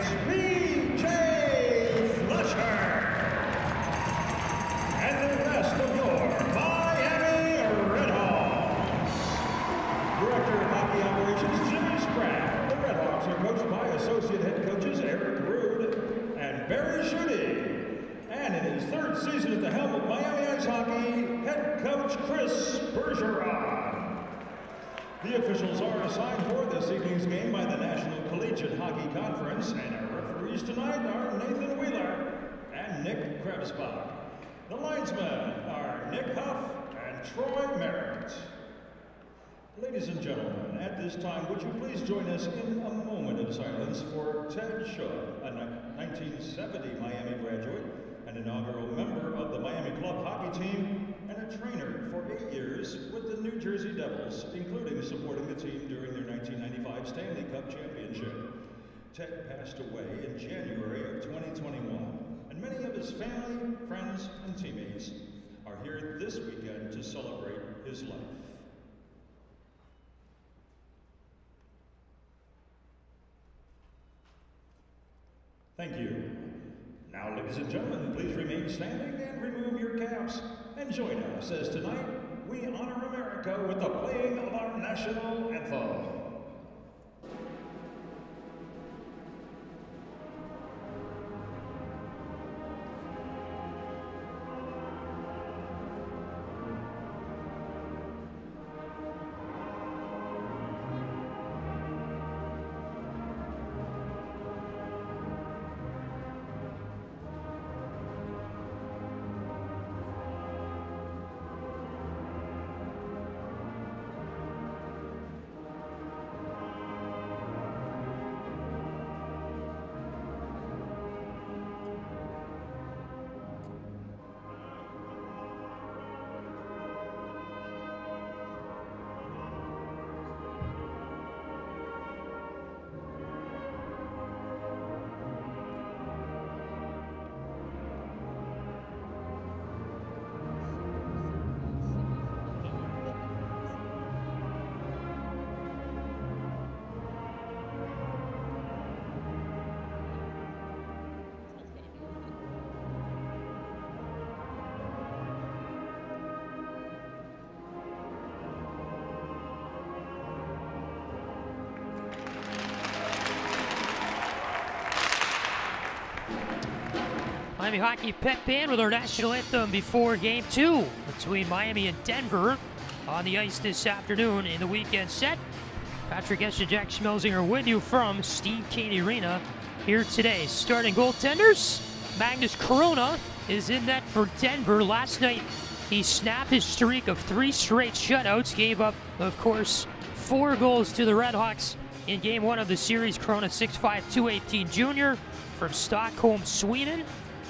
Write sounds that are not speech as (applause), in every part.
Redhawks, B.J. Fletcher. And the rest of your Miami Redhawks. Director of Hockey Operations, Jimmy Spratt. The Redhawks are coached by Associate Head Coaches Eric Rude and Barry Schutte. And in his third season at the helm of Miami Ice Hockey, Head Coach Chris Bergeron. The officials are assigned for this evening's game by the National Collegiate Hockey Conference, and our referees tonight are Nathan Wheeler and Nick Krebsbach. The linesmen are Nick Huff and Troy Merritt. Ladies and gentlemen, at this time, would you please join us in a moment of silence for Ted Schutt, a 1970 Miami graduate, an inaugural member of the Miami Club hockey team, and trainer for eight years with the New Jersey Devils, including supporting the team during their 1995 Stanley Cup championship. Ted passed away in January of 2021, and many of his family, friends, and teammates are here this weekend to celebrate his life. Thank you. Now, ladies and gentlemen, please remain standing and remove your caps and join us as tonight we honor America with the playing of our national anthem. Miami Hockey Pep Band with our national anthem before game two between Miami and Denver on the ice this afternoon in the weekend set. Patrick and Jack Schmelzinger with you from Steve Cady Arena here today. Starting goaltenders, Magnus Chrona is in net for Denver. Last night, he snapped his streak of three straight shutouts, gave up, of course, four goals to the Redhawks in game one of the series. Chrona 6'5", 218 junior from Stockholm, Sweden.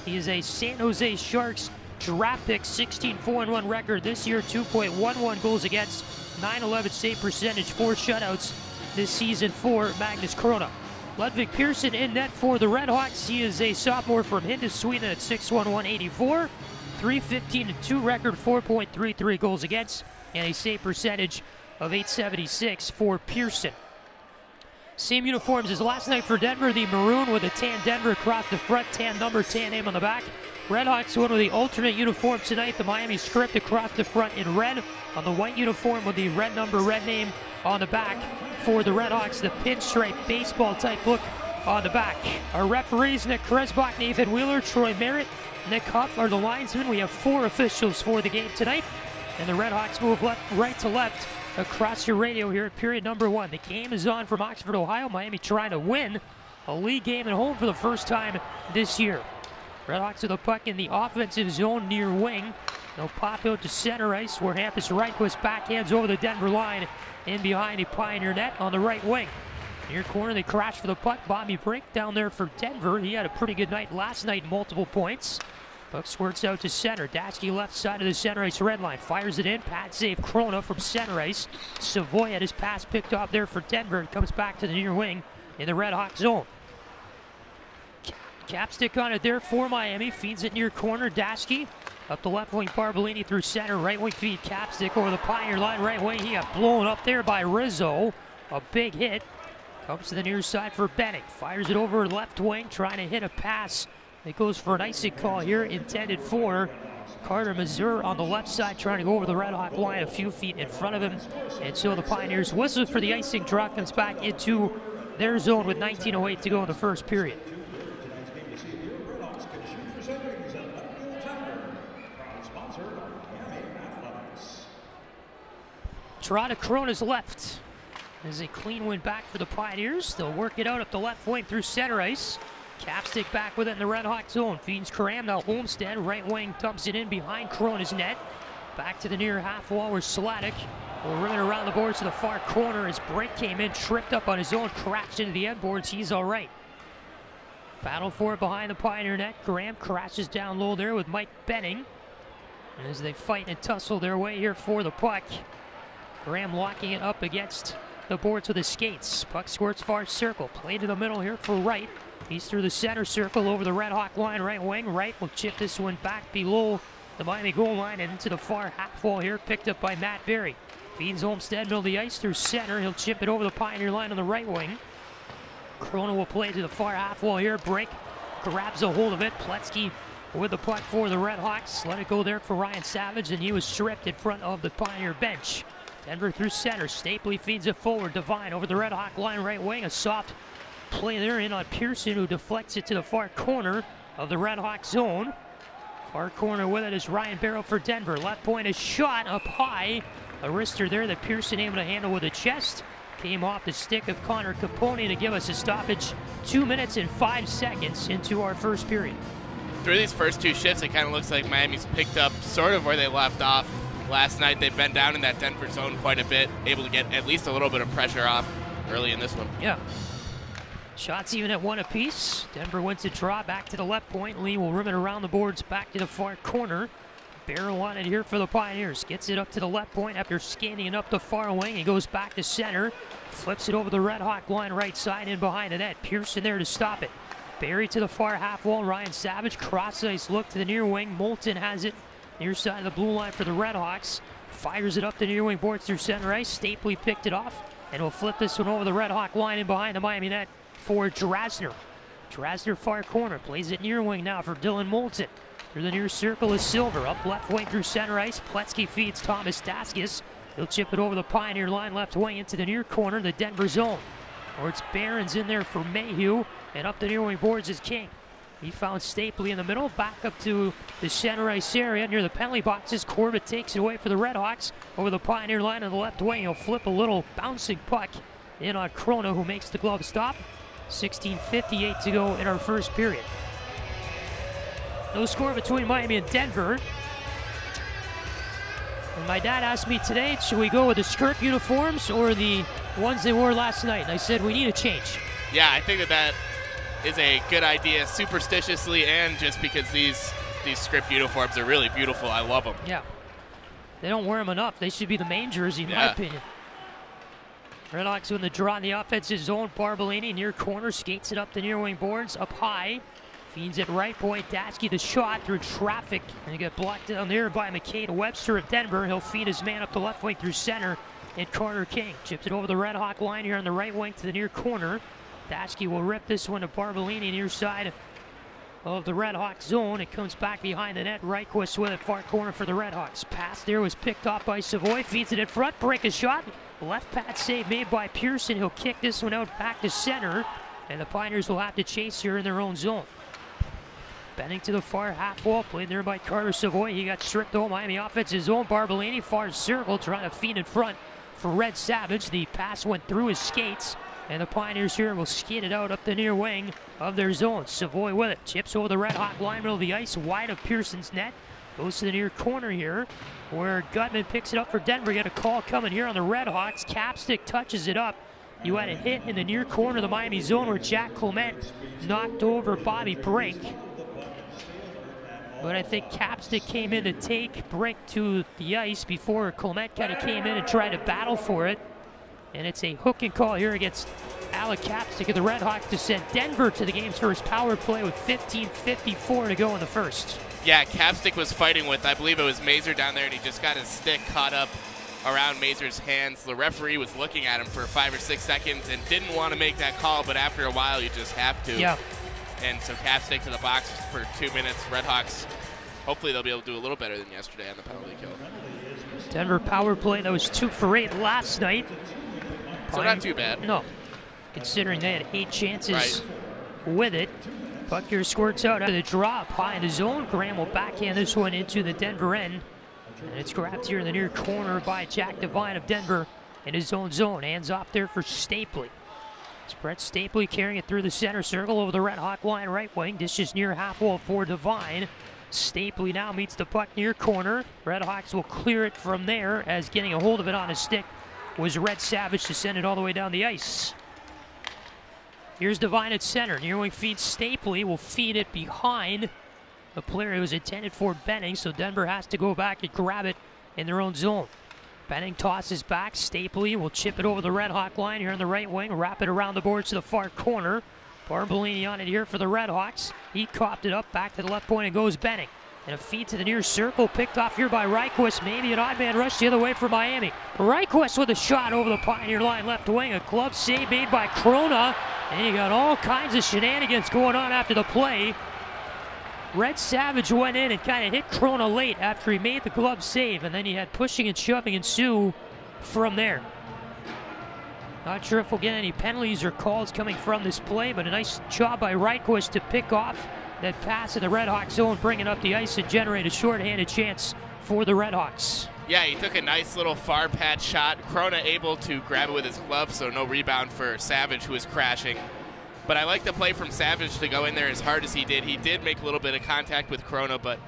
He is a San Jose Sharks draft pick, 16-4-1 record this year, 2.11 goals against, 9-11 save percentage, four shutouts this season for Magnus Chrona. Ludvig Persson in net for the Redhawks. He is a sophomore from Hindus, Sweden at 6'1", 184, 315-2 record, 4.33 goals against, and a save percentage of 876 for Persson. Same uniforms as last night for Denver, the maroon with a tan Denver across the front, tan number, tan name on the back. Redhawks went with the alternate uniform tonight, the Miami script across the front in red. On the white uniform with the red number, red name on the back for the Redhawks, the pinstripe baseball type look on the back. Our referees, Nick Krebsbach, Nathan Wheeler, Troy Merritt, Nick Huff are the linesmen. We have four officials for the game tonight. And the Redhawks move left, right to left across your radio here at period number one. The game is on from Oxford, Ohio. Miami trying to win a league game at home for the first time this year. Redhawks with the puck in the offensive zone near wing. They'll pop out to center ice where Hampus Rydqvist backhands over the Denver line in behind the Pioneer net on the right wing. Near corner, they crash for the puck. Bobby Brink down there for Denver. He had a pretty good night last night, multiple points. Puck squirts out to center. Datsky left side of the center ice red line. Fires it in. Pat save Chrona from center ice. Savoie had his pass picked off there for Denver. Comes back to the near wing in the Red Hawk zone. Capstick on it there for Miami. Feeds it near corner. Datsky up the left wing. Barbolini through center. Right wing feed. Capstick over the Pioneer line. Right wing. He got blown up there by Rizzo. A big hit. Comes to the near side for Benning. Fires it over left wing, trying to hit a pass. It goes for an icing call here, intended for Carter Mazur on the left side, trying to go over the Red Hawk line a few feet in front of him. And so the Pioneers whistle for the icing draw, comes back into their zone with 19.08 to go in the first period. Toronto Chrona's left. As a clean win back for the Pioneers. They'll work it out up the left wing through center ice. Capstick back with it in the Red Hawk zone. Feeds Karam now Olmstead. Right wing dumps it in behind Chrona's net. Back to the near half wall where Slatic will rim it around the boards to the far corner as Brink came in, tripped up on his own, crashed into the end boards. He's all right. Battle for it behind the Pioneer net. Graham crashes down low there with Mike Benning. As they fight and tussle their way here for the puck. Graham locking it up against the boards with his skates. Puck squirts far circle. Play to the middle here for Wright. He's through the center circle over the Red Hawk line, right wing. Wright will chip this one back below the Miami goal line and into the far half wall here, picked up by Matt Barry. Feeds Olmstead middle of the ice through center. He'll chip it over the Pioneer line on the right wing. Chrona will play to the far half wall here. Break grabs a hold of it. Pletzky with the puck for the Red Hawks. Let it go there for Ryan Savage, and he was stripped in front of the Pioneer bench. Denver through center. Stapley feeds it forward. Devine over the Red Hawk line right wing. A soft play there in on Persson, who deflects it to the far corner of the Red Hawk zone. Far corner with it is Ryan Barrow for Denver. Left point is shot up high. A wrister there that Persson able to handle with the chest. Came off the stick of Connor Caponi to give us a stoppage. Two minutes and five seconds into our first period. Through these first two shifts, it kind of looks like Miami's picked up sort of where they left off. Last night, they've been down in that Denver zone quite a bit, able to get at least a little bit of pressure off early in this one. Yeah. Shots even at one apiece. Denver wins a draw back to the left point. Lee will rim it around the boards back to the far corner. Barrow on it here for the Pioneers. Gets it up to the left point after scanning it up the far wing. He goes back to center. Flips it over the Red Hawk line right side in behind the net. Persson there to stop it. Barry to the far half wall. Ryan Savage cross ice look to the near wing. Moulton has it near side of the blue line for the Red Hawks. Fires it up the near wing boards through center ice. Stapley picked it off and will flip this one over the Red Hawk line in behind the Miami net for Drasner. Drasner far corner plays it near wing now for Dylan Moulton. Through the near circle is Silver. Up left wing through center ice. Pletzky feeds Thomas Daskis. He'll chip it over the Pioneer line left wing into the near corner, the Denver zone. Or it's Behrens in there for Mayhew. And up the near wing boards is King. He found Stapley in the middle, back up to the center ice area near the penalty boxes. Corbett takes it away for the Redhawks over the Pioneer line on the left wing. He'll flip a little bouncing puck in on Chrona, who makes the glove stop. 16.58 to go in our first period. No score between Miami and Denver. And my dad asked me today, should we go with the skirt uniforms or the ones they wore last night? And I said, we need a change. Yeah, I think that that is a good idea superstitiously and just because these these script uniforms are really beautiful. I love them. Yeah. They don't wear them enough. They should be the main jersey, in my opinion. Redhawks in the draw in the offensive zone. Barbolini near corner, skates it up the near wing boards, up high. Feeds it right point. Dasky the shot through traffic. And he got blocked down there by to Webster of Denver. He'll feed his man up the left wing through center. And Carter King chips it over the Red Hawk line here on the right wing to the near corner. Dasky will rip this one to Barbolini near side of the Red Hawks zone. It comes back behind the net. Rydqvist with it, far corner for the Red Hawks. Pass there was picked off by Savoie. Feeds it in front. Break a shot. Left pad save made by Persson. He'll kick this one out back to center. And the Pioneers will have to chase here in their own zone. Benning to the far half wall, played there by Carter Savoie. He got stripped home. Miami offensive zone. Barbolini, far circle, trying to feed in front for Red Savage. The pass went through his skates. And the Pioneers here will skid it out up the near wing of their zone. Savoie with it. Chips over the Red Hawk line, middle of the ice, wide of Persson's net. Goes to the near corner here, where Guttman picks it up for Denver. Get a call coming here on the Red Hawks. Capstick touches it up. You had a hit in the near corner of the Miami zone where Jack Clement knocked over Bobby Brink. But I think Capstick came in to take Brink to the ice before Clement kind of came in and tried to battle for it. And it's a hook and call here against Alec Capstick of the Red Hawks to send Denver to the game's first power play with 15.54 to go in the first. Yeah, Capstick was fighting with, I believe it was Mazur down there, and he just got his stick caught up around Mazur's hands. The referee was looking at him for five or six seconds and didn't want to make that call, but after a while, you just have to. Yeah. And so Capstick to the box for two minutes. Redhawks, hopefully they'll be able to do a little better than yesterday on the penalty kill. Denver power play that was two for eight last night. So not too bad. No, considering they had eight chances Right. with it. Puck here squirts out of the drop high in the zone. Graham will backhand this one into the Denver end. And it's grabbed here in the near corner by Jack Devine of Denver in his own zone. Hands off there for Stapley. It's Brett Stapley carrying it through the center circle over the Red Hawk line right wing. Dishes near half wall for Devine. Stapley now meets the puck near corner. Red Hawks will clear it from there as getting a hold of it on his stick was Red Savage to send it all the way down the ice. Here's Devine at center. Near wing feeds Stapley. Will feed it behind the player who was intended for Benning, so Denver has to go back and grab it in their own zone. Benning tosses back. Stapley will chip it over the Red Hawk line here on the right wing, wrap it around the boards to the far corner. Barbolini on it here for the Red Hawks. He copped it up back to the left point and goes Benning. And a feed to the near circle, picked off here by Rydqvist. Maybe an odd man rush the other way for Miami. Rydqvist with a shot over the Pioneer line left wing. A glove save made by Chrona. And you got all kinds of shenanigans going on after the play. Red Savage went in and kind of hit Chrona late after he made the glove save, and then he had pushing and shoving ensue from there. Not sure if we'll get any penalties or calls coming from this play, but a nice job by Rydqvist to pick off that pass in the Red Hawk zone, bringing up the ice and generate a shorthanded chance for the Red Hawks. Yeah, he took a nice little far pad shot. Chrona able to grab it with his glove, so no rebound for Savage, who was crashing. But I like the play from Savage to go in there as hard as he did. He did make a little bit of contact with Chrona, but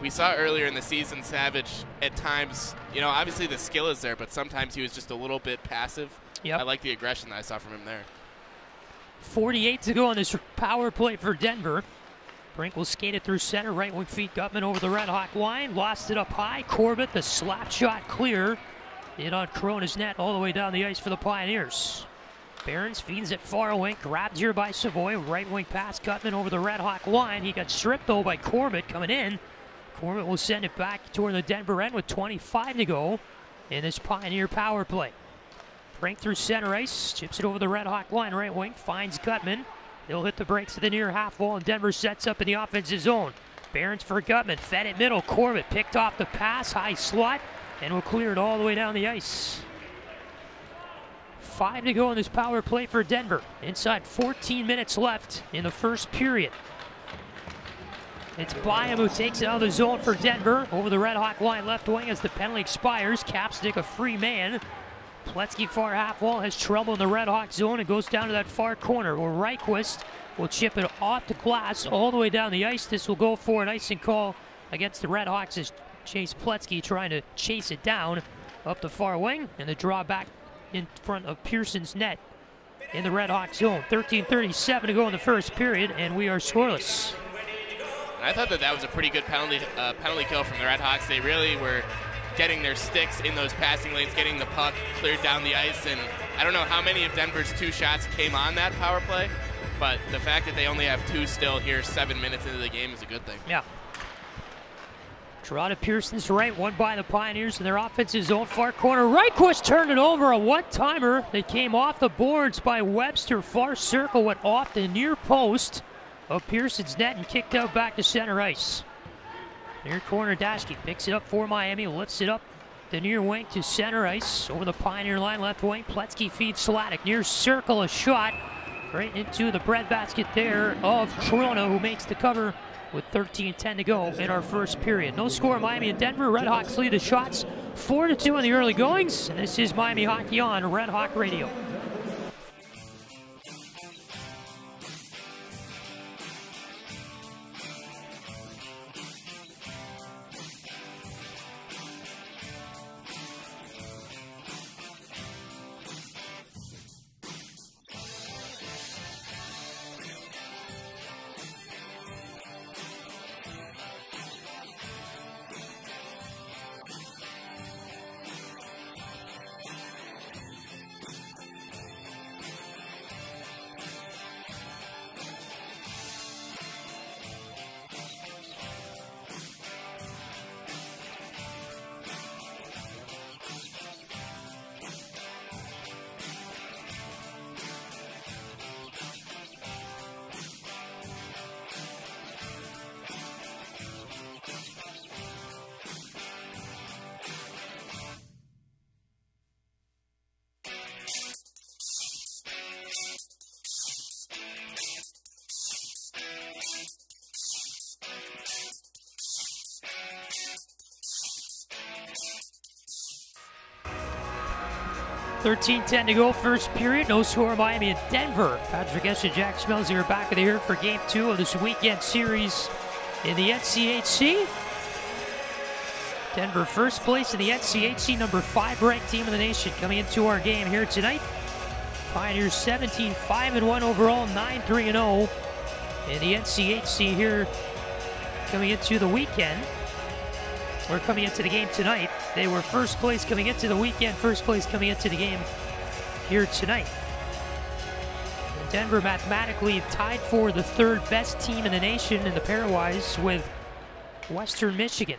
we saw earlier in the season Savage at times, you know, obviously the skill is there, but sometimes he was just a little bit passive. Yep. I like the aggression that I saw from him there. 48 to go on this power play for Denver. Brink will skate it through center, right wing feet Guttman over the Red Hawk line, lost it up high. Corbett, the slap shot clear. In on Chrona's net all the way down the ice for the Pioneers. Behrens feeds it far away, grabbed here by Savoie. Right wing pass, Guttman over the Red Hawk line. He got stripped though by Corbett coming in. Corbett will send it back toward the Denver end with 25 to go in this Pioneer power play. Brink through center ice, chips it over the Red Hawk line, right wing, finds Guttman. He'll hit the brakes to the near half wall, and Denver sets up in the offensive zone. Behrens for Guttman, fed it middle. Corbett picked off the pass, high slot, and will clear it all the way down the ice. Five to go in this power play for Denver. Inside 14 minutes left in the first period. It's Buium who takes it out of the zone for Denver. Over the Red Hawk line left wing as the penalty expires. Capstick a free man. Pletzky far half wall has trouble in the Red Hawk zone and goes down to that far corner where Rydqvist will chip it off the glass all the way down the ice. This will go for an icing call against the Red Hawks as Chase Pletzky trying to chase it down up the far wing and the draw back in front of Persson's net in the Red Hawk zone. 13:37 to go in the first period, and we are scoreless. I thought that that was a pretty good penalty uh, penalty kill from the Red Hawks. They really were getting their sticks in those passing lanes, getting the puck cleared down the ice. And I don't know how many of Denver's two shots came on that power play, but the fact that they only have two still here seven minutes into the game is a good thing. Yeah. Toronto Persson's right, one by the Pioneers in their offensive zone, far corner. Rydqvist turned it over, a one-timer that came off the boards by Webster. Far circle went off the near post of Persson's net and kicked out back to center ice. Near corner, Daschke picks it up for Miami, lifts it up the near wing to center ice over the Pioneer line, left wing. Pletzky feeds Slatic near circle, a shot right into the breadbasket there of Chrona, who makes the cover with 13-10 to go in our first period. No score, Miami and Denver. Red Hawks lead the shots 4 to 2 in the early goings. And this is Miami Hockey on Red Hawk Radio. 13-10 to go, first period. No score, Miami and Denver. Patrick Esha, Jack Schmelzy are back of the year for game two of this weekend series in the NCHC. Denver first place in the NCHC, number five ranked team in the nation coming into our game here tonight. Pioneers 17 5 and 1 overall, 9 3 and 0 in the NCHC here coming into the weekend. We're coming into the game tonight. They were first place coming into the weekend, first place coming into the game here tonight. Denver mathematically tied for the third best team in the nation in the pairwise with Western Michigan.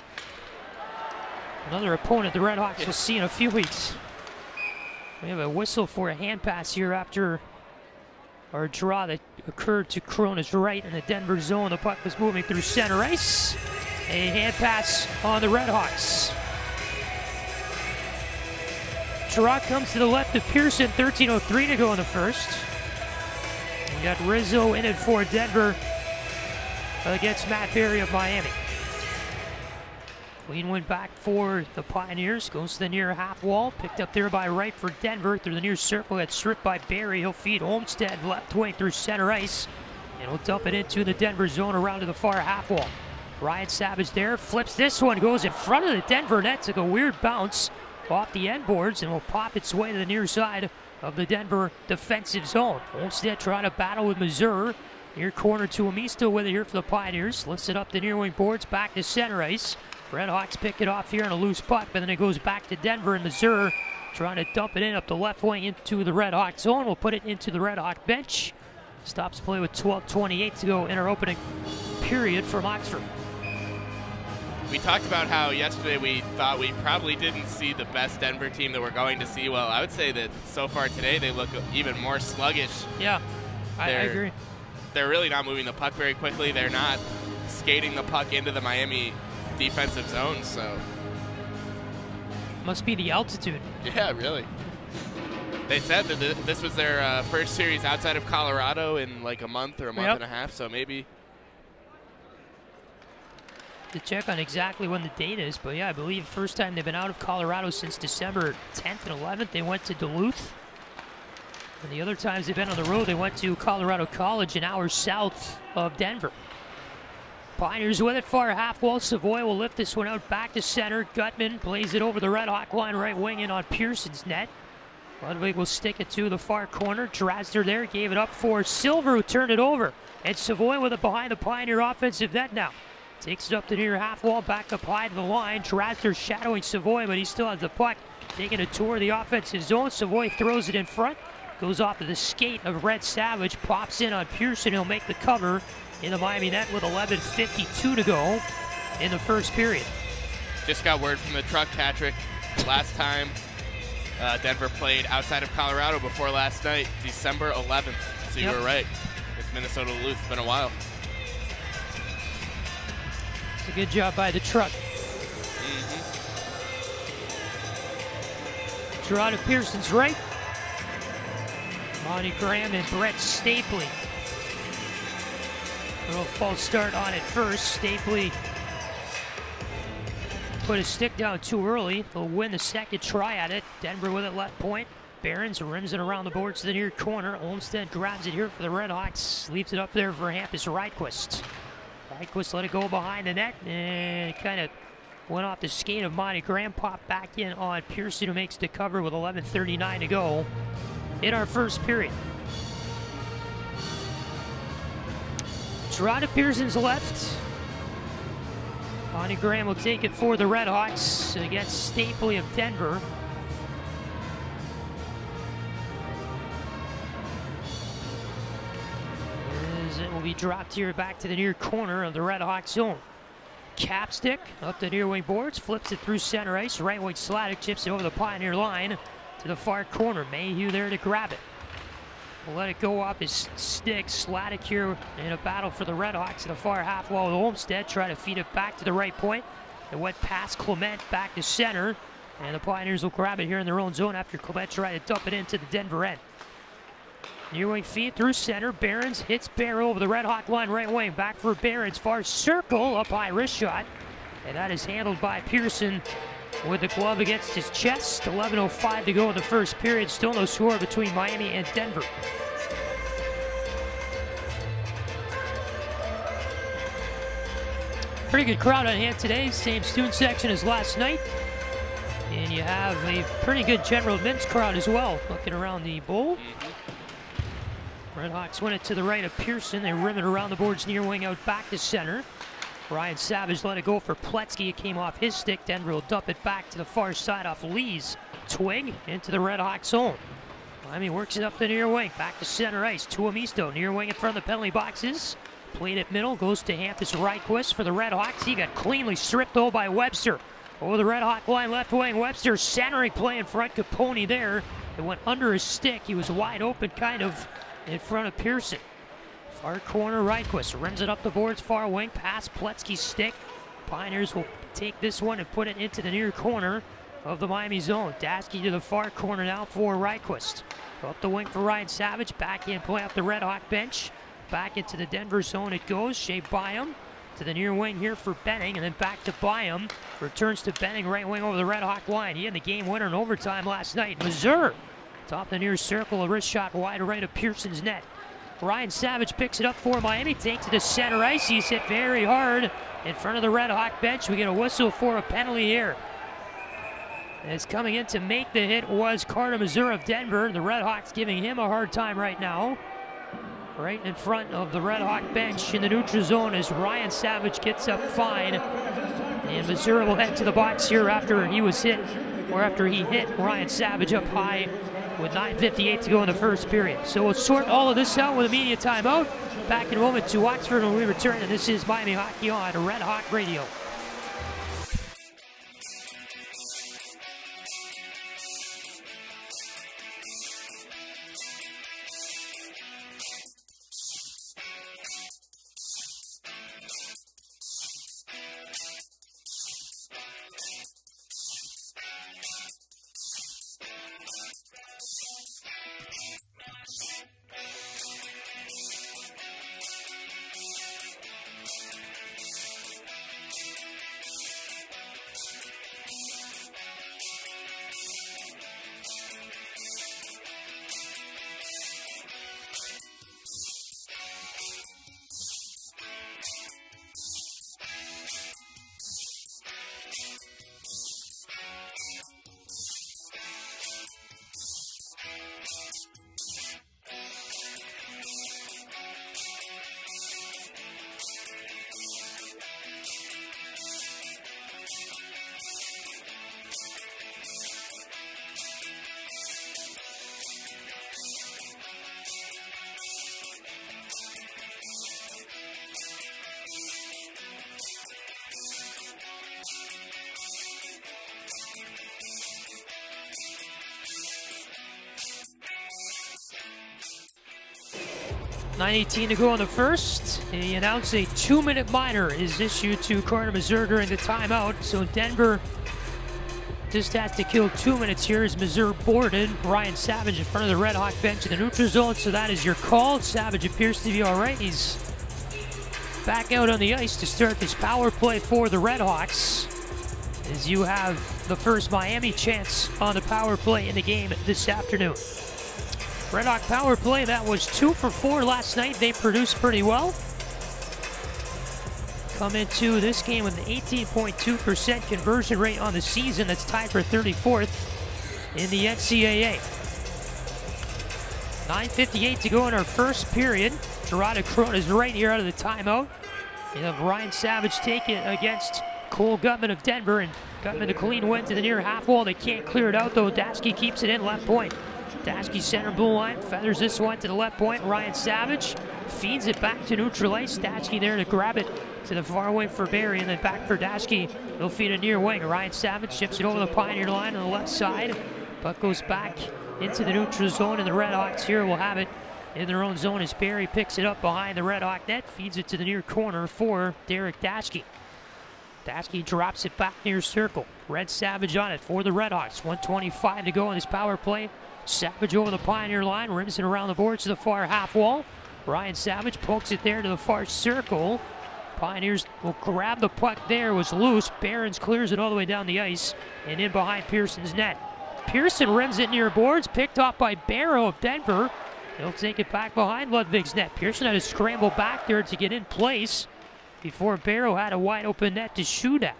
Another opponent the red Redhawks will see in a few weeks. We have a whistle for a hand pass here after our draw that occurred to Chrona's right in the Denver zone. The puck was moving through center ice. A hand pass on the Redhawks. Draw comes to the left of Persson, 13.03 to go in the first. We got Rizzo in it for Denver against Matt Barry of Miami. Clean went back for the Pioneers. Goes to the near half wall. Picked up there by right for Denver through the near circle. Gets stripped by Barry. He'll feed Olmstead left wing through center ice. And he'll dump it into the Denver zone around to the far half wall. Ryan Savage there. Flips this one. Goes in front of the Denver net. Took a weird bounce off the end boards and will pop its way to the near side of the Denver defensive zone. Olmstead trying to battle with Mazur. Near corner Tuomisto with it here for the Pioneers. Lifts it up the near wing boards back to center ice. Redhawks pick it off here on a loose puck, but then it goes back to Denver and Mazur trying to dump it in up the left wing into the Redhawk zone. We'll put it into the Red Redhawk bench. Stops play with 12.28 to go in our opening period from Oxford. We talked about how yesterday we thought we probably didn't see the best Denver team that we're going to see. Well, I would say that so far today they look even more sluggish. Yeah, I, I agree. They're really not moving the puck very quickly. They're not skating the puck into the Miami defensive zone, so. Must be the altitude. Yeah, really. They said that this was their uh, first series outside of Colorado in like a month or a month Yep. and a half, so maybe. To check on exactly when the date is, but yeah, I believe first time they've been out of Colorado since December 10th and 11th. They went to Duluth. And the other times they've been on the road, they went to Colorado College, an hour south of Denver. Pioneers with it, far half wall. Savoie will lift this one out back to center. Guttman plays it over the Red Hawk line, right wing in on Persson's net. Ludvig will stick it to the far corner. Drasner there gave it up for Silver, who turned it over. And Savoie with it behind the Pioneer offensive net now. Takes it up the near half wall, back up high to the line. Drasner shadowing Savoie, but he still has the puck. Taking a tour of the offensive zone. Savoie throws it in front. Goes off to the skate of Red Savage. Pops in on Persson. He'll make the cover in the Miami net with 11.52 to go in the first period. Just got word from the truck, Patrick. Last time uh, Denver played outside of Colorado before last night, December 11th. So you Yep. were right. It's Minnesota Duluth. It's been a while. It's a good job by the truck. Mm-hmm. Draw to Persson's right. Monty Graham and Brett Stapley. A little false start on it first. Stapley put his stick down too early. He'll win the second try at it. Denver with it left point. Behrens rims it around the boards to the near corner. Olmstead grabs it here for the Redhawks. Leaves it up there for Hampus Rydqvist. Rydqvist let it go behind the net and kind of went off the skate of Monty Graham. Popped back in on Persson who makes the cover with 11.39 to go in our first period. Draw to Persson's left. Monty Graham will take it for the Redhawks against Stapley of Denver. Be dropped here back to the near corner of the Redhawks zone. Capstick up the near wing boards, flips it through center ice. Right wing Sladek chips it over the Pioneer line to the far corner. Mayhew there to grab it. Will let it go off his stick. Sladek here in a battle for the Redhawks to the far half wall with Olmstead. Try to feed it back to the right point. It went past Clement back to center. And the Pioneers will grab it here in their own zone after Clement tried to dump it into the Denver end. Near wing feed through center. Behrens hits Bear over the Red Hawk line right wing. Back for Behrens. Far circle up high wrist shot. And that is handled by Persson with the glove against his chest. 11.05 to go in the first period. Still no score between Miami and Denver. Pretty good crowd on hand today. Same student section as last night. And you have a pretty good general men's crowd as well, looking around the bowl. Mm-hmm. Redhawks win it to the right of Persson. They rim it around the boards near wing out back to center. Ryan Savage let it go for Pletzky. It came off his stick. Denver will dump it back to the far side off Lee's twig into the Redhawks zone. Miami works it up the near wing. Back to center ice. Tuomisto near wing in front of the penalty boxes. Played it middle. Goes to Hampus Rydqvist for the Redhawks. He got cleanly stripped though by Webster. Over the Red Hawk line, left wing. Webster centering play in front. Caponi there. It went under his stick. He was wide open, kind of in front of Persson. Far corner, Rydqvist rims it up the boards, far wing, past Pletzky's stick. Pioneers will take this one and put it into the near corner of the Miami zone. Dasky to the far corner now for Rydqvist. Up the wing for Ryan Savage, back in play off the Red Hawk bench. Back into the Denver zone it goes. Shai Buium to the near wing here for Benning, and then back to Buium. Returns to Benning, right wing over the Red Hawk line. He had the game winner in overtime last night. Mazur, top the near circle, a wrist shot wide right of Persson's net. Ryan Savage picks it up for Miami, takes it to center ice. He's hit very hard in front of the Red Hawk bench. We get a whistle for a penalty here. As coming in to make the hit was Carter Mazur of Denver. The Red Hawks giving him a hard time right now. Right in front of the Red Hawk bench in the neutral zone as Ryan Savage gets up fine. And Mazur will head to the box here after he was hit, or after he hit Ryan Savage up high with 9.58 to go in the first period. So we'll sort all of this out with a media timeout. Back in a moment to Oxford when we return, and this is Miami Hockey on Red Hawk Radio. 9.18 to go on the first. He announced a two-minute minor is issued to Carter Mazur during the timeout. So Denver just has to kill two minutes here as Mazur boarded. Ryan Savage in front of the Red Hawk bench in the neutral zone. So that is your call. Savage appears to be all right. He's back out on the ice to start this power play for the Red Hawks. As you have the first Miami chance on the power play in the game this afternoon. Red Hawk power play, that was two for four last night. They produced pretty well. Come into this game with an 18.2% conversion rate on the season. That's tied for 34th in the NCAA. 9.58 to go in our first period. Gerard Crone is right here out of the timeout. You have Ryan Savage take it against Cole Guttman of Denver, and Guttman a clean win to the near half wall. They can't clear it out, though. Daschke keeps it in left point. Daschke center blue line, feathers this one to the left point. Ryan Savage feeds it back to neutral ice. Daschke there to grab it to the far wing for Barry, and then back for Daschke. He'll feed a near wing. Ryan Savage ships it over the Pioneer line on the left side. Puck goes back into the neutral zone, and the Red Hawks here will have it in their own zone as Barry picks it up behind the Red Hawk net, feeds it to the near corner for Derek Daschke. Daschke drops it back near circle. Red Savage on it for the Red Hawks. 125 to go in this power play. Savage over the Pioneer line, rims it around the boards to the far half wall. Ryan Savage pokes it there to the far circle. Pioneers will grab the puck there. Was loose. Behrens clears it all the way down the ice and in behind Persson's net. Persson rims it near boards, picked off by Barrow of Denver. He'll take it back behind Ludvig's net. Persson had to scramble back there to get in place before Barrow had a wide open net to shoot at.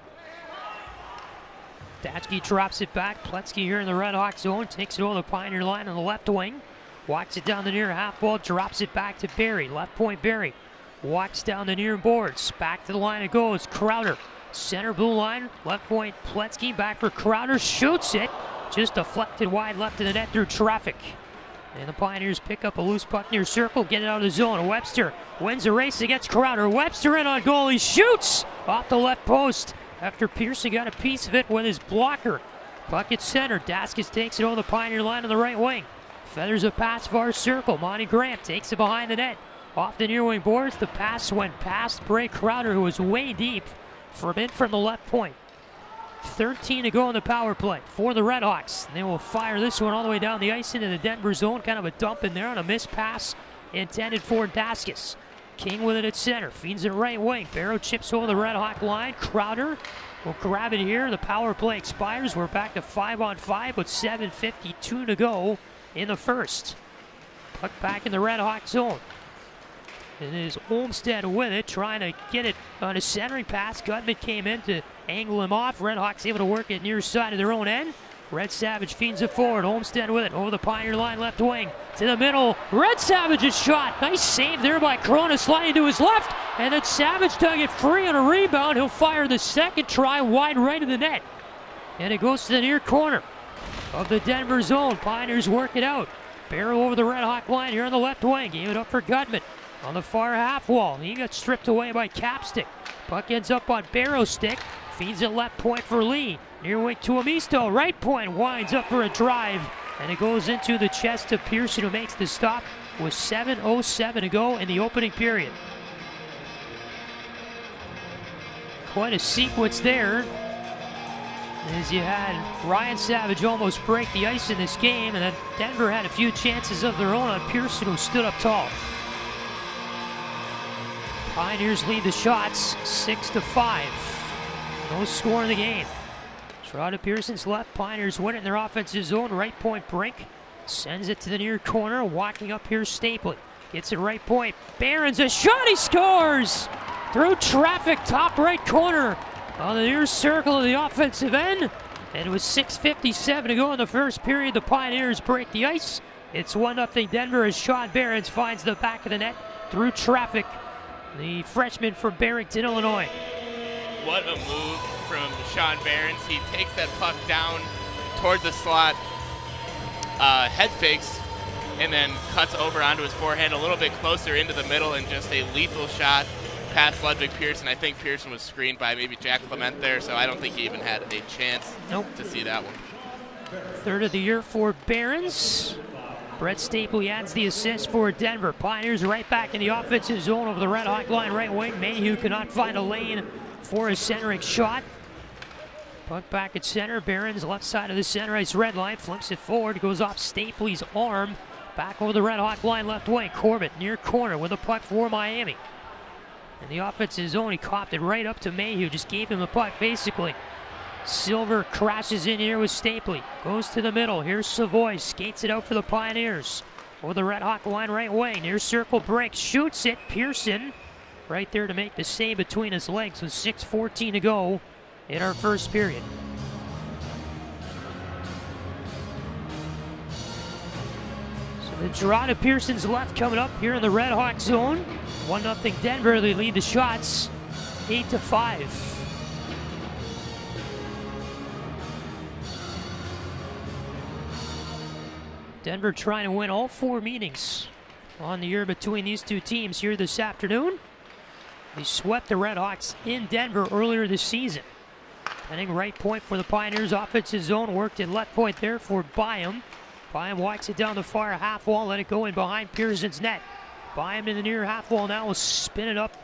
Datsky drops it back. Pletzky here in the Red Hawk zone takes it over the Pioneer line on the left wing. Walks it down the near half wall, drops it back to Barry. Left point Barry. Walks down the near boards. Back to the line it goes. Crowder. Center blue line. Left point Pletzky. Back for Crowder. Shoots it. Just deflected wide left of the net through traffic. And the Pioneers pick up a loose puck near circle, get it out of the zone. Webster wins the race against Crowder. Webster in on goal. He shoots off the left post after Persson got a piece of it with his blocker. Puck at center. Daskis takes it over the Pioneer line on the right wing. Feathers a pass far circle. Monty Graham takes it behind the net. Off the near wing boards. The pass went past Bray Crowder, who was way deep from in from the left point. 13 to go on the power play for the Redhawks. They will fire this one all the way down the ice into the Denver zone. Kind of a dump in there on a missed pass intended for Daskis. King with it at center. Feeds it right wing. Barrow chips over the Red Hawk line. Crowder will grab it here. The power play expires. We're back to 5 on 5 with 7.52 to go in the first. Puck back in the Red Hawk zone. It is Olmstead with it, trying to get it on a centering pass. Guttman came in to angle him off. Red Hawks able to work it near side of their own end. Red Savage feeds it forward. Olmstead with it over the Pioneer line left wing to the middle. Red Savage's shot. Nice save there by Chrona sliding to his left. And then Savage dug it free on a rebound. He'll fire the second try wide right of the net. And it goes to the near corner of the Denver zone. Pioneers work it out. Barrow over the Red Hawk line here on the left wing. Gave it up for Guttman on the far half wall. He got stripped away by Capstick. Puck ends up on Barrow stick. Feeds it left point for Lee. Near Tuomisto. Right point winds up for a drive. And it goes into the chest of Persson who makes the stop with 7.07 to go in the opening period. Quite a sequence there. As you had Ryan Savage almost break the ice in this game, and then Denver had a few chances of their own on Persson who stood up tall. Pioneers lead the shots six to five. No score in the game. Trotta Persson's left. Pioneers win it in their offensive zone. Right point Brink sends it to the near corner. Walking up here Stapley. Gets it right point. Behrens a shot. He scores through traffic. Top right corner on the near circle of the offensive end. And it was 6.57 to go in the first period. The Pioneers break the ice. It's 1 0 Denver as Sean Behrens finds the back of the net through traffic the freshman from Barrington, Illinois. What a move from Sean Behrens. He takes that puck down toward the slot, uh, head fakes, and then cuts over onto his forehand a little bit closer into the middle and just a lethal shot past Ludvig Persson. I think Persson was screened by maybe Jack Clement there, so I don't think he even had a chance nope. to see that one. Third of the year for Behrens. Brett Stapley adds the assist for Denver. Pioneers right back in the offensive zone over the Red Hawk line right wing. Mayhew cannot find a lane for a centering shot. Puck back at center. Behrens left side of the center ice red line. Flips it forward. Goes off Stapley's arm. Back over the Red Hawk line left wing. Corbett near corner with a puck for Miami. In the offensive zone, he copped it right up to Mayhew. Just gave him the puck basically. Silver crashes in here with Stapley. Goes to the middle. Here's Savoie. Skates it out for the Pioneers. Over the Red Hawk line right wing. Near circle break. Shoots it. Persson right there to make the save between his legs with 6.14 to go in our first period. So the to Persson's left coming up here in the Red Hawk zone. 1 0 Denver. They lead the shots 8 to 5. Denver trying to win all four meetings on the year between these two teams here this afternoon. They swept the Red Hawks in Denver earlier this season. Heading right point for the Pioneers offensive zone. Worked in left point there for Buium. Buium walks it down the far half wall. Let it go in behind Persson's net. Buium in the near half wall now will spin it up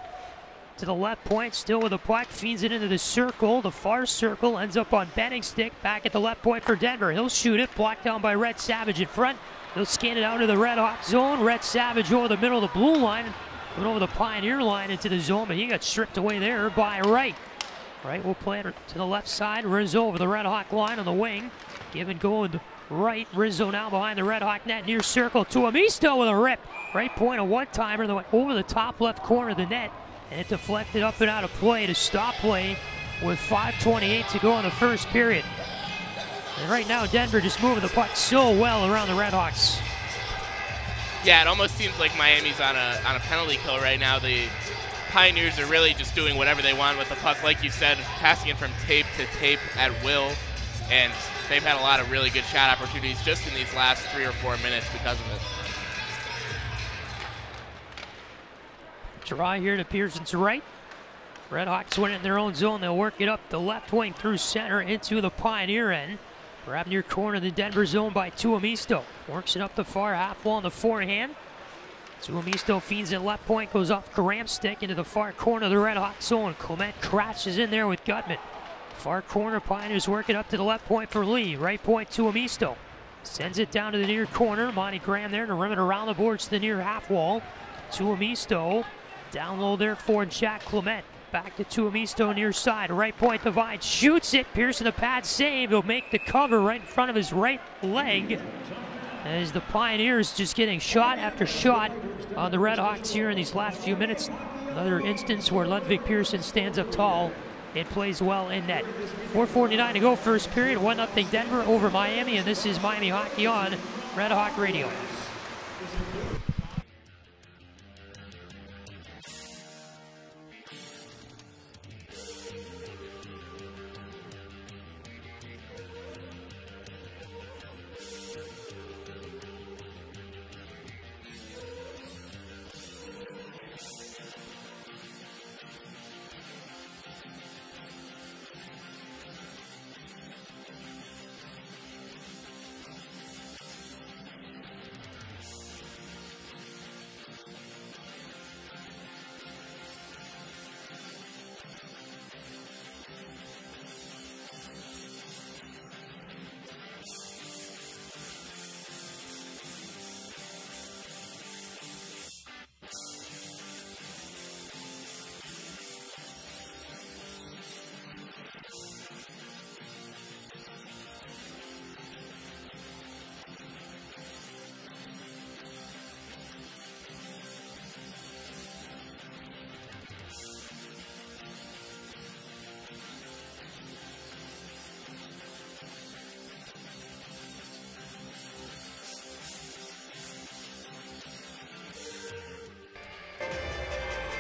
to the left point, still with the puck, feeds it into the circle. The far circle ends up on Benning stick, back at the left point for Denver. He'll shoot it, blocked down by Red Savage in front. He'll scan it out to the Red Hawk zone. Red Savage over the middle of the blue line. Going over the Pioneer line into the zone, but he got stripped away there by Wright. Right, we'll play it to the left side. Rizzo over the Red Hawk line on the wing. Give and go right. Rizzo now behind the Red Hawk net near circle Tuomisto with a rip. Right point, a one timer that went over the top left corner of the net. And it deflected up and out of play to stop play with 5.28 to go in the first period. And right now, Denver just moving the puck so well around the Red Hawks. Yeah, it almost seems like Miami's on a on a penalty kill right now. The Pioneers are really just doing whatever they want with the puck, like you said, passing it from tape to tape at will, and they've had a lot of really good shot opportunities just in these last three or four minutes because of it. Draw here to Persson's right. Redhawks win in their own zone. They'll work it up the left wing through center into the Pioneer end. Grab near corner the Denver zone by Tuomisto. Works it up the far half wall on the forehand. Tuomisto feeds it left point, goes off Graham's stick into the far corner of the Red hot zone. Clement crashes in there with Guttman. Far corner, Pioneers working up to the left point for Lee. Right point Tuomisto. Sends it down to the near corner. Monty Graham there to rim it around the boards to the near half wall. Tuomisto down low there for Jack Clement. Back to Tuomisto near side. Right point divide. Shoots it. Persson the pad save. He'll make the cover right in front of his right leg. As the Pioneers just getting shot after shot on the Red Hawks here in these last few minutes. Another instance where Ludvig Persson stands up tall and plays well in net. 4.49 to go, first period. 1 0 Denver over Miami, and this is Miami Hockey on Red Hawk Radio.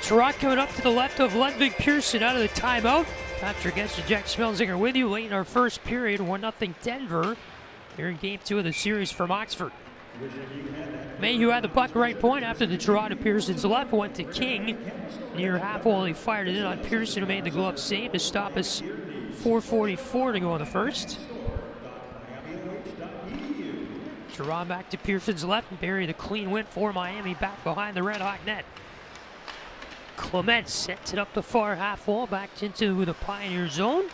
Trot coming up to the left of Ludvig Persson out of the timeout. Patrick Geshan, Jack Schmelzinger with you late in our first period. 1 0 Denver here in game two of the series from Oxford. Mayhew had the puck right point after the draw to Persson's left. Went to King near half wall. He fired it in on Persson, who made the glove save to stop us. 4.44 to go in the first. Draw back to Persson's left and bury the clean win for Miami back behind the Red Hawk net. Clement sets it up the far half wall, back into the Pioneer zone.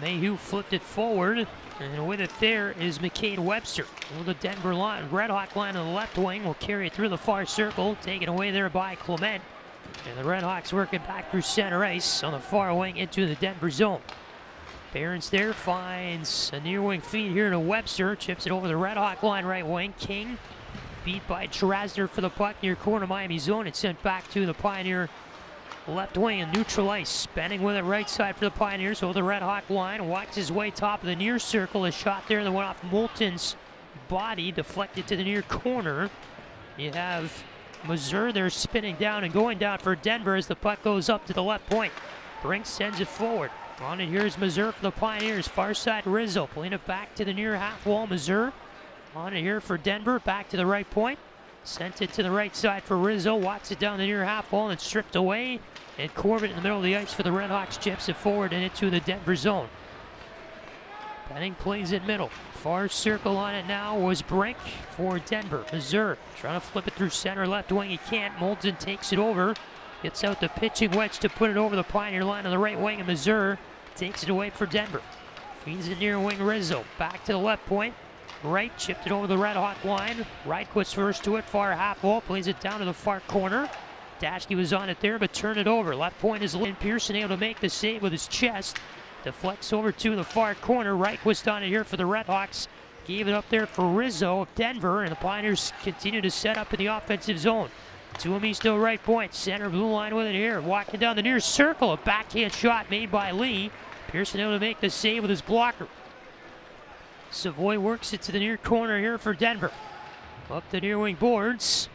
Mayhew flipped it forward, and with it there is McKade Webster. Well, the Denver line, Red Hawk line on the left wing will carry it through the far circle, taken away there by Clement. And the Red Hawks working back through center ice on the far wing into the Denver zone. Barons there finds a near wing feed here to Webster, chips it over the Red Hawk line right wing. King beat by Trasner for the puck near corner Miami zone. It's sent back to the Pioneer left wing and neutral ice. Spending with it right side for the Pioneers over the Red Hawk line. Walks his way top of the near circle. A shot there that went off Moulton's body, deflected to the near corner. You have Mazur there spinning down and going down for Denver as the puck goes up to the left point. Brink sends it forward. On it, here's Mazur for the Pioneers. Far side, Rizzo pulling it back to the near half wall. Mazur on it here for Denver. Back to the right point. Sent it to the right side for Rizzo. Watts it down the near half wall and stripped away. And Corbett in the middle of the ice for the Red Hawks chips it forward and into the Denver zone. Benning plays it middle. Far circle on it now was Brink for Denver. Mazur trying to flip it through center left wing. He can't. Moulton takes it over. Gets out the pitching wedge to put it over the Pioneer line on the right wing. And Mazur takes it away for Denver. Feeds it near wing Rizzo. Back to the left point. Right, chipped it over the Red Hawk line. Right first to it, far half wall, plays it down to the far corner. Daschke was on it there, but turned it over. Left point is Lynn Persson able to make the save with his chest. Deflects over to the far corner. Rydqvist on it here for the Redhawks. Gave it up there for Rizzo of Denver, and the Pioneers continue to set up in the offensive zone. Tuomisto right point, center blue line with it here. Walking down the near circle, a backhand shot made by Lee. Persson able to make the save with his blocker. Savoie works it to the near corner here for Denver. Up the near wing boards.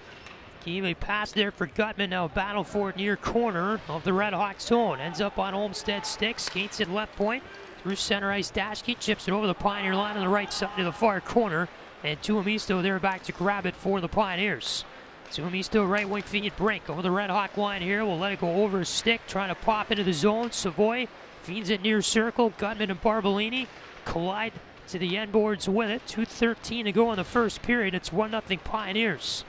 Gave a pass there for Guttman. Now battle for it near corner of the Red Hawks zone. Ends up on Olmstead stick. Skates at left point. Through center ice. Daschke chips it over the Pioneer line on the right side to the far corner. And Tuomisto there back to grab it for the Pioneers. Tuomisto right wing feed break over the Red Hawk line here. We'll let it go over a stick. Trying to pop into the zone. Savoie feeds it near circle. Guttman and Barbolini collide to the end boards with it. 2.13 to go in the first period. It's 1 0 Pioneers.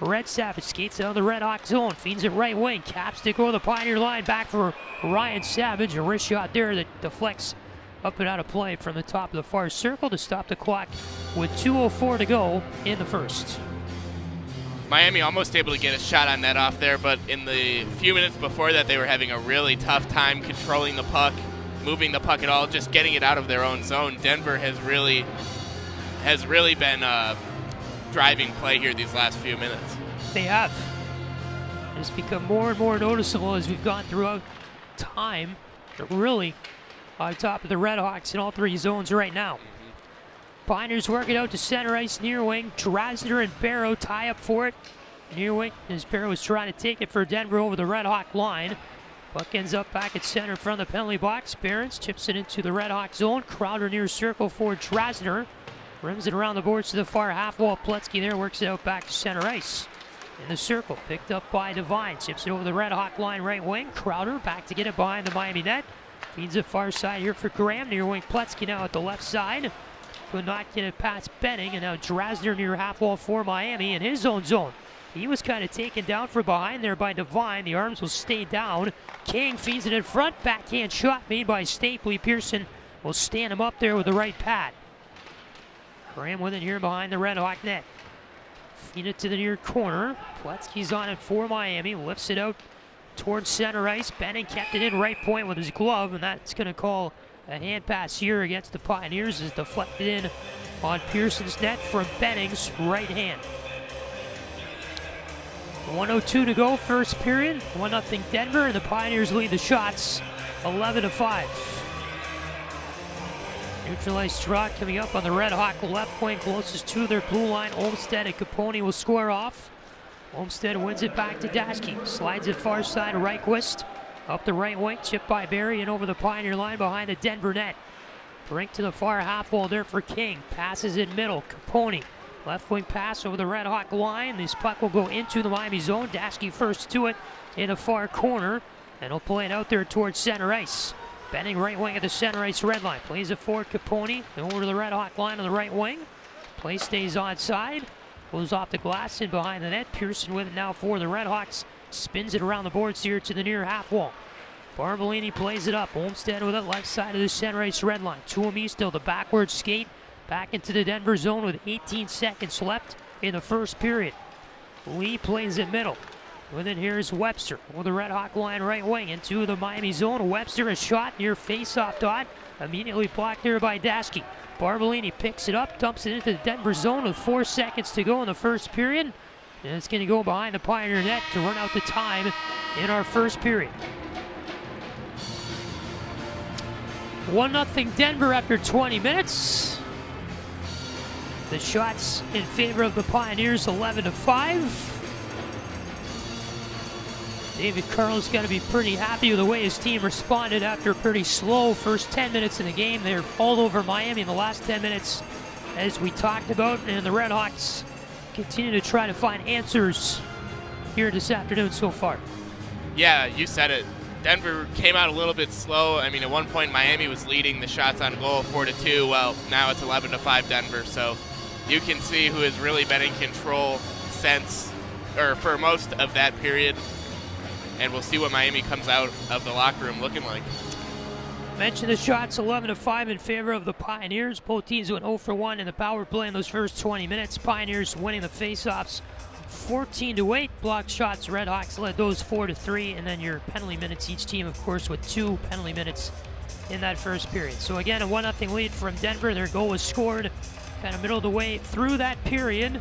Red Savage skates out of the Red Hawk zone, feeds it right wing, Capstick over the Pioneer line, back for Ryan Savage. A wrist shot there that deflects up and out of play from the top of the far circle to stop the clock with 2.04 to go in the first. Miami almost able to get a shot on net off there, but in the few minutes before that, they were having a really tough time controlling the puck, moving the puck at all, just getting it out of their own zone. Denver has really has really been uh, driving play here these last few minutes. They have. It's become more and more noticeable as we've gone throughout time. They're really on top of the Red Hawks in all three zones right now. Mm-hmm. Pioneers working out to center ice near wing. Drasner and Barrow tie up for it. Near wing as Barrow is trying to take it for Denver over the Red Hawk line. Buck ends up back at center from the penalty box. Barons chips it into the Red Hawk zone. Crowder near circle for Drasner. Rims it around the boards to the far half wall. Pletzky there works it out back to center ice. In the circle, picked up by Devine. Chips it over the Red Hawk line right wing. Crowder back to get it behind the Miami net. Feeds it far side here for Graham. Near wing Pletzky now at the left side. Could not get it past Benning. And now Drasner near half wall for Miami in his own zone. He was kind of taken down from behind there by Devine. The arms will stay down. King feeds it in front. Backhand shot made by Stapley. Persson will stand him up there with the right pad. Graham with it here behind the Red Hawk net. Feed it to the near corner. Pletzky's on it for Miami. Lifts it out towards center ice. Benning kept it in right point with his glove, and that's going to call a hand pass here against the Pioneers. Is deflected in on Persson's net from Benning's right hand. 102 to go, first period. 1 0 Denver, and the Pioneers lead the shots 11 to 5. Neutralized straw coming up on the Red Hawk left wing, closest to their blue line. Olmstead and Caponi will square off. Olmstead wins it back to Daschke. Slides it far side, Rydqvist. Up the right wing, chipped by Barry and over the Pioneer line behind the Denver net. Brink to the far half wall there for King. Passes in middle. Caponi. Left wing pass over the Red Hawk line. This puck will go into the Miami zone. Daschke first to it in the far corner. And he'll play it out there towards center ice. Benning right wing at the center ice red line. Plays it forward Caponi. Over to the Red Hawk line on the right wing. Play stays onside. Goes off the glass and behind the net. Persson with it now for the Red Hawks. Spins it around the boards here to the near half wall. Barbolini plays it up. Olmstead with it left side of the center ice red line. Tuomisto, the backward skate. Back into the Denver zone with 18 seconds left in the first period. Lee plays it middle. With it, here's Webster with the Red Hawk line right wing into the Miami zone. Webster a shot near face-off dot. Immediately blocked there by Daschke. Barbolini picks it up, dumps it into the Denver zone with four seconds to go in the first period. And it's going to go behind the Pioneer net to run out the time in our first period. 1 0 Denver after 20 minutes. The shots in favor of the Pioneers 11 to 5. David Carle's got to be pretty happy with the way his team responded after a pretty slow first 10 minutes in the game. They're all over Miami in the last 10 minutes, as we talked about, and the Red Hawks continue to try to find answers here this afternoon so far. Yeah, you said it. Denver came out a little bit slow. I mean, at one point Miami was leading the shots on goal, four to two. Well, now it's 11 to five Denver. So you can see who has really been in control since, or for most of that period and we'll see what Miami comes out of the locker room looking like. Mentioned the shots 11 to 5 in favor of the Pioneers. Both teams went 0 for 1 in the power play in those first 20 minutes. Pioneers winning the faceoffs 14 to 8 block shots. Red Hawks led those 4 to 3, and then your penalty minutes. Each team, of course, with two penalty minutes in that first period. So again, a 1 0 lead from Denver. Their goal was scored kind of middle of the way through that period.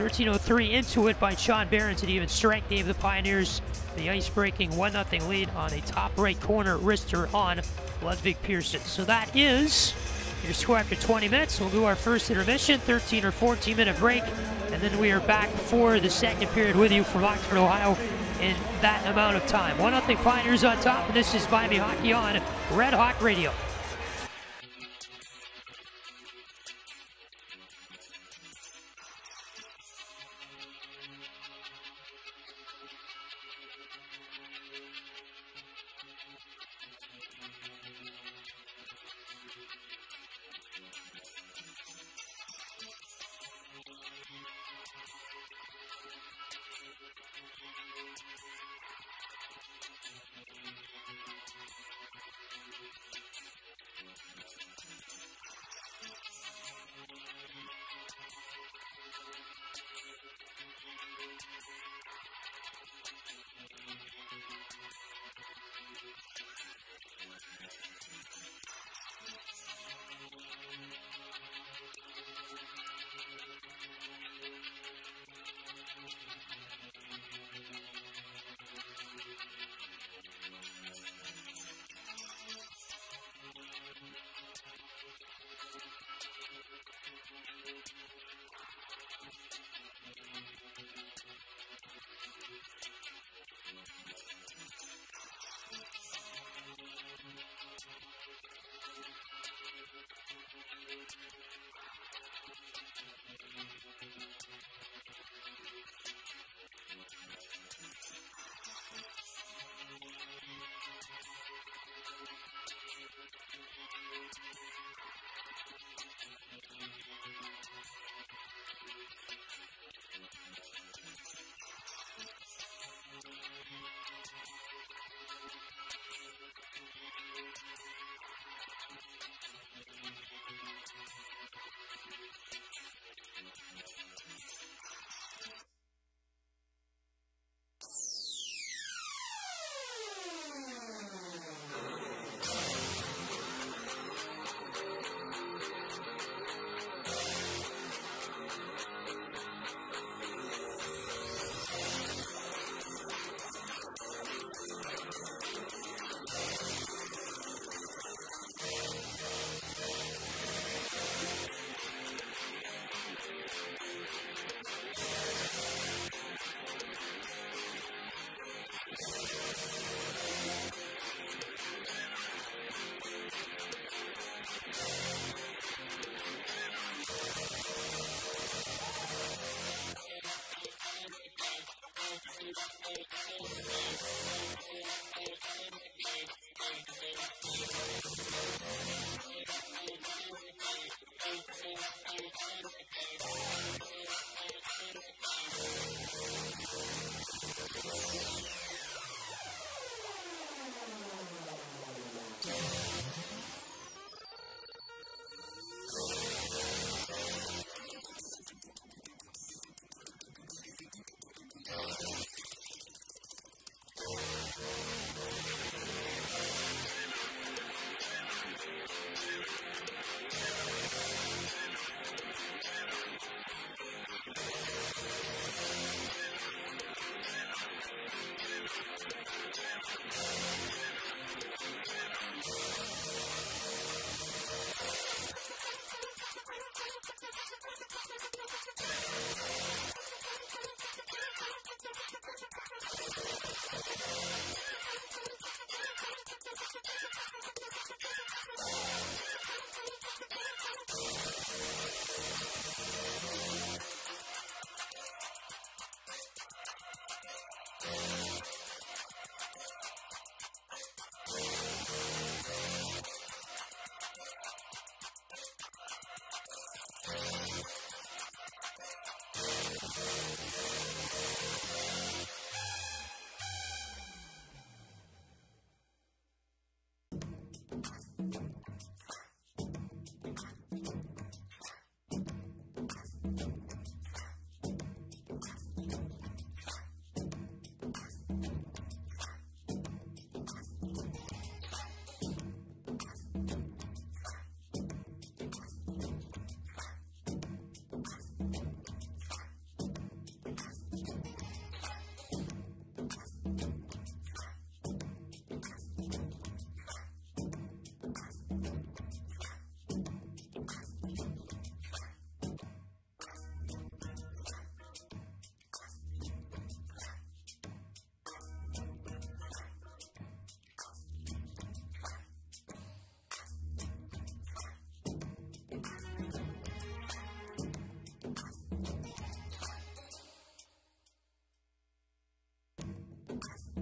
13.03 into it by Sean Behrens, and even strength gave the Pioneers the ice-breaking 1-0 lead on a top right corner wrister on Ludvig Persson. So that is your score after 20 minutes. We'll do our first intermission, 13 or 14 minute break, and then we are back for the second period with you from Oxford, Ohio in that amount of time. 1-0 Pioneers on top, and this is Miami Hockey on Red Hawk Radio.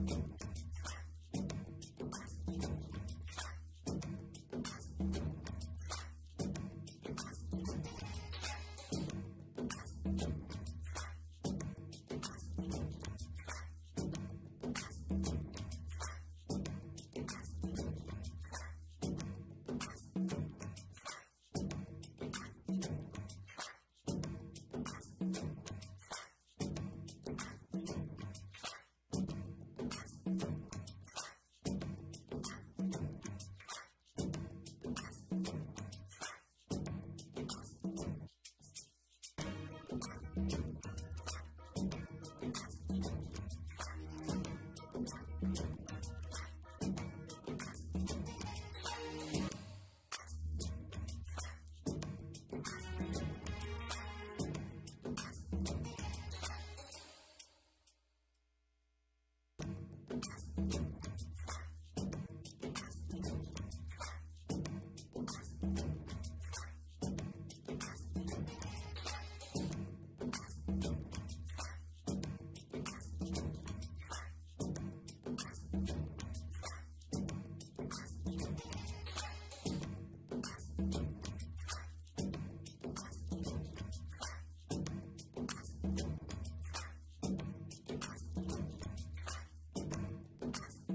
何?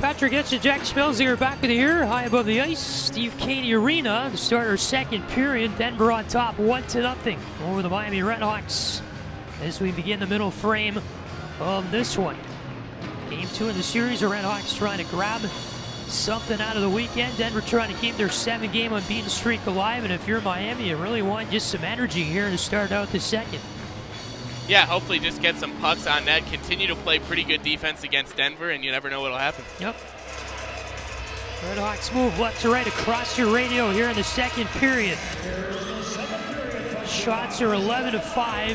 Patrick Etch and Jack Schmelzinger back of the year, high above the ice. Steve Cady Arena to start our second period. Denver on top, one to nothing over the Miami Redhawks as we begin the middle frame of this one. Game two in the series, the Redhawks trying to grab something out of the weekend. Denver trying to keep their seven game unbeaten streak alive. And if you're Miami, you really want just some energy here to start out the second. Yeah, hopefully just get some pucks on net, continue to play pretty good defense against Denver, and you never know what'll happen. Yep. Redhawks move left to right across your radio here in the second period. Shots are 11 to 5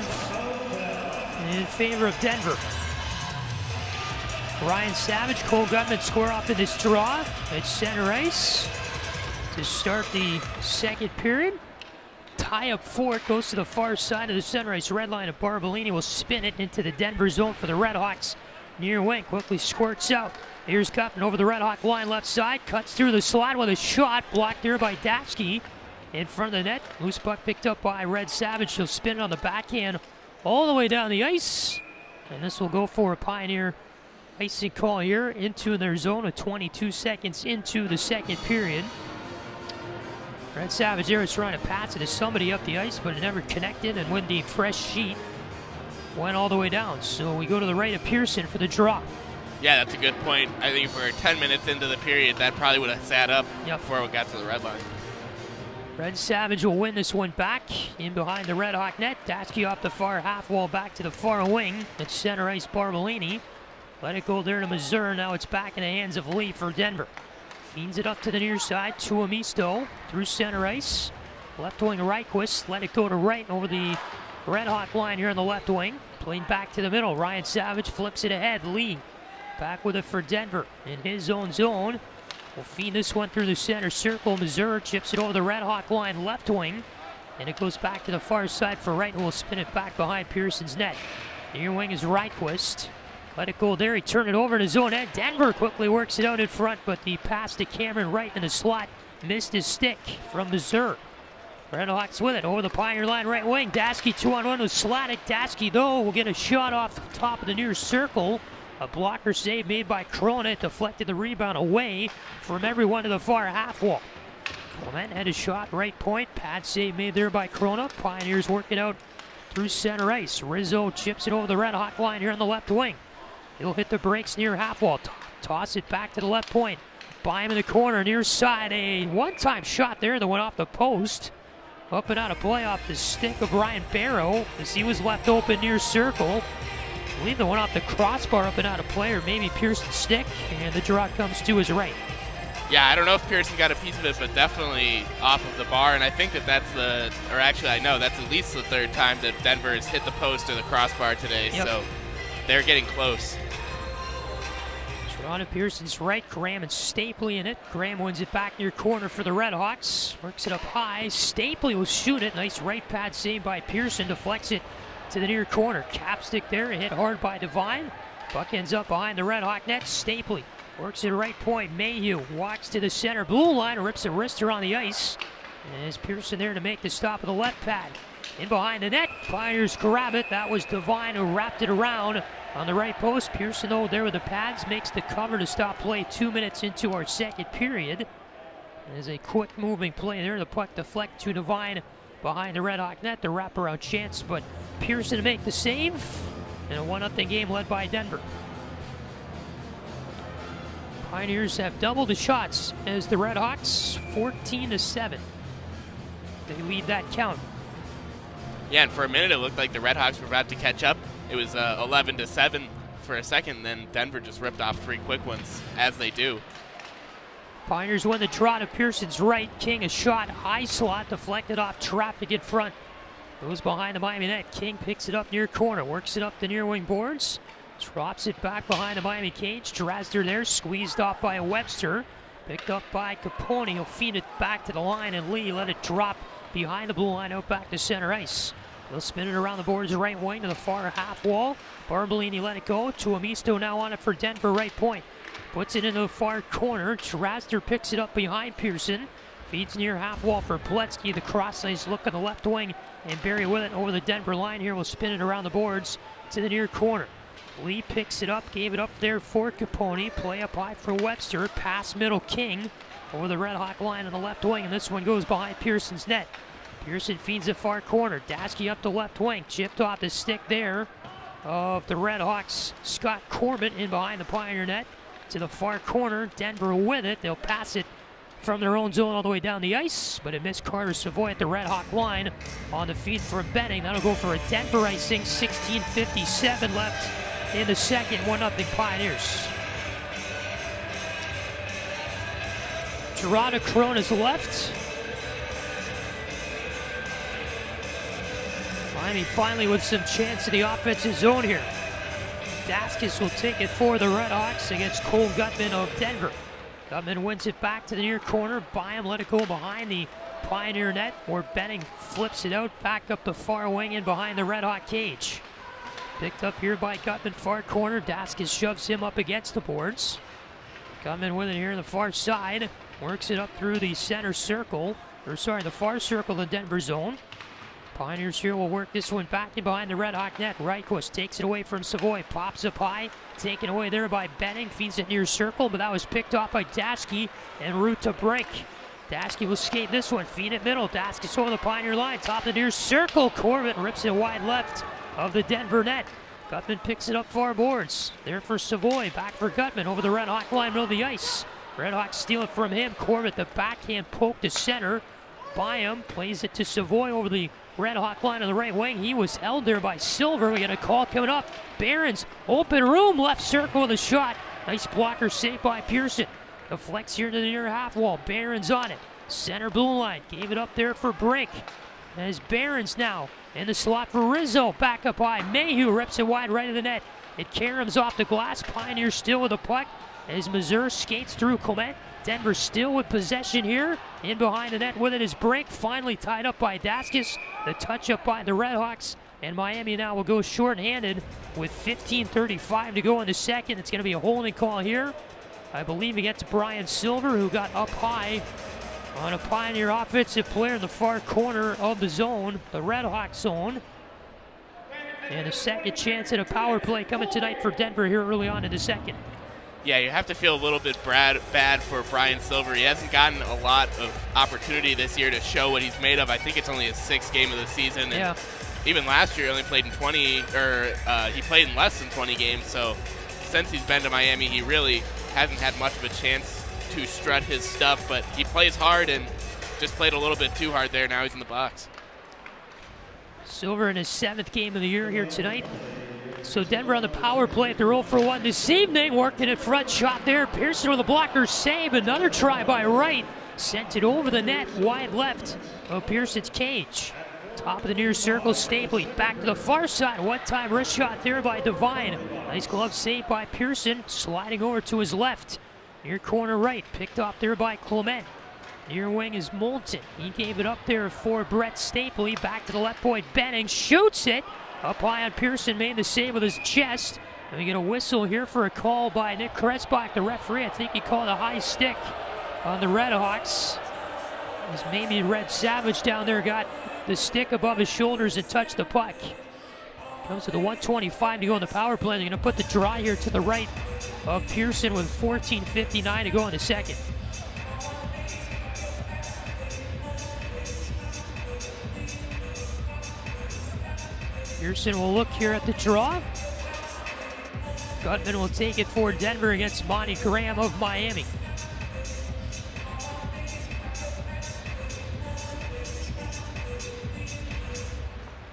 in favor of Denver. Ryan Savage, Cole Guttman score off in this draw at center ice to start the second period. Tie up four, goes to the far side of the center ice red line, and Barbolini will spin it into the Denver zone for the Redhawks. Near wing, quickly squirts out. Here's Guttman over the Red Hawk line left side, cuts through the slot with a shot, blocked there by Daschke. In front of the net, loose puck picked up by Red Savage. He'll spin it on the backhand all the way down the ice. And this will go for a Pioneer icing call here into their zone with 22 seconds into the second period. Red Savage there is trying to pass it to somebody up the ice, but it never connected, and when the fresh sheet went all the way down. So we go to the right of Persson for the draw. Yeah, that's a good point. I think if we are 10 minutes into the period, that probably would have sat up Yep. before we got to the red line. Red Savage will win this one back in behind the Red Hawk net. Daschke off the far half wall back to the far wing. It's center ice Barbolini. Let it go there to Mazur. Now it's back in the hands of Lee for Denver. Feeds it up to the near side Tuomisto through center ice. Left wing Rydqvist. Let it go to right over the Red Hawk line here on the left wing. Playing back to the middle. Ryan Savage flips it ahead. Lee back with it for Denver in his own zone. Will feed this one through the center circle. Mazur chips it over the Red Hawk line left wing. And it goes back to the far side for right, who will spin it back behind Persson's net. Near wing is Rydqvist. Let it go there. He turned it over to zone end. Denver quickly works it out in front, but the pass to Cameron Wright in the slot missed his stick from Mazur. Red Hawks with it over the Pioneer line right wing. Daschke two on one with Slatic. Daschke though will get a shot off the top of the near circle. A blocker save made by Chrona. Deflected the rebound away from everyone to the far half wall. Clement had a shot right point. Pad save made there by Chrona. Pioneers working out through center ice. Rizzo chips it over the Red Hawk line here on the left wing. He'll hit the brakes near half wall. Toss it back to the left point. By him in the corner, near side. A one time shot there that went off the post. Up and out of play off the stick of Ryan Barrow as he was left open near circle. I believe the one off the crossbar up and out of play, or maybe Persson's stick, and the draw comes to his right. Yeah, I don't know if Persson got a piece of it, but definitely off of the bar. And I think that that's the, or actually, I know that's at least the third time that Denver has hit the post or the crossbar today. Yep. So they're getting close. Toronto Persson's right, Graham and Stapley in it. Graham wins it back near corner for the Red Hawks. Works it up high. Stapley will shoot it. Nice right pad save by Persson. Deflects it to the near corner. Capstick there. Hit hard by Devine. Buck ends up behind the Red Hawk net. Stapley works it right point. Mayhew walks to the center blue line. Rips a wrister on the ice. And there's Persson there to make the stop of the left pad. In behind the net. Pioneers grab it. That was Devine who wrapped it around on the right post. Persson, though, there with the pads, makes the cover to stop play two minutes into our second period. There's a quick moving play there. The puck deflect to Devine behind the Red Hawk net. The wraparound chance, but Persson to make the save. And a 1 0 game led by Denver. Pioneers have doubled the shots as the Red Hawks 14 to 7. They lead that count. Yeah, and for a minute it looked like the Red Hawks were about to catch up. It was uh, 11 to 7 for a second, then Denver just ripped off three quick ones, as they do. Pioneers win the draw to Persson's right. King a shot, high slot, deflected off traffic in front. Goes behind the Miami net. King picks it up near corner, works it up the near wing boards, drops it back behind the Miami cage. Drasder there, squeezed off by Webster. Picked up by Caponi. He'll feed it back to the line, and Lee let it drop behind the blue line out back to center ice. He'll spin it around the boards right wing to the far half wall. Barbolini let it go. Tuomisto now on it for Denver right point. Puts it into the far corner. Trasner picks it up behind Persson. Feeds near half wall for Pletzky. The cross ice look on the left wing. And Barry with it over the Denver line here will spin it around the boards to the near corner. Lee picks it up, gave it up there for Caponi. Play up high for Webster. Pass middle King over the Red Hawk line on the left wing, and this one goes behind Persson's net. Persson feeds the far corner. Daschke up the left wing. Chipped off the stick there of the Red Hawks. Scott Corbett in behind the Pioneer net to the far corner. Denver with it. They'll pass it from their own zone all the way down the ice, but it missed Carter Savoie at the Red Hawk line on the feed for Benning. That'll go for a Denver icing. 16.57 left in the second. 1 0 Pioneers. Gerardo Chrona's left. Miami finally with some chance in the offensive zone here. Daskis will take it for the Red Hawks against Cole Guttman of Denver. Guttman wins it back to the near corner. Buium let it go behind the Pioneer net where Benning flips it out back up the far wing and behind the Red Hawk cage. Picked up here by Guttman, far corner. Daskis shoves him up against the boards. Guttman with it here on the far side. Works it up through the center circle. Or sorry, the far circle, the Denver zone. Pioneers here will work this one back in behind the Red Hawk net. Rydqvist takes it away from Savoie. Pops up high. Taken away there by Benning. Feeds it near circle, but that was picked off by Dasky and route to break. Dasky will skate this one. Feed it middle. Dasky's over the Pioneer line. Top of the near circle. Corbett rips it wide left of the Denver net. Guttman picks it up far boards. There for Savoie. Back for Guttman over the Red Hawk line, middle of the ice. Red Hawks steal it from him. Corbett, the backhand poke to center. Buium plays it to Savoie over the Red Hawk line on the right wing. He was held there by Silver. We got a call coming up. Behrens, open room, left circle with a shot. Nice blocker saved by Persson. Deflects here to the near half wall. Behrens on it. Center blue line. Gave it up there for Brink. As Behrens now in the slot for Rizzo. Back up high. Mayhew rips it wide right of the net. It caroms off the glass. Pioneers still with the puck as Mazur skates through Clement. Denver still with possession here. In behind the net with it is Brink. Finally tied up by Daskis. The touch up by the Redhawks. And Miami now will go short-handed with 15.35 to go in the second. It's going to be a holding call here. I believe it against Brian Silver, who got up high on a Pioneer offensive player in the far corner of the zone, the Redhawks zone. And a second chance at a power play coming tonight for Denver here early on in the second yeah, you have to feel a little bit bad, bad for Brian Silver. He hasn't gotten a lot of opportunity this year to show what he's made of. I think it's only his sixth game of the season. yeah. Even last year, he only played in 20, or uh, he played in less than 20 games. So since he's been to Miami, he really hasn't had much of a chance to strut his stuff. But he plays hard and just played a little bit too hard there. Now he's in the box. Silver in his seventh game of the year here tonight. So Denver on the power play at the roll for one this evening. Working it front shot there. Persson with a blocker save. Another try by Wright. Sent it over the net, wide left of Persson's cage. Top of the near circle, Stapley back to the far side. One time wrist shot there by Devine. Nice glove save by Persson. Sliding over to his left. Near corner right, picked off there by Clement. Near wing is Moulton. He gave it up there for Brett Stapley. Back to the left point. Benning shoots it. Up high on Persson made the save with his chest. And we get a whistle here for a call by Nick Krebsbach, the referee. I think he called a high stick on the Red Hawks. As maybe Red Savage down there got the stick above his shoulders and touched the puck. Comes to the 125 to go on the power play. They're going to put the draw here to the right of Persson with 14.59 to go in the second. Persson will look here at the draw. Guttman will take it for Denver against Monty Graham of Miami.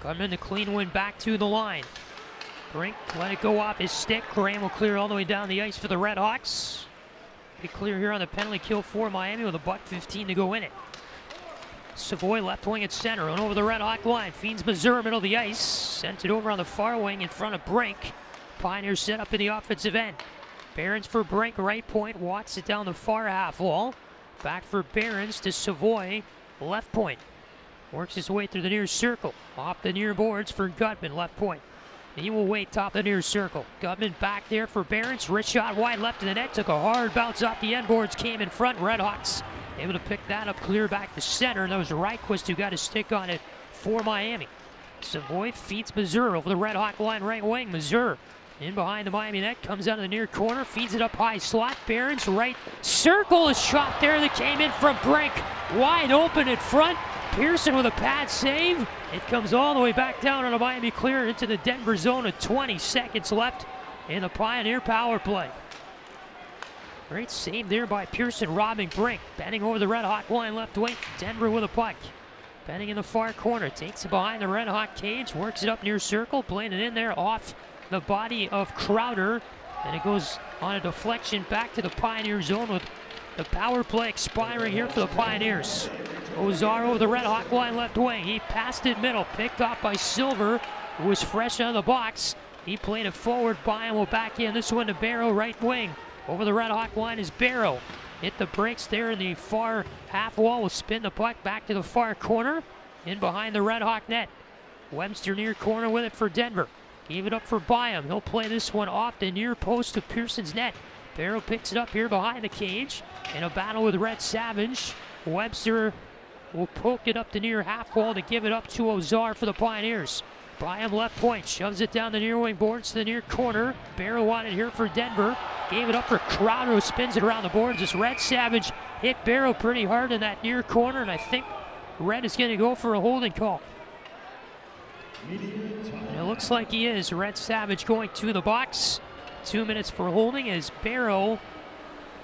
Guttman the clean win back to the line. Brink let it go off his stick. Graham will clear all the way down the ice for the Red Hawks. Be clear here on the penalty kill for Miami with a buck 15 to go in it. Savoie left wing at center and over the Red Hawk line. Fiends Mazur middle of the ice. Sent it over on the far wing in front of Brink. Pioneers set up in the offensive end. Behrens for Brink, right point. Watts it down the far half wall. Back for Behrens to Savoie, left point. Works his way through the near circle. Off the near boards for Guttman, left point. He will wait top the near circle. Guttman back there for Behrens. Rich shot wide left of the net. Took a hard bounce off the end boards. Came in front. Redhawks Able to pick that up clear back to center. That was Rydqvist who got a stick on it for Miami. Savoie feeds Mazur over the Red Hawk line right wing. Mazur In behind the Miami net, comes out of the near corner, feeds it up high slot. Behrens right circle, a shot there that came in from Brink. Wide open in front. Persson with a pad save. It comes all the way back down on a Miami clear into the Denver zone with 20 seconds left in the Pioneer power play. Great save there by Persson, robbing Brink. Benning over the Red Hawk line left wing. Denver with a puck. Benning in the far corner. Takes it behind the Red Hawk cage. Works it up near circle. Playing it in there off the body of Crowder. And it goes on a deflection back to the Pioneer zone with the power play expiring here for the Pioneers. Ozar over the Red Hawk line left wing. He passed it middle. Picked off by Silver, who was fresh out of the box. He played it forward by him. Will back in. This one to Barrow, right wing. Over the Red Hawk line is Barrow. Hit the brakes there in the far half wall. Will spin the puck back to the far corner. In behind the Red Hawk net. Webster near corner with it for Denver. Gave it up for Buium. He'll play this one off the near post to Persson's net. Barrow picks it up here behind the cage. In a battle with Red Savage. Webster will poke it up the near half wall to give it up to Ozar for the Pioneers. Buium left point, shoves it down the near wing boards to the near corner. Barrow wanted here for Denver. Gave it up for Crowder, who spins it around the boards. This Red Savage hit Barrow pretty hard in that near corner, and I think Red is going to go for a holding call. And it looks like he is. Red Savage going to the box. Two minutes for holding as Barrow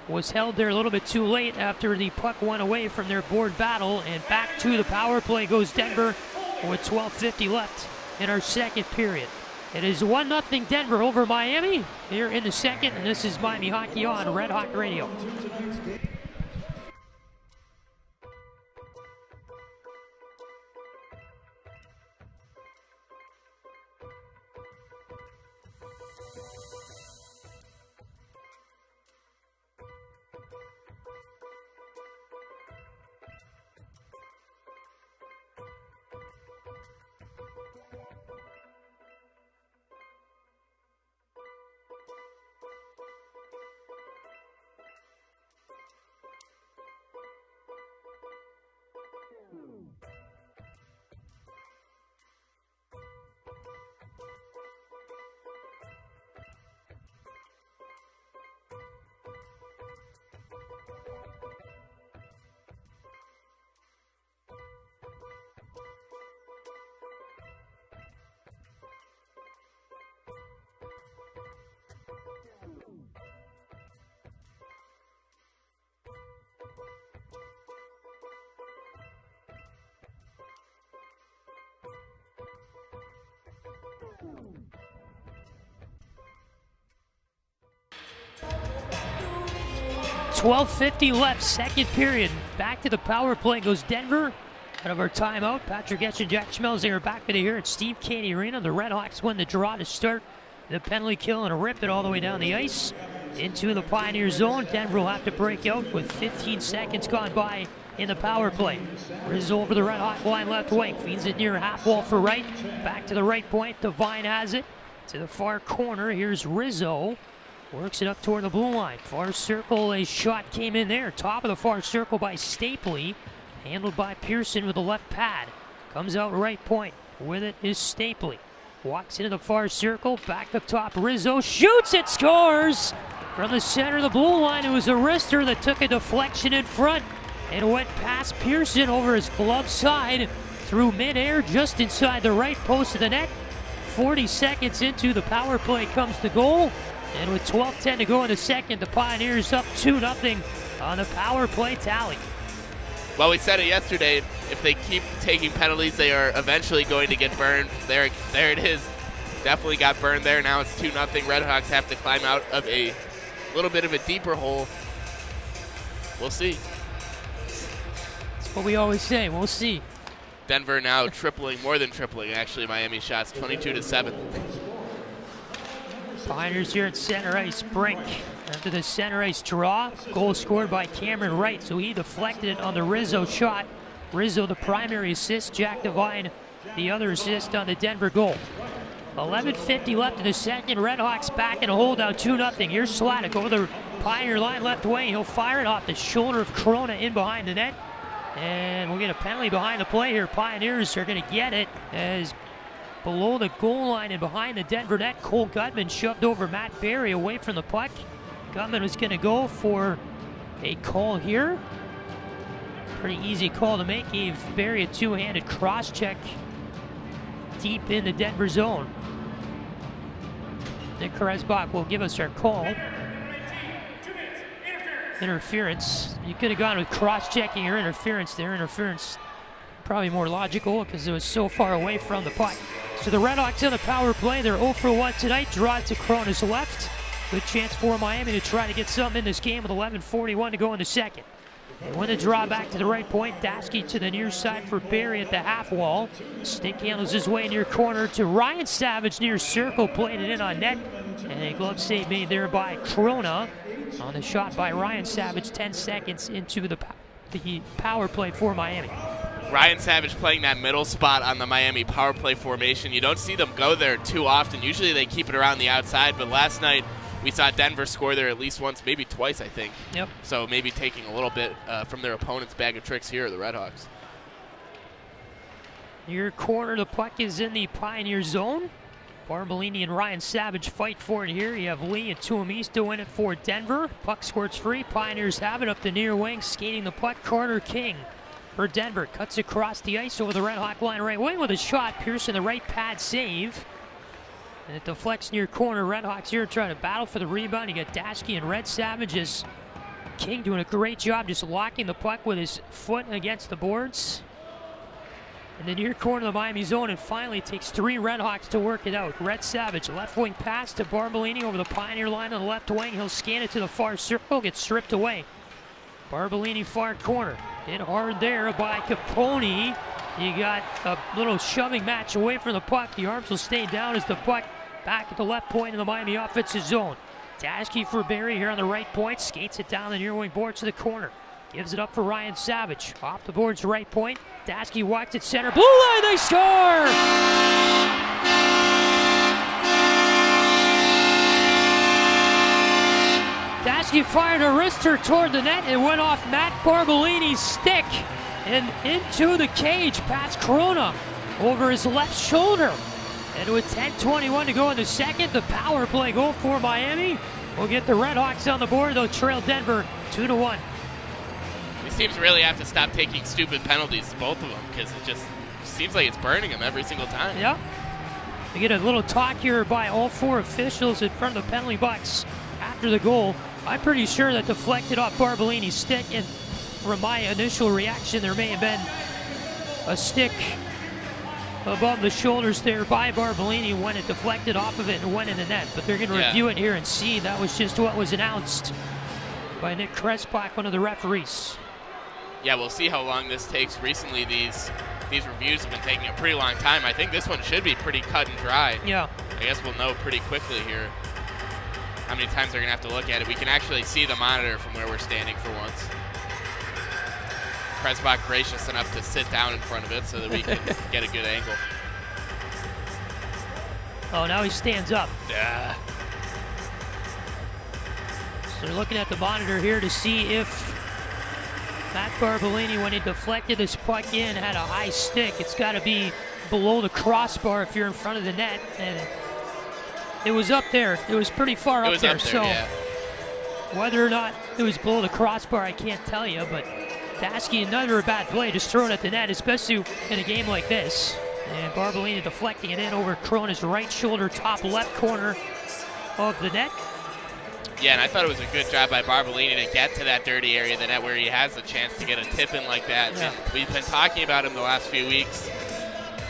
was held there a little bit too late after the puck went away from their board battle. And back to the power play goes Denver with 12.50 left in our second period. It is 1 0 Denver over Miami here in the second, and this is Miami Hockey on Red Hawk Radio. 12.50 left, second period. Back to the power play goes Denver. Out of our timeout, Patrick Etch and Jack Schmelzinger are back it here at Steve Cady Arena. The Red Hawks win the draw to start the penalty kill and rip it all the way down the ice into the Pioneer zone. Denver will have to break out with 15 seconds gone by in the power play. Rizzo over the Red Hawk line left wing, feeds it near half wall for Wright. Back to the right point, Devine has it. To the far corner, here's Rizzo. Works it up toward the blue line. Far circle, a shot came in there. Top of the far circle by Stapley. Handled by Persson with the left pad. Comes out right point. With it is Stapley. Walks into the far circle. Back up top. Rizzo shoots it, scores! From the center of the blue line, it was a wrister that took a deflection in front and went past Persson over his glove side through midair just inside the right post of the net. 40 seconds into the power play comes the goal. And with 12-10 to go in the second, the Pioneers up 2-0 on the power play tally. Well, we said it yesterday. If they keep taking penalties, they are eventually going to get burned. There, there it is. Definitely got burned there. Now it's 2 0. Redhawks have to climb out of a little bit of a deeper hole. We'll see. That's what we always say. We'll see. Denver now tripling, more than tripling, actually, Miami shots 22 to 7. Pioneers here at center ice. Brink after the center ice draw. Goal scored by Cameron Wright, so he deflected it on the Rizzo shot. Rizzo the primary assist. Jack Devine the other assist on the Denver goal. 11.50 left in the second. Redhawks back in a holdout 2 0. Here's Sladek over the Pioneer line left wing. He'll fire it off the shoulder of Chrona in behind the net. And we'll get a penalty behind the play here. Pioneers are going to get it as below the goal line and behind the Denver net. Cole Guttman shoved over Matt Barry away from the puck. Guttman was going to go for a call here. Pretty easy call to make. Gave Barry a two-handed cross check deep in the Denver zone. Nick Krebsbach will give us our call. Interference. You could have gone with cross-checking or interference there. Interference probably more logical because it was so far away from the puck. So the Redhawks in the power play. They're 0 for 1 tonight. Draw to Chrona's left. Good chance for Miami to try to get something in this game with 11.41 to go in the second. They win the draw back to the right point. Daschke to the near side for Barry at the half wall. Stick handles his way near corner to Ryan Savage near circle, played it in on net. And a glove save made there by Chrona on the shot by Ryan Savage 10 seconds into the, the power play for Miami. Ryan Savage playing that middle spot on the Miami power play formation. You don't see them go there too often. Usually they keep it around the outside, but last night we saw Denver score there at least once, maybe twice, I think. Yep. So maybe taking a little bit uh, from their opponent's bag of tricks here, the Redhawks. Near corner, the puck is in the Pioneer zone. Barbolini and Ryan Savage fight for it here. You have Lee and Tuomisto in it for Denver. Puck squirts free. Pioneers have it up the near wing, skating the puck. Carter King for Denver. Cuts across the ice over the Red Hawk line right wing with a shot. Persson the right pad save. And it deflects near corner. Redhawks here trying to battle for the rebound. You got Daschke and Red Savages. King doing a great job just locking the puck with his foot against the boards. And the near corner of the Miami zone and finally takes three Red Hawks to work it out. Red Savage, left wing pass to Barbolini over the Pioneer line on the left wing. He'll scan it to the far circle, gets stripped away. Barbolini far corner. Hit hard there by Caponi. You got a little shoving match away from the puck. The arms will stay down as the puck back at the left point in the Miami offensive zone. Daschke for Barry here on the right point. Skates it down the near wing boards to the corner. Gives it up for Ryan Savage. Off the boards right point. Daschke walks it center. Blue line, they score! Daschke fired a wrister toward the net. It went off Matt Barbolini's stick and into the cage. Pats Chrona over his left shoulder. And with 10.21 to go in the second, the power play goal for Miami will get the Redhawks on the board. They'll trail Denver 2 to 1. These teams really have to stop taking stupid penalties, both of them, because it just seems like it's burning them every single time. Yeah. We get a little talk here by all four officials in front of the penalty box after the goal. I'm pretty sure that deflected off Barbolini's stick, and from my initial reaction, there may have been a stick above the shoulders there by Barbolini when it deflected off of it and went in the net. But they're going to Yeah. review it here and see. That was just what was announced by Nick Krebsbach, one of the referees. Yeah, we'll see how long this takes. Recently, these these reviews have been taking a pretty long time. I think this one should be pretty cut and dry. Yeah. I guess we'll know pretty quickly here how many times they're going to have to look at it. We can actually see the monitor from where we're standing for once. Krebsbach gracious enough to sit down in front of it so that we can (laughs) get a good angle. Oh, now he stands up. Yeah. So they're looking at the monitor here to see if Matt Barbolini, when he deflected this puck in, had a high stick. It's got to be below the crossbar if you're in front of the net. And it was up there. It was pretty far up was there. up there, so yeah. whether or not it was below the crossbar, I can't tell you. But Daschke, another bad play, just throwing at the net, especially in a game like this. And Barbolini deflecting it in over Chrona's right shoulder, top left corner of the net. Yeah, and I thought it was a good job by Barbolini to get to that dirty area of the net where he has a chance to get a tip in like that. Yeah. We've been talking about him the last few weeks.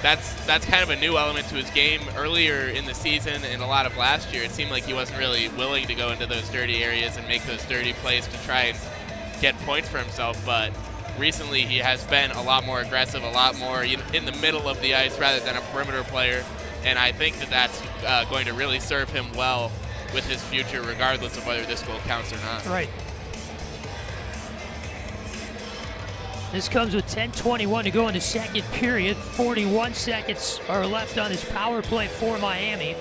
That's that's kind of a new element to his game. Earlier in the season and a lot of last year, it seemed like he wasn't really willing to go into those dirty areas and make those dirty plays to try and get points for himself. But recently, he has been a lot more aggressive, a lot more in the middle of the ice rather than a perimeter player. And I think that that's uh, going to really serve him well with his future, regardless of whether this goal counts or not. Right. This comes with 10:21 to go in the second period. 41 seconds are left on his power play for Miami.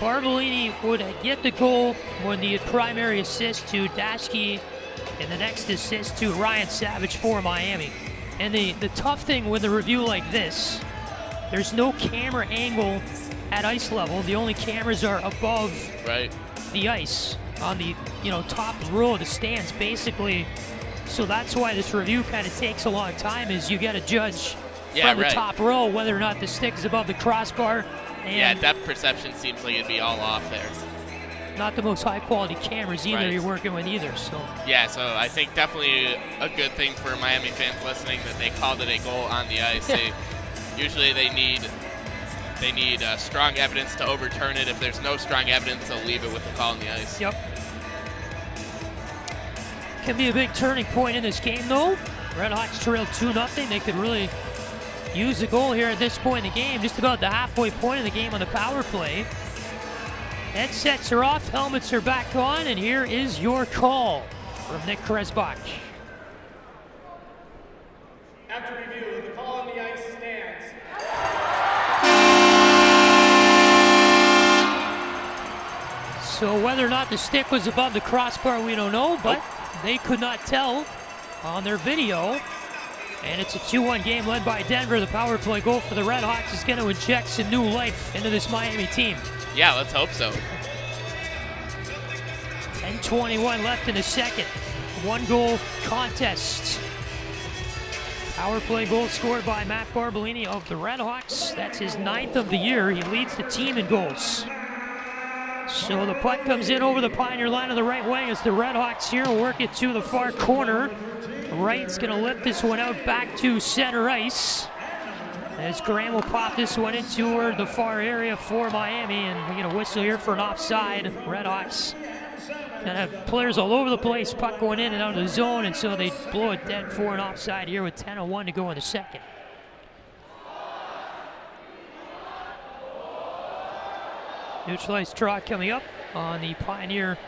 Barbolini would get the goal when the primary assist to Daschke and the next assist to Ryan Savage for Miami. And the, the tough thing with a review like this there's no camera angle at ice level. The only cameras are above Right. the ice on the you know top row of the stands basically so that's why this review kind of takes a long time is you got to judge Yeah, from the top row whether or not the stick is above the crossbar and Yeah, depth perception seems like it'd be all off there. not the most high quality cameras either Right. you're working with either so Yeah, so I think definitely a good thing for Miami fans listening that they called it a goal on the ice. (laughs) They usually they need they need uh, strong evidence to overturn it. If there's no strong evidence, they'll leave it with the call on the ice. yep can be a big turning point in this game though. Redhawks trail 2 nothing. They could really use the goal here at this point in the game. Just about the halfway point of the game on the power play. Headsets are off, helmets are back on, and here is your call from Nick Krebsbach. After review, the call on the ice stands. So whether or not the stick was above the crossbar, we don't know, but they could not tell on their video. And it's a 2-1 game led by Denver. The power play goal for the Redhawks is going to inject some new life into this Miami team. Yeah, let's hope so. 10-21 left in the second. One goal contest. Power play goal scored by Matt Barbolini of the Redhawks. That's his ninth of the year. He leads the team in goals. So the puck comes in over the Pioneer line of the right wing as the Redhawks here work it to the far corner. Wright's going to lift this one out back to center ice. As Graham will pop this one into the far area for Miami, and we get a whistle here for an offside. Redhawks kind of players all over the place, puck going in and out of the zone, and so they blow it dead for an offside here with 10:01 to go in the second. Neutralized draw coming up on the Pioneer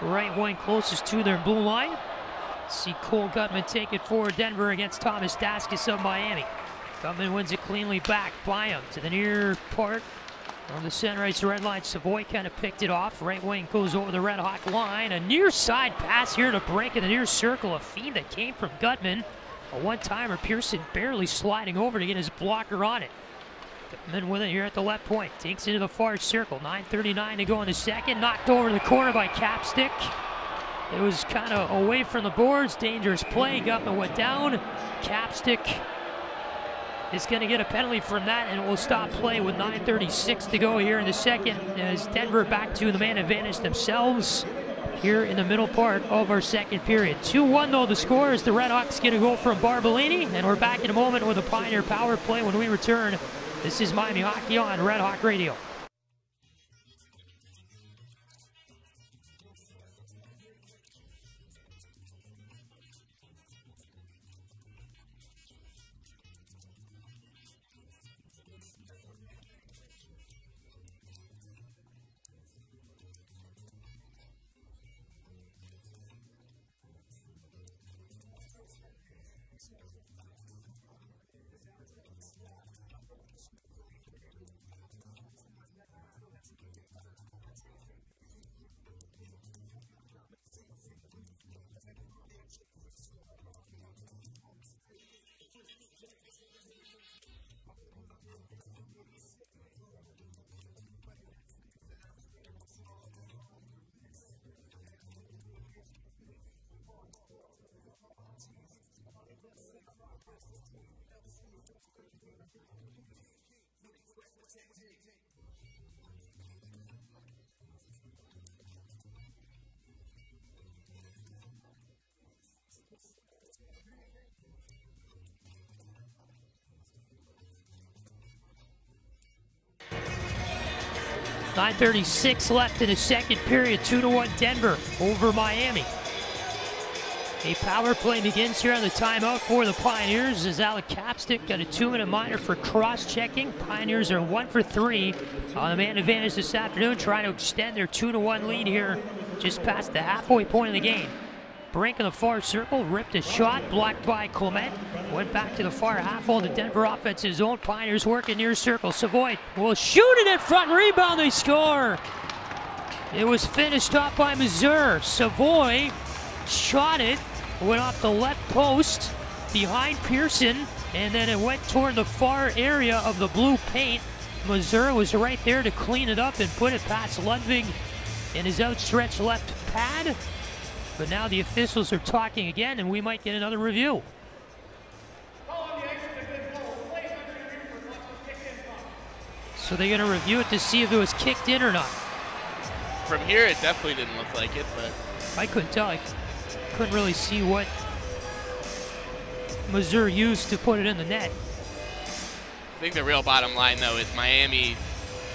right wing closest to their blue line. See Cole Guttman take it for Denver against Thomas Daskis of Miami. Guttman wins it cleanly back by him to the near part on the center ice red line. Savoie kind of picked it off. Right wing goes over the Red Hawk line. A near side pass here to break in the near circle. A feed that came from Guttman. A one timer. Persson barely sliding over to get his blocker on it. Guttman with it here at the left point. Takes into the far circle. 9.39 to go in the second. Knocked over the corner by Capstick. It was kind of away from the boards. Dangerous play. Guttman went down. Capstick is going to get a penalty from that, and it will stop play with 9.36 to go here in the second as Denver back to the man advantage themselves here in the middle part of our second period. 2-1 though the score is the Red Redhawks get a goal from Barbolini, and we're back in a moment with a Pioneer power play when we return. This is Miami Hockey on Red Hawk Radio. Nine thirty-six left in the second period. Two to one Denver over Miami. A power play begins here on the timeout for the Pioneers as Alec Capstick got a two-minute minor for cross-checking. Pioneers are one for three on the man advantage this afternoon, trying to extend their two to one lead here just past the halfway point of the game. Brink in the far circle, ripped a shot, blocked by Clement. Went back to the far half of the Denver offensive zone. Pioneers working near circle. Savoie will shoot it in front, rebound, they score. It was finished off by Mazur. Savoie shot it, went off the left post behind Persson, and then it went toward the far area of the blue paint. Mazur was right there to clean it up and put it past Ludvig in his outstretched left pad. But now the officials are talking again, and we might get another review. So they're going to review it to see if it was kicked in or not. From here, it definitely didn't look like it, but I couldn't tell. I couldn't really see what Mazur used to put it in the net. I think the real bottom line, though, is Miami.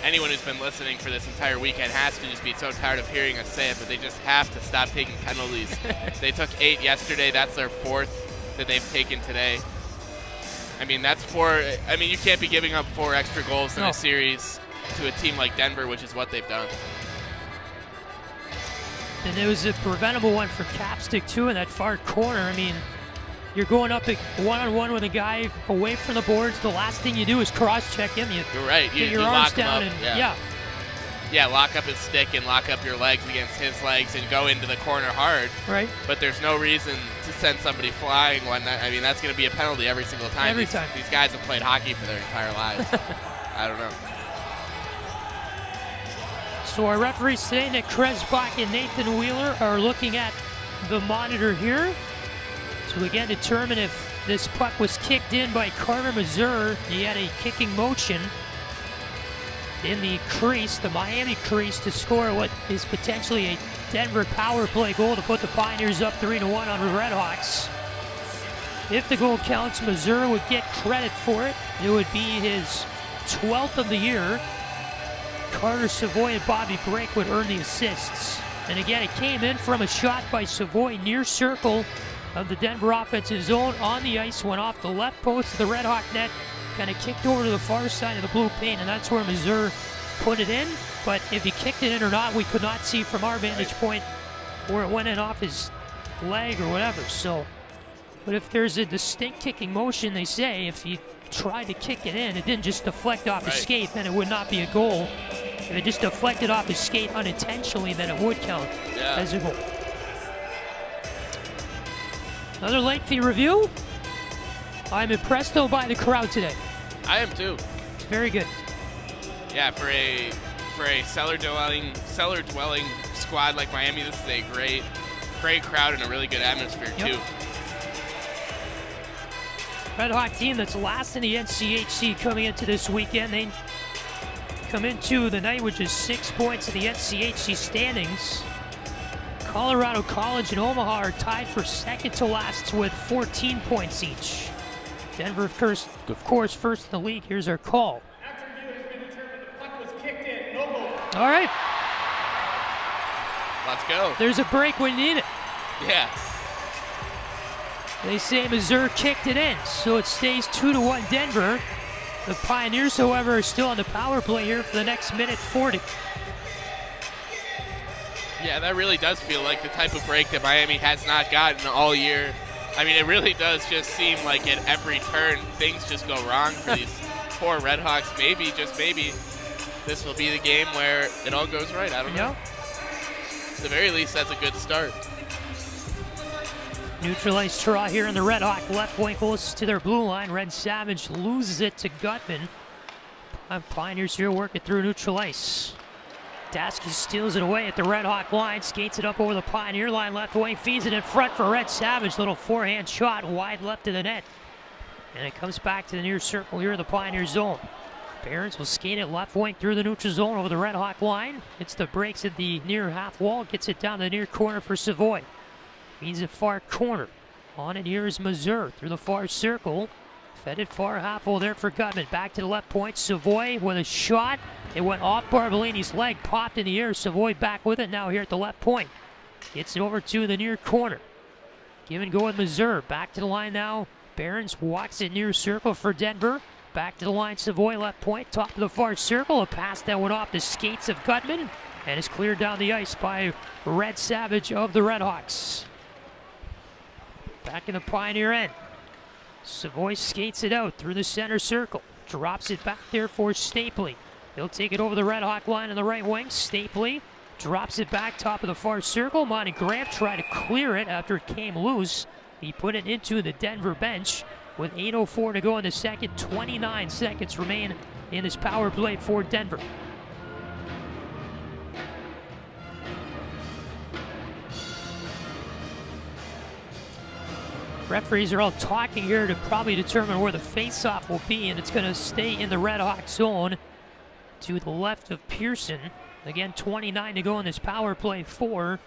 Anyone who's been listening for this entire weekend has to just be so tired of hearing us say it, but they just have to stop taking penalties. (laughs) they took eight yesterday. That's their fourth that they've taken today. I mean, that's four. I mean, you can't be giving up four extra goals in No. a series to a team like Denver, which is what they've done. And it was a preventable one for Capstick, too, in that far corner. I mean, you're going up one on one with a guy away from the boards. The last thing you do is cross check him. You You're right. You, get your you arms lock him down up. and yeah. yeah. Yeah, lock up his stick and lock up your legs against his legs and go into the corner hard. right. But there's no reason to send somebody flying one. that. I mean, that's going to be a penalty every single time. Every these, time. These guys have played hockey for their entire lives. (laughs) I don't know. So our referees today, Nick Krebsbach and Nathan Wheeler, are looking at the monitor here to again determine if this puck was kicked in by Carter Mazur. He had a kicking motion in the crease, the Miami crease, to score what is potentially a Denver power play goal to put the Pioneers up 3 to 1 on the Redhawks. If the goal counts, Mazur would get credit for it. It would be his 12th of the year. Carter Savoie and Bobby Brake would earn the assists. And again, it came in from a shot by Savoie near circle of the Denver offensive zone on the ice, went off the left post of the Red Hawk net, kind of kicked over to the far side of the blue paint, and that's where Mazur put it in. But if he kicked it in or not, we could not see from our vantage point where it went in off his leg or whatever. So, but if there's a distinct kicking motion, they say if he tried to kick it in, it didn't just deflect off his skate, then it would not be a goal. If it just deflected off his skate unintentionally, then it would count Yeah. as a goal. Another lengthy review. I'm impressed though by the crowd today. I am too. It's very good. Yeah, for a for a cellar dwelling cellar dwelling squad like Miami, this is a great great crowd and a really good atmosphere Yep. too. Red Hawk team that's last in the NCHC coming into this weekend. They come into the night which is six points in the NCHC standings. Colorado College and Omaha are tied for second to last with 14 points each. Denver, of course, of course, first in the league. Here's our call. After review, it has been determined the puck was kicked in. No goal. All right, Let's go. there's a break when you need it. Yeah. They say Mazur kicked it in, so it stays 2 to 1 Denver. The Pioneers, however, are still on the power play here for the next minute 40. Yeah, that really does feel like the type of break that Miami has not gotten all year. I mean, it really does just seem like at every turn things just go wrong for these (laughs) poor Redhawks. Maybe, just maybe, this will be the game where it all goes right. I don't You know. At the very least, that's a good start. Neutralized draw here in the Red Hawk left wing closest to their blue line. Red Savage loses it to Guttman. Uh, Pioneers here working through neutral ice. Dasky steals it away at the Red Hawk line, skates it up over the Pioneer line left wing, feeds it in front for Red Savage. Little forehand shot wide left of the net. And it comes back to the near circle here in the Pioneer zone. Behrens will skate it left wing through the neutral zone over the Red Hawk line. Hits the brakes at the near half wall, gets it down the near corner for Savoie. Means a far corner. On it here is Mazur through the far circle. Fed it far half wall there for Guttman. Back to the left point. Savoie with a shot. It went off Barbolini's leg, popped in the air. Savoie back with it now here at the left point. Gets it over to the near corner. Give and go with Mazur. Back to the line now. Behrens walks it near circle for Denver. Back to the line, Savoie left point, top of the far circle. A pass that went off the skates of Guttman and is cleared down the ice by Red Savage of the Redhawks. Back in the Pioneer end. Savoie skates it out through the center circle. Drops it back there for Stapley. He'll take it over the Red Hawk line on the right wing. Stapley drops it back top of the far circle. Monty Graham tried to clear it after it came loose. He put it into the Denver bench. with 8.04 to go in the second. 29 seconds remain in this power play for Denver. Referees are all talking here to probably determine where the face-off will be, and it's going to stay in the Red Hawk zone to the left of Persson. Again, 29 to go in this power play for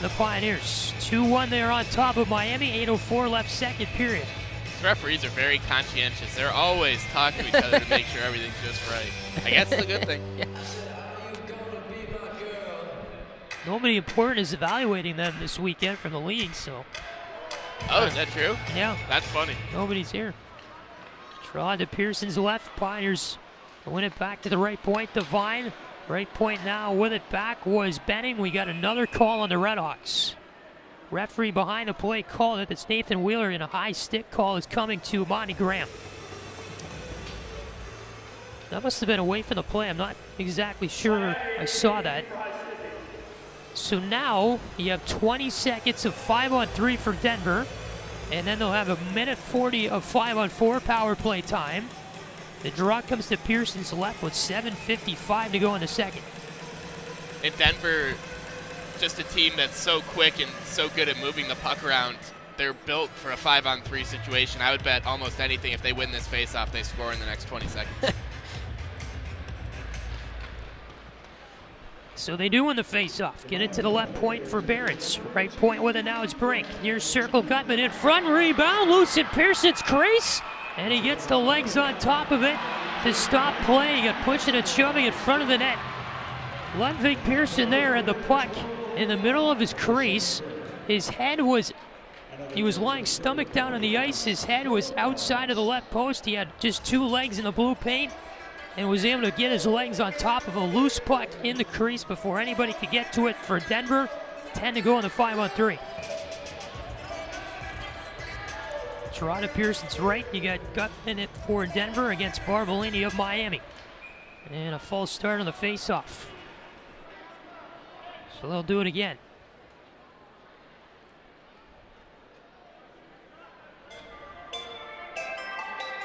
the Pioneers. 2-1 there on top of Miami, 8.04 left second period. These referees are very conscientious. They're always talking to each other to make sure everything's just right. I guess it's a good thing. (laughs) Nobody important is evaluating them this weekend from the league, so Oh, is that true? yeah, That's funny. nobody's here. Draw to Persson's left. Pioneers win it back to the right point. Devine, right point now with it back was Benning. We got another call on the Redhawks. Referee behind the play called it. It's Nathan Wheeler, and a high stick call is coming to Monty Graham. That must have been away from the play. I'm not exactly sure I saw that. So now you have 20 seconds of 5 on 3 for Denver, and then they'll have a minute 40 of 5 on 4 power play time. The draw comes to Persson's left with 7.55 to go in the second. And Denver, just a team that's so quick and so good at moving the puck around. They're built for a five on three situation. I would bet almost anything if they win this faceoff, they score in the next 20 seconds. (laughs) So they do win the face-off. Get it to the left point for Behrens. Right point with it now is Brink. Near circle, Guttman in front, rebound, loose in Persson's crease, and he gets the legs on top of it to stop play. He got pushing and shoving in front of the net. Ludvig Persson there at the puck in the middle of his crease. His head was, he was lying stomach down on the ice. His head was outside of the left post. He had just two legs in the blue paint and was able to get his legs on top of a loose puck in the crease before anybody could get to it for Denver. 10 to go in the 5 on 3. Toronto Persson's right. You got Guttman it for Denver against Barbolini of Miami. And a false start on the faceoff. So they'll do it again.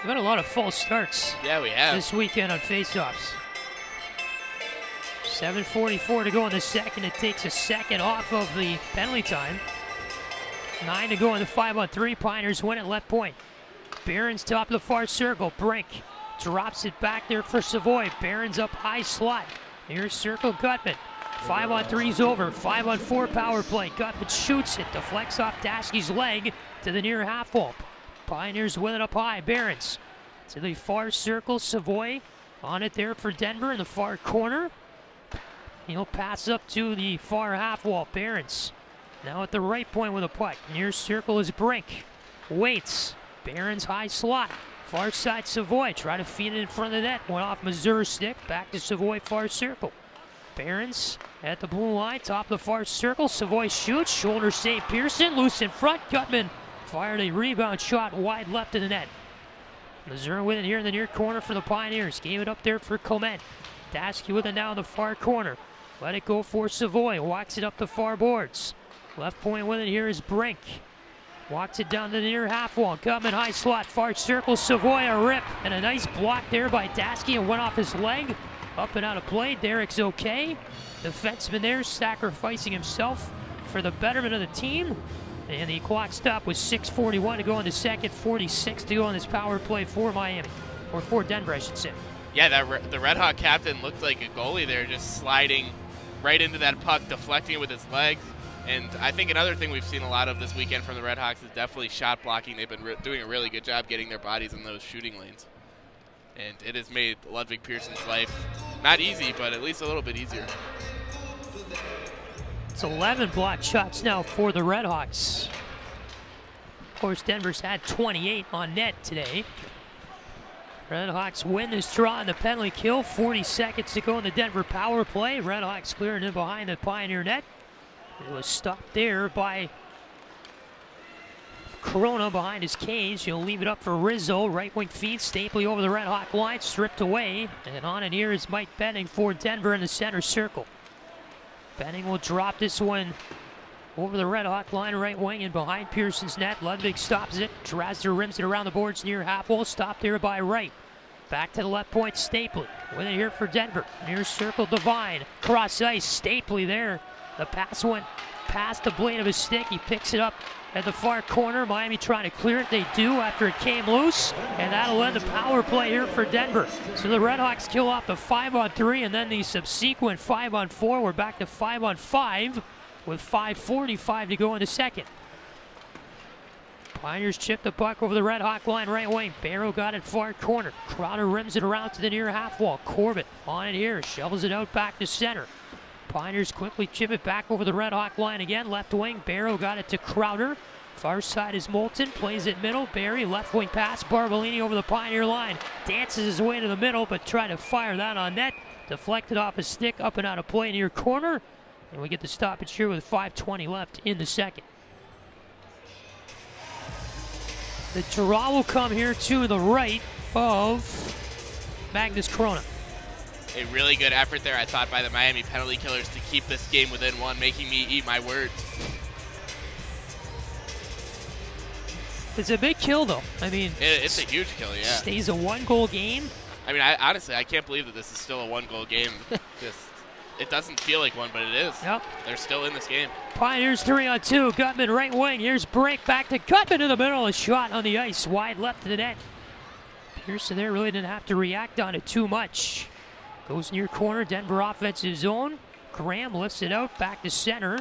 We've had a lot of false starts yeah, we have. this weekend on faceoffs. 7.44 to go in the second. It takes a second off of the penalty time. Nine to go in the five on three. Pioneers win at left point. Behrens top of the far circle. Brink drops it back there for Savoie. Behrens up high slot. Here's circle Guttman. Five on three's over. Five on four power play. Guttman shoots it. Deflects off Daschke's leg to the near half wall. Pioneers win it up high. Behrens to the far circle. Savoie on it there for Denver in the far corner. He'll pass up to the far half wall. Behrens now at the right point with a puck. Near circle is Brink. Waits. Behrens high slot. Far side Savoie. Try to feed it in front of the net. Went off Mazur stick. Back to Savoie far circle. Behrens at the blue line. Top of the far circle. Savoie shoots. Shoulder save Persson. Loose in front. Guttman fired a rebound shot wide left of the net. Mazur with it here in the near corner for the Pioneers. Gave it up there for Clement. Daschke with it now in the far corner. Let it go for Savoie. Walks it up the far boards. Left point with it here is Brink. Walks it down the near half wall. Coming high slot. Far circle. Savoie a rip. And a nice block there by Daschke. and went off his leg. Up and out of play. Derek's okay. Defenseman there sacrificing himself for the betterment of the team. And the clock stop was 6.41 to go in the second, 46 to go on this power play for Miami. Or for Denver, I should say. Yeah, that the Red Hawk captain looked like a goalie there, just sliding right into that puck, deflecting it with his legs. And I think another thing we've seen a lot of this weekend from the Red Hawks is definitely shot blocking. They've been doing a really good job getting their bodies in those shooting lanes. And it has made Ludvig Persson's life not easy, but at least a little bit easier. It's 11 block shots now for the Redhawks. Of course, Denver's had 28 on net today. Redhawks win this draw in the penalty kill. 40 seconds to go in the Denver power play. Redhawks clearing in behind the Pioneer net. It was stopped there by Chrona behind his cage. He'll leave it up for Rizzo. Right wing feed. Stapley over the Red Hawk line. Stripped away. And on and here is Mike Benning for Denver in the center circle. Benning will drop this one over the Red Hawk line, right wing, and behind Persson's net. Ludvig stops it. Drasner rims it around the boards near half wall. Stop there by Wright. Back to the left point, Stapley. With it here for Denver. Near circle, Devine. Cross ice, Stapley there. The pass went past the blade of his stick. He picks it up at the far corner. Miami trying to clear it. They do after it came loose. And that'll end the power play here for Denver. So the Redhawks kill off the 5 on 3 and then the subsequent 5 on 4. We're back to 5 on 5 with 5.45 to go in the second. Pioneers chip the puck over the Red Hawk line right wing. Barrow got it far corner. Crowder rims it around to the near half wall. Corbett on it here. Shovels it out back to center. Pioneers quickly chip it back over the Red Hawk line again. Left wing. Barrow got it to Crowder. Far side is Moulton. Plays it middle. Barry left wing pass. Barbolini over the Pioneer line. Dances his way to the middle, but tried to fire that on net. Deflected off his stick up and out of play near corner. And we get the stoppage here with 5.20 left in the second. The draw will come here to the right of Magnus Chrona. A really good effort there, I thought, by the Miami penalty killers to keep this game within one, making me eat my words. It's a big kill, though. I mean, It, it's a huge kill, yeah. stays a one-goal game. I mean, I, honestly, I can't believe that this is still a one-goal game. (laughs) Just, it doesn't feel like one, but it is. Yep. They're still in this game. Pioneers three on two. Guttman right wing. Here's break back to Guttman in the middle. A shot on the ice, wide left to the net. Persson there really didn't have to react on it too much. Goes near corner. Denver offensive zone. Graham lifts it out back to center.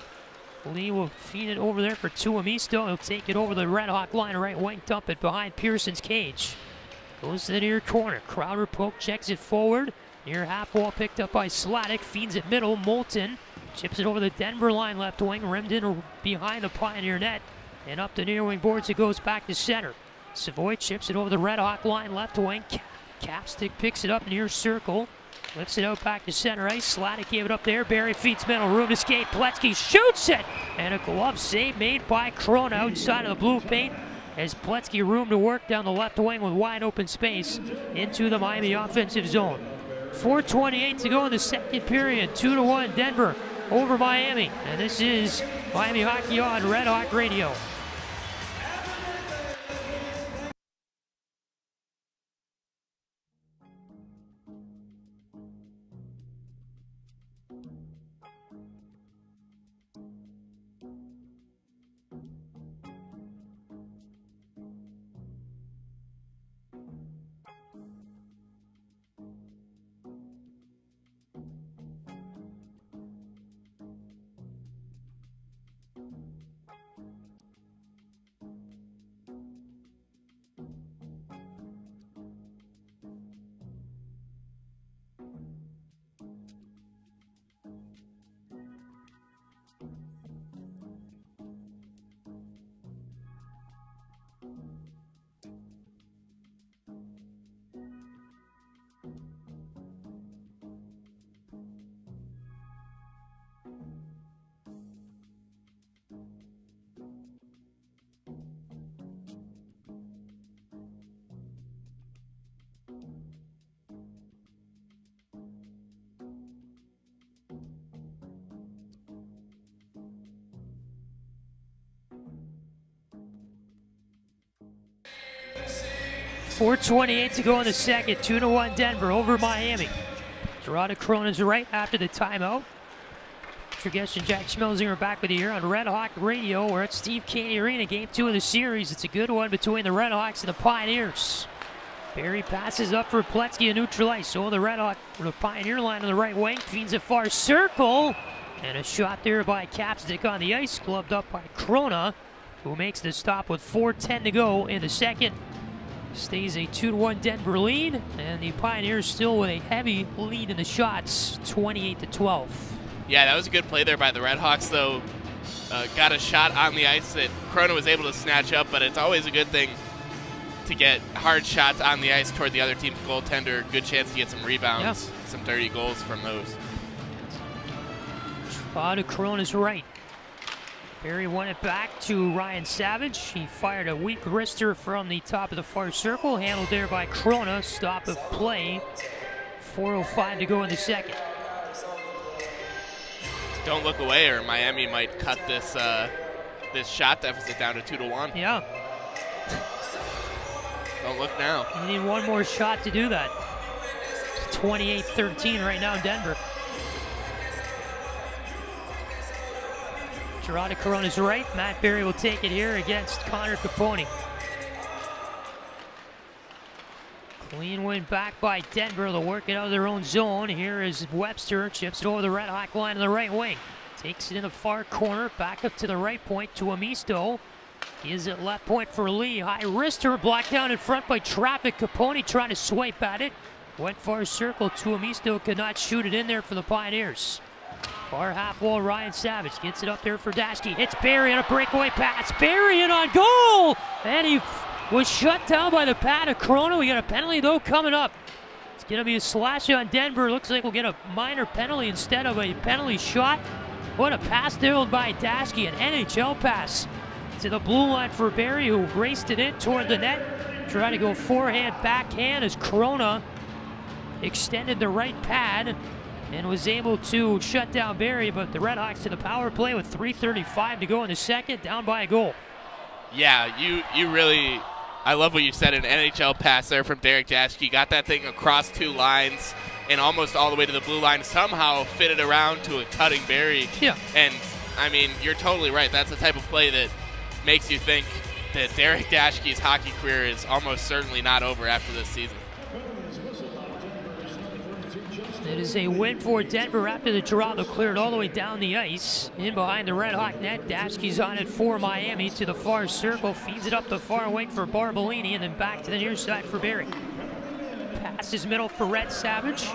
Lee will feed it over there for Tuomisto. He'll take it over the Red Hawk line right wing, dump it behind Persson's cage. Goes to the near corner. Crowder poke checks it forward. Near half wall picked up by Sladek. Feeds it middle. Moulton chips it over the Denver line left wing. Rimmed in behind the Pioneer net. And up the near wing boards it goes back to center. Savoie chips it over the Red Hawk line left wing. Capstick picks it up near circle. Lifts it out back to center ice. Sladek gave it up there. Barry feeds middle. Room to skate. Pletzky shoots it. And a glove save made by Chrona outside of the blue paint. As Pletzky room to work down the left wing with wide open space into the Miami offensive zone. 4.28 to go in the second period. 2 to 1 Denver over Miami. And this is Miami Hockey on Red Hawk Radio. Four twenty-eight to go in the second. Two to one Denver over Miami. Gerardo Chrona's right after the timeout. Tregesh and Jack Schmelzinger back with you here on Red Hawk Radio. We're at Steve Cady Arena, game two of the series. It's a good one between the Red Hawks and the Pioneers. Barry passes up for Pletzky to neutralize. So the Red Hawk, the Pioneer line on the right wing, feeds a far circle. And a shot there by Capstick on the ice, clubbed up by Chrona, who makes the stop with 4.10 to go in the second. Stays a 2 1 Denver lead, and the Pioneers still with a heavy lead in the shots, 28 to 12. Yeah, that was a good play there by the Redhawks, though. Uh, got a shot on the ice that Chrona was able to snatch up, but it's always a good thing to get hard shots on the ice toward the other team's goaltender. Good chance to get some rebounds, some dirty goals from those. Draw to Chrona's right. Barry won it back to Ryan Savage. He fired a weak wrister from the top of the far circle, handled there by Chrona. Stop of play. 4.05 to go in the second. don't look away, or Miami might cut this uh, this shot deficit down to two to one. Yeah, Don't look now. you need one more shot to do that. 28-13 right now in Denver. Gerardo Chrona's right. Matt Barry will take it here against Connor Caponi. Clean win back by Denver. They'll work it out of their own zone. Here is Webster. Chips it over the Red Hawk line in the right wing. Takes it in the far corner. Back up to the right point Tuomisto. Gives it left point for Lee. High wrister. Blocked down in front by traffic. Caponi trying to swipe at it. Went far a circle Tuomisto. Could not shoot it in there for the Pioneers. Far half wall, Ryan Savage gets it up there for Daschke. Hits Barry on a breakaway pass. Barry in on goal! And he was shut down by the pad of Chrona. We got a penalty though coming up. It's going to be a slash on Denver. Looks like we'll get a minor penalty instead of a penalty shot. What a pass there by Daschke, an NHL pass to the blue line for Barry, who raced it in toward the net. Trying to go forehand, backhand as Chrona extended the right pad and was able to shut down Barry, but the Red Hawks to the power play with 3.35 to go in the second, down by a goal. Yeah, you you really. I love what you said. An NHL pass there from Derek Daschke. Got that thing across two lines and almost all the way to the blue line. Somehow fitted around to a cutting Barry. Yeah. And I mean, you're totally right. That's the type of play that makes you think that Derek Daschke's hockey career is almost certainly not over after this season. It is a win for Denver after the Toronto cleared all the way down the ice. In behind the Red Hawk net, Daschke's on it for Miami to the far circle, feeds it up the far wing for Barbolini, and then back to the near side for Barry. Passes middle for Red Savage.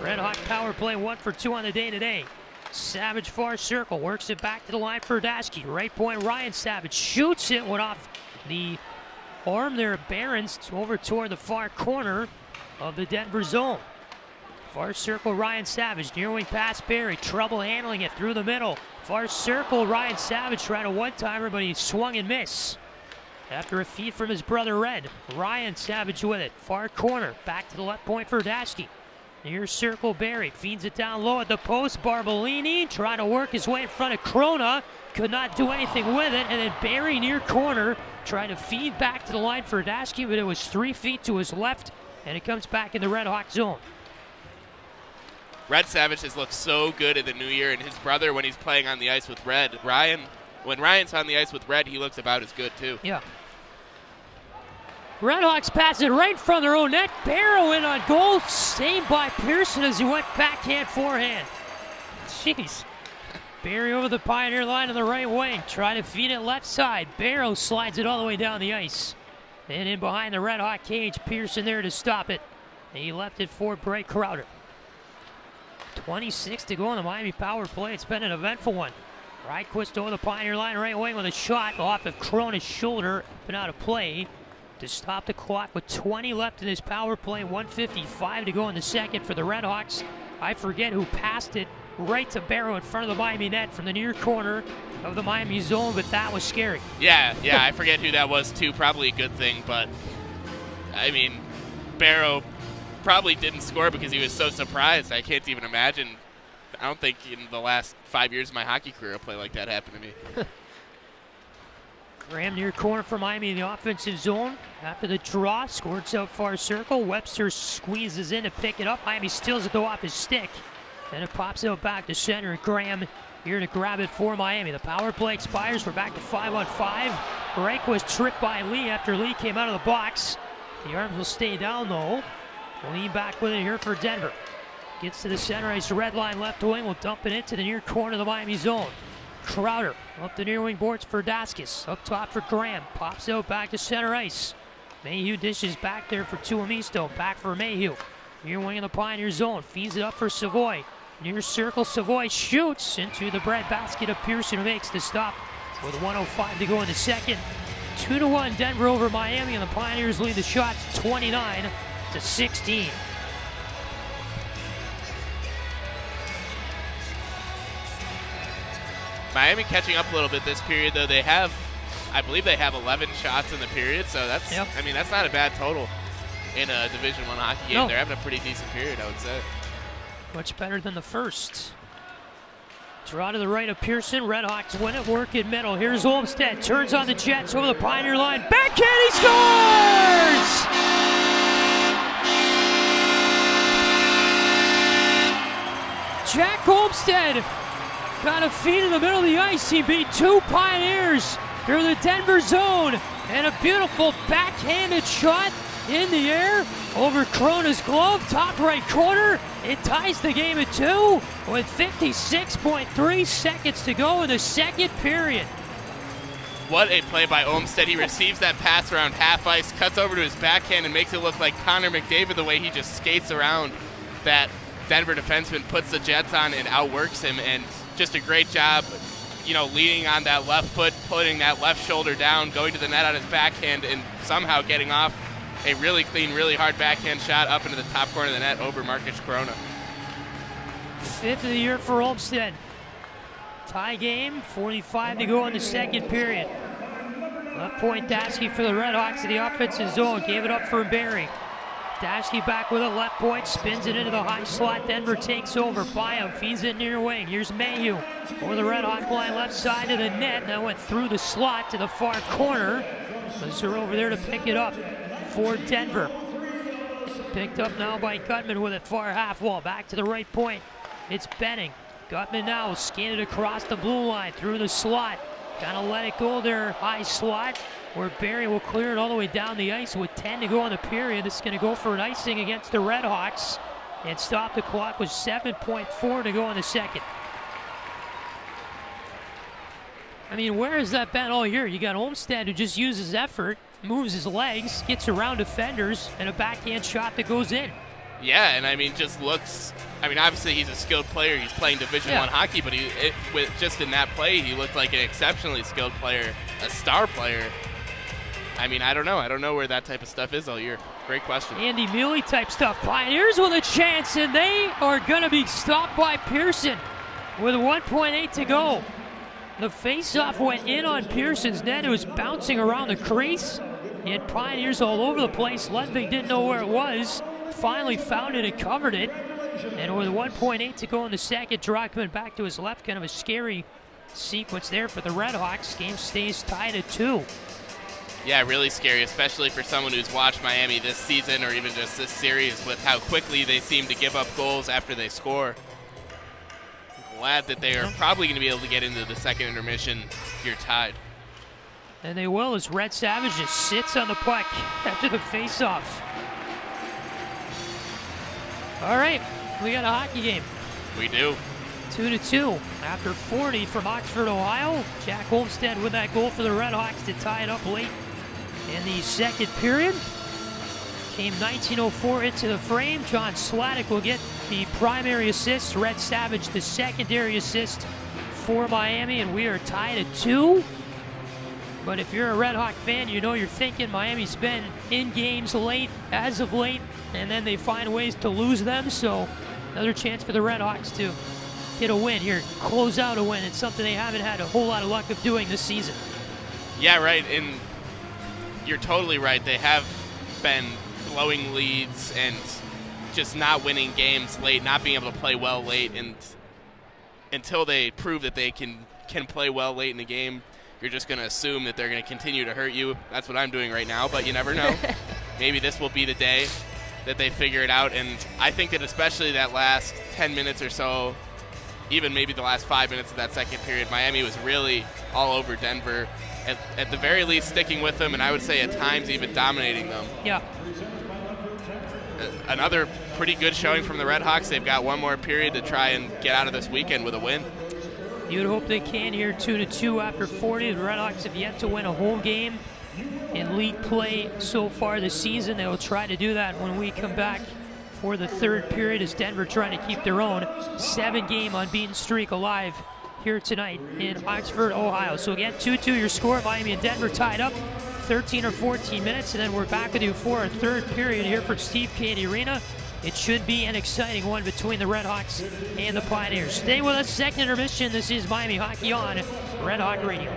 Red Hawk power play one for two on the day today. Savage far circle, works it back to the line for Daschke. Right point, Ryan Savage shoots it, went off the arm there of Behrens over toward the far corner of the Denver zone. Far circle, Ryan Savage. Near wing pass, Barry. Trouble handling it through the middle. Far circle, Ryan Savage tried a one timer, but he swung and missed. After a feed from his brother Red, Ryan Savage with it. Far corner, back to the left point for Daschke. Near circle, Barry feeds it down low at the post. Barbolini trying to work his way in front of Chrona. Could not do anything with it. And then Barry near corner trying to feed back to the line for Daschke, but it was three feet to his left. And it comes back in the Red Hawk zone. Red Savage has looked so good in the new year, and his brother, when he's playing on the ice with Red, Ryan, when Ryan's on the ice with Red, he looks about as good too. Yeah. Redhawks pass it right from their own net. Barrow in on goal. Saved by Persson as he went backhand forehand. Jeez. Barry over the Pioneer line on the right wing. Trying to feed it left side. Barrow slides it all the way down the ice. And in behind the Red Hawk cage, Persson there to stop it. And he left it for Bray Crowder. 26 to go on the Miami power play. It's been an eventful one. Rydqvist over the Pioneer line right wing with a shot off of Chrona's shoulder, been out of play to stop the clock with 20 left in this power play. 155 to go in the second for the Redhawks. I forget who passed it right to Barrow in front of the Miami net from the near corner of the Miami zone, but that was scary. Yeah, yeah, I forget who that was too. Probably a good thing, but I mean, Barrow probably didn't score because he was so surprised. I can't even imagine. I don't think in the last five years of my hockey career a play like that happened to me. (laughs) Graham near corner for Miami in the offensive zone. After the draw, squirts out far circle. Webster squeezes in to pick it up. Miami steals it though off his stick. Then it pops out back to center. Graham here to grab it for Miami. The power play expires. We're back to five on five. Break was tripped by Lee after Lee came out of the box. The arms will stay down though. Lee back with it here for Denver. Gets to the center ice, red line left wing. Will dump it into the near corner of the Miami zone. Crowder up the near wing boards for Daskis. Up top for Graham. Pops out back to center ice. Mayhew dishes back there for Tuomisto. Back for Mayhew. Near wing in the Pioneer zone. Feeds it up for Savoie. Near circle, Savoie shoots into the bread basket of Persson, who makes the stop with 105 to go in the second. 2 to 1 Denver over Miami, and the Pioneers lead the shots 29 to 16. Miami catching up a little bit this period, though. They have, I believe, they have 11 shots in the period. So that's, Yep. I mean, that's not a bad total in a Division One hockey game. No. They're having a pretty decent period, I would say. Much better than the first. Draw to the right of Persson. Redhawks win it. Work in middle. Here's Olmstead. Turns on the Jets over the Pioneer line. Backhand. He scores! Jack Olmstead got a feed in the middle of the ice. He beat two Pioneers through the Denver zone. And a beautiful backhanded shot in the air over Chrona's glove, top right corner. It ties the game at two with 56.3 seconds to go in the second period. What a play by Olmstead. He receives that pass around half ice, cuts over to his backhand, and makes it look like Connor McDavid the way he just skates around that Denver defenseman, puts the Jets on, and outworks him. And just a great job, you know, leaning on that left foot, putting that left shoulder down, going to the net on his backhand, and somehow getting off a really clean, really hard backhand shot up into the top corner of the net over Magnus Chrona. Fifth of the year for Olmstead. Tie game, 45 to go in the second period. Left point Daschke for the Redhawks in the offensive zone. Gave it up for a Barry. Daschke back with a left point, spins it into the high slot. Denver takes over. Buium feeds it near wing. Here's Mayhew over the Red Hawk line, left side of the net. Now went through the slot to the far corner. They're over there to pick it up for Denver. Picked up now by Guttman with it far half wall. Back to the right point. It's Benning. Guttman now scanned it across the blue line through the slot. Kind of let it go there, high slot, where Barry will clear it all the way down the ice with 10 to go on the period. This is going to go for an icing against the Redhawks and stop the clock with 7.4 to go in the second. I mean, where has that been all year? You got Olmstead who just uses effort, moves his legs, gets around defenders, and a backhand shot that goes in. Yeah, and I mean, just looks. I mean, obviously he's a skilled player. He's playing Division Yeah. One hockey, but he, it, with just in that play, he looked like an exceptionally skilled player, a star player. I mean, I don't know. I don't know where that type of stuff is all year. Great question. Andy Muley type stuff. Pioneers with a chance, and they are going to be stopped by Persson with 1.8 to go. The faceoff went in on Persson's net. It was bouncing around the crease. He had Pioneers all over the place. Ludvig didn't know where it was. Finally found it and covered it. And with 1.8 to go in the second, Druckman back to his left. Kind of a scary sequence there for the Redhawks. Game stays tied at two. Yeah, really scary, especially for someone who's watched Miami this season or even just this series with how quickly they seem to give up goals after they score. Glad that they are probably going to be able to get into the second intermission. You're tied. And they will as Red Savage just sits on the puck (laughs) after the faceoff. All right, we got a hockey game. We do. Two to two. After 40 from Oxford, Ohio, Jack Olmstead with that goal for the Redhawks to tie it up late in the second period. Came 1904 into the frame. John Sladek will get the primary assist. Red Savage the secondary assist for Miami, and we are tied at two. But if you're a Red Hawk fan, you know you're thinking Miami's been in games late, as of late, and then they find ways to lose them. So another chance for the Red Hawks to get a win here, close out a win. It's something they haven't had a whole lot of luck of doing this season. Yeah, right. And you're totally right. They have been blowing leads and just not winning games late, not being able to play well late, and until they prove that they can can play well late in the game, you're just going to assume that they're going to continue to hurt you. That's what I'm doing right now, but you never know. (laughs) Maybe this will be the day that they figure it out, and I think that especially that last 10 minutes or so, even maybe the last five minutes of that second period, Miami was really all over Denver. At, at the very least, sticking with them, and I would say at times even dominating them. Yeah, Another pretty good showing from the Redhawks. They've got one more period to try and get out of this weekend with a win. you would hope they can here, two to two after 40. The Redhawks have yet to win a home game in league play so far this season. They will try to do that when we come back for the third period as Denver trying to keep their own seven-game unbeaten streak alive here tonight in Oxford, Ohio. So again, 2-2 your score. Miami and Denver tied up 13 or 14 minutes, and then we're back with you for our third period here for Steve Cady Arena. It should be an exciting one between the Redhawks and the Pioneers. Stay with us. Second intermission. This is Miami Hockey on Red Hawk Radio.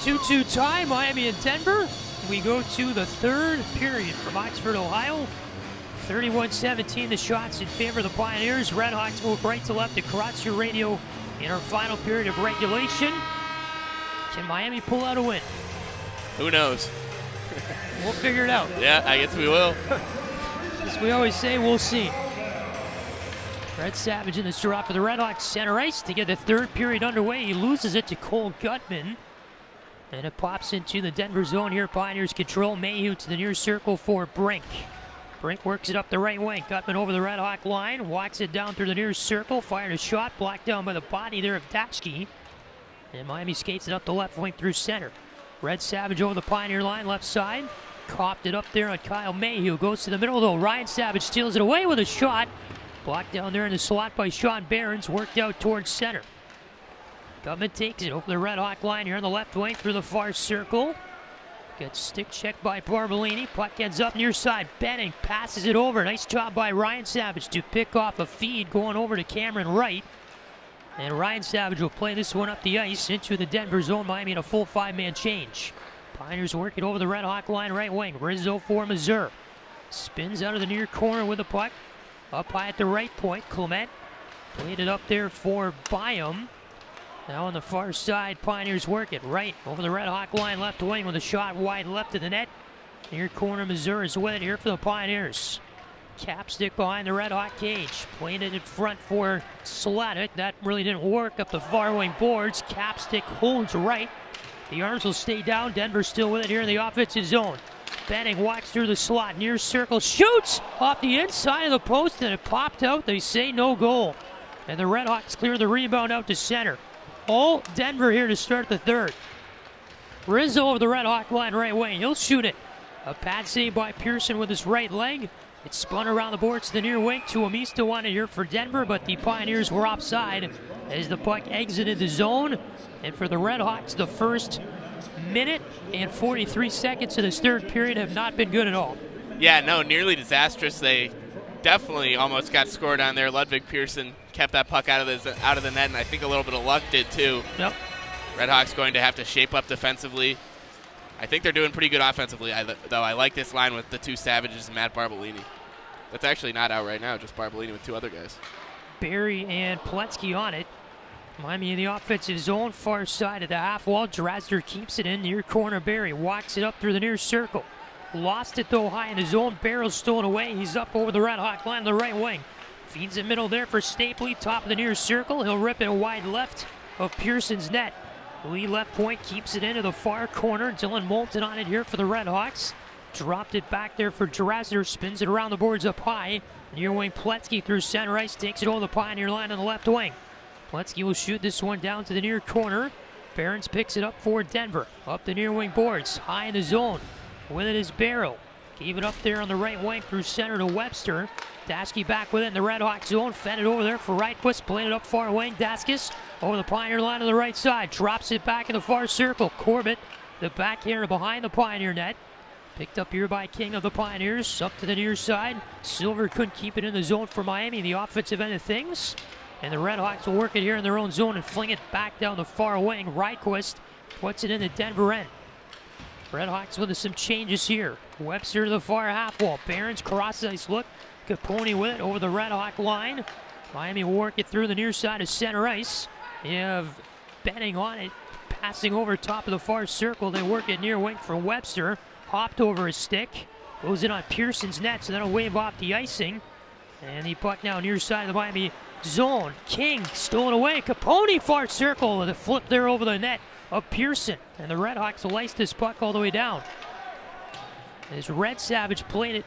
2-2 tie, Miami and Denver. We go to the third period from Oxford, Ohio. 31-17, the shots in favor of the Pioneers. Red Hawks move right to left across your radio in our final period of regulation. Can Miami pull out a win? Who knows? (laughs) We'll figure it out. Yeah, I guess we will. As we always say, we'll see. Red Savage in the drop for the Redhawks center ice to get the third period underway. He loses it to Cole Guttman. And it pops into the Denver zone here. Pioneers control Mayhew to the near circle for Brink. Brink works it up the right wing. Guttman over the Red Hawk line. Walks it down through the near circle. Fired a shot. Blocked down by the body there of Daschke. And Miami skates it up the left wing through center. Red Savage over the Pioneer line, left side. Copped it up there on Kyle Mayhew. Goes to the middle though. Ryan Savage steals it away with a shot. Blocked down there in the slot by Sean Behrens. Worked out towards center. Guttman takes it over the Red Hawk line here on the left wing through the far circle. Gets stick checked by Barbolini. Puck ends up near side. Benning passes it over. Nice job by Ryan Savage to pick off a feed going over to Cameron Wright. And Ryan Savage will play this one up the ice into the Denver zone. Miami in a full five-man change. Pioneers work it over the Red Hawk line right wing. Rizzo for Mazur. Spins out of the near corner with the puck. Up high at the right point. Clement played it up there for Buium. Now on the far side, Pioneers work it right over the Red Hawk line left wing with a shot wide left of the net. Near corner, Missouri is with it here for the Pioneers. Capstick behind the Red Hawk cage. Playing it in front for Sladek. That really didn't work up the far wing boards. Capstick holds right. The arms will stay down. Denver still with it here in the offensive zone. Benning walks through the slot, near circle, shoots off the inside of the post, and it popped out. They say no goal. And the Red Hawks clear the rebound out to center. All Denver here to start the third. Rizzo over the Red Hawk line right wing. He'll shoot it. A pad save by Persson with his right leg. It spun around the boards to the near wing. Tuomisto wanted here for Denver, but the Pioneers were offside as the puck exited the zone. And for the Red Hawks, the first minute and 43 seconds of this third period have not been good at all. Yeah, no, nearly disastrous. They definitely almost got scored on there. Ludvig Persson kept that puck out of the out of the net, and I think a little bit of luck did too. Yep. Red Hawks going to have to shape up defensively. I think they're doing pretty good offensively, I, though. I like this line with the two Savages and Matt Barbolini. That's actually not out right now, just Barbolini with two other guys. Barry and Pletsky on it. Miami in the offensive zone, far side of the half wall. Drasner keeps it in near corner. Barry walks it up through the near circle. Lost it though high in his zone. Barrel's stolen away. He's up over the Red Hawk line, the right wing. Feeds the middle there for Stapley, top of the near circle. He'll rip it wide left of Persson's net. Lee left point keeps it into the far corner. Dylan Moulton on it here for the Red Hawks. Dropped it back there for Drasner. Spins it around the boards up high. Near wing Pletzky through center ice. Takes it over the Pioneer line on the left wing. Pletzky will shoot this one down to the near corner. Behrens picks it up for Denver. Up the near wing boards. High in the zone. With it is Barrow. Gave it up there on the right wing through center to Webster. Daschke back within the Red Hawk zone. Fed it over there for Rydqvist. Playing it up far wing. Daschke's over the Pioneer line on the right side. Drops it back in the far circle. Corbett, the backhander behind the Pioneer net. Picked up here by King of the Pioneers. Up to the near side. Silver couldn't keep it in the zone for Miami, the offensive end of things. And the Red Hawks will work it here in their own zone and fling it back down the far wing. Rydqvist puts it in the Denver end. Red Hawks with some changes here. Webster to the far half wall. Behrens cross ice look. Caponi with it over the Red Hawk line. Miami will work it through the near side of center ice. You have Benning on it, passing over top of the far circle. They work it near wing for Webster. Hopped over his stick. Goes in on Persson's net, so that'll wave off the icing. And the puck now near side of the Miami zone. King stolen away. Caponi far circle with a flip there over the net of Persson. And the Red Hawks will ice this puck all the way down. As Red Savage played it.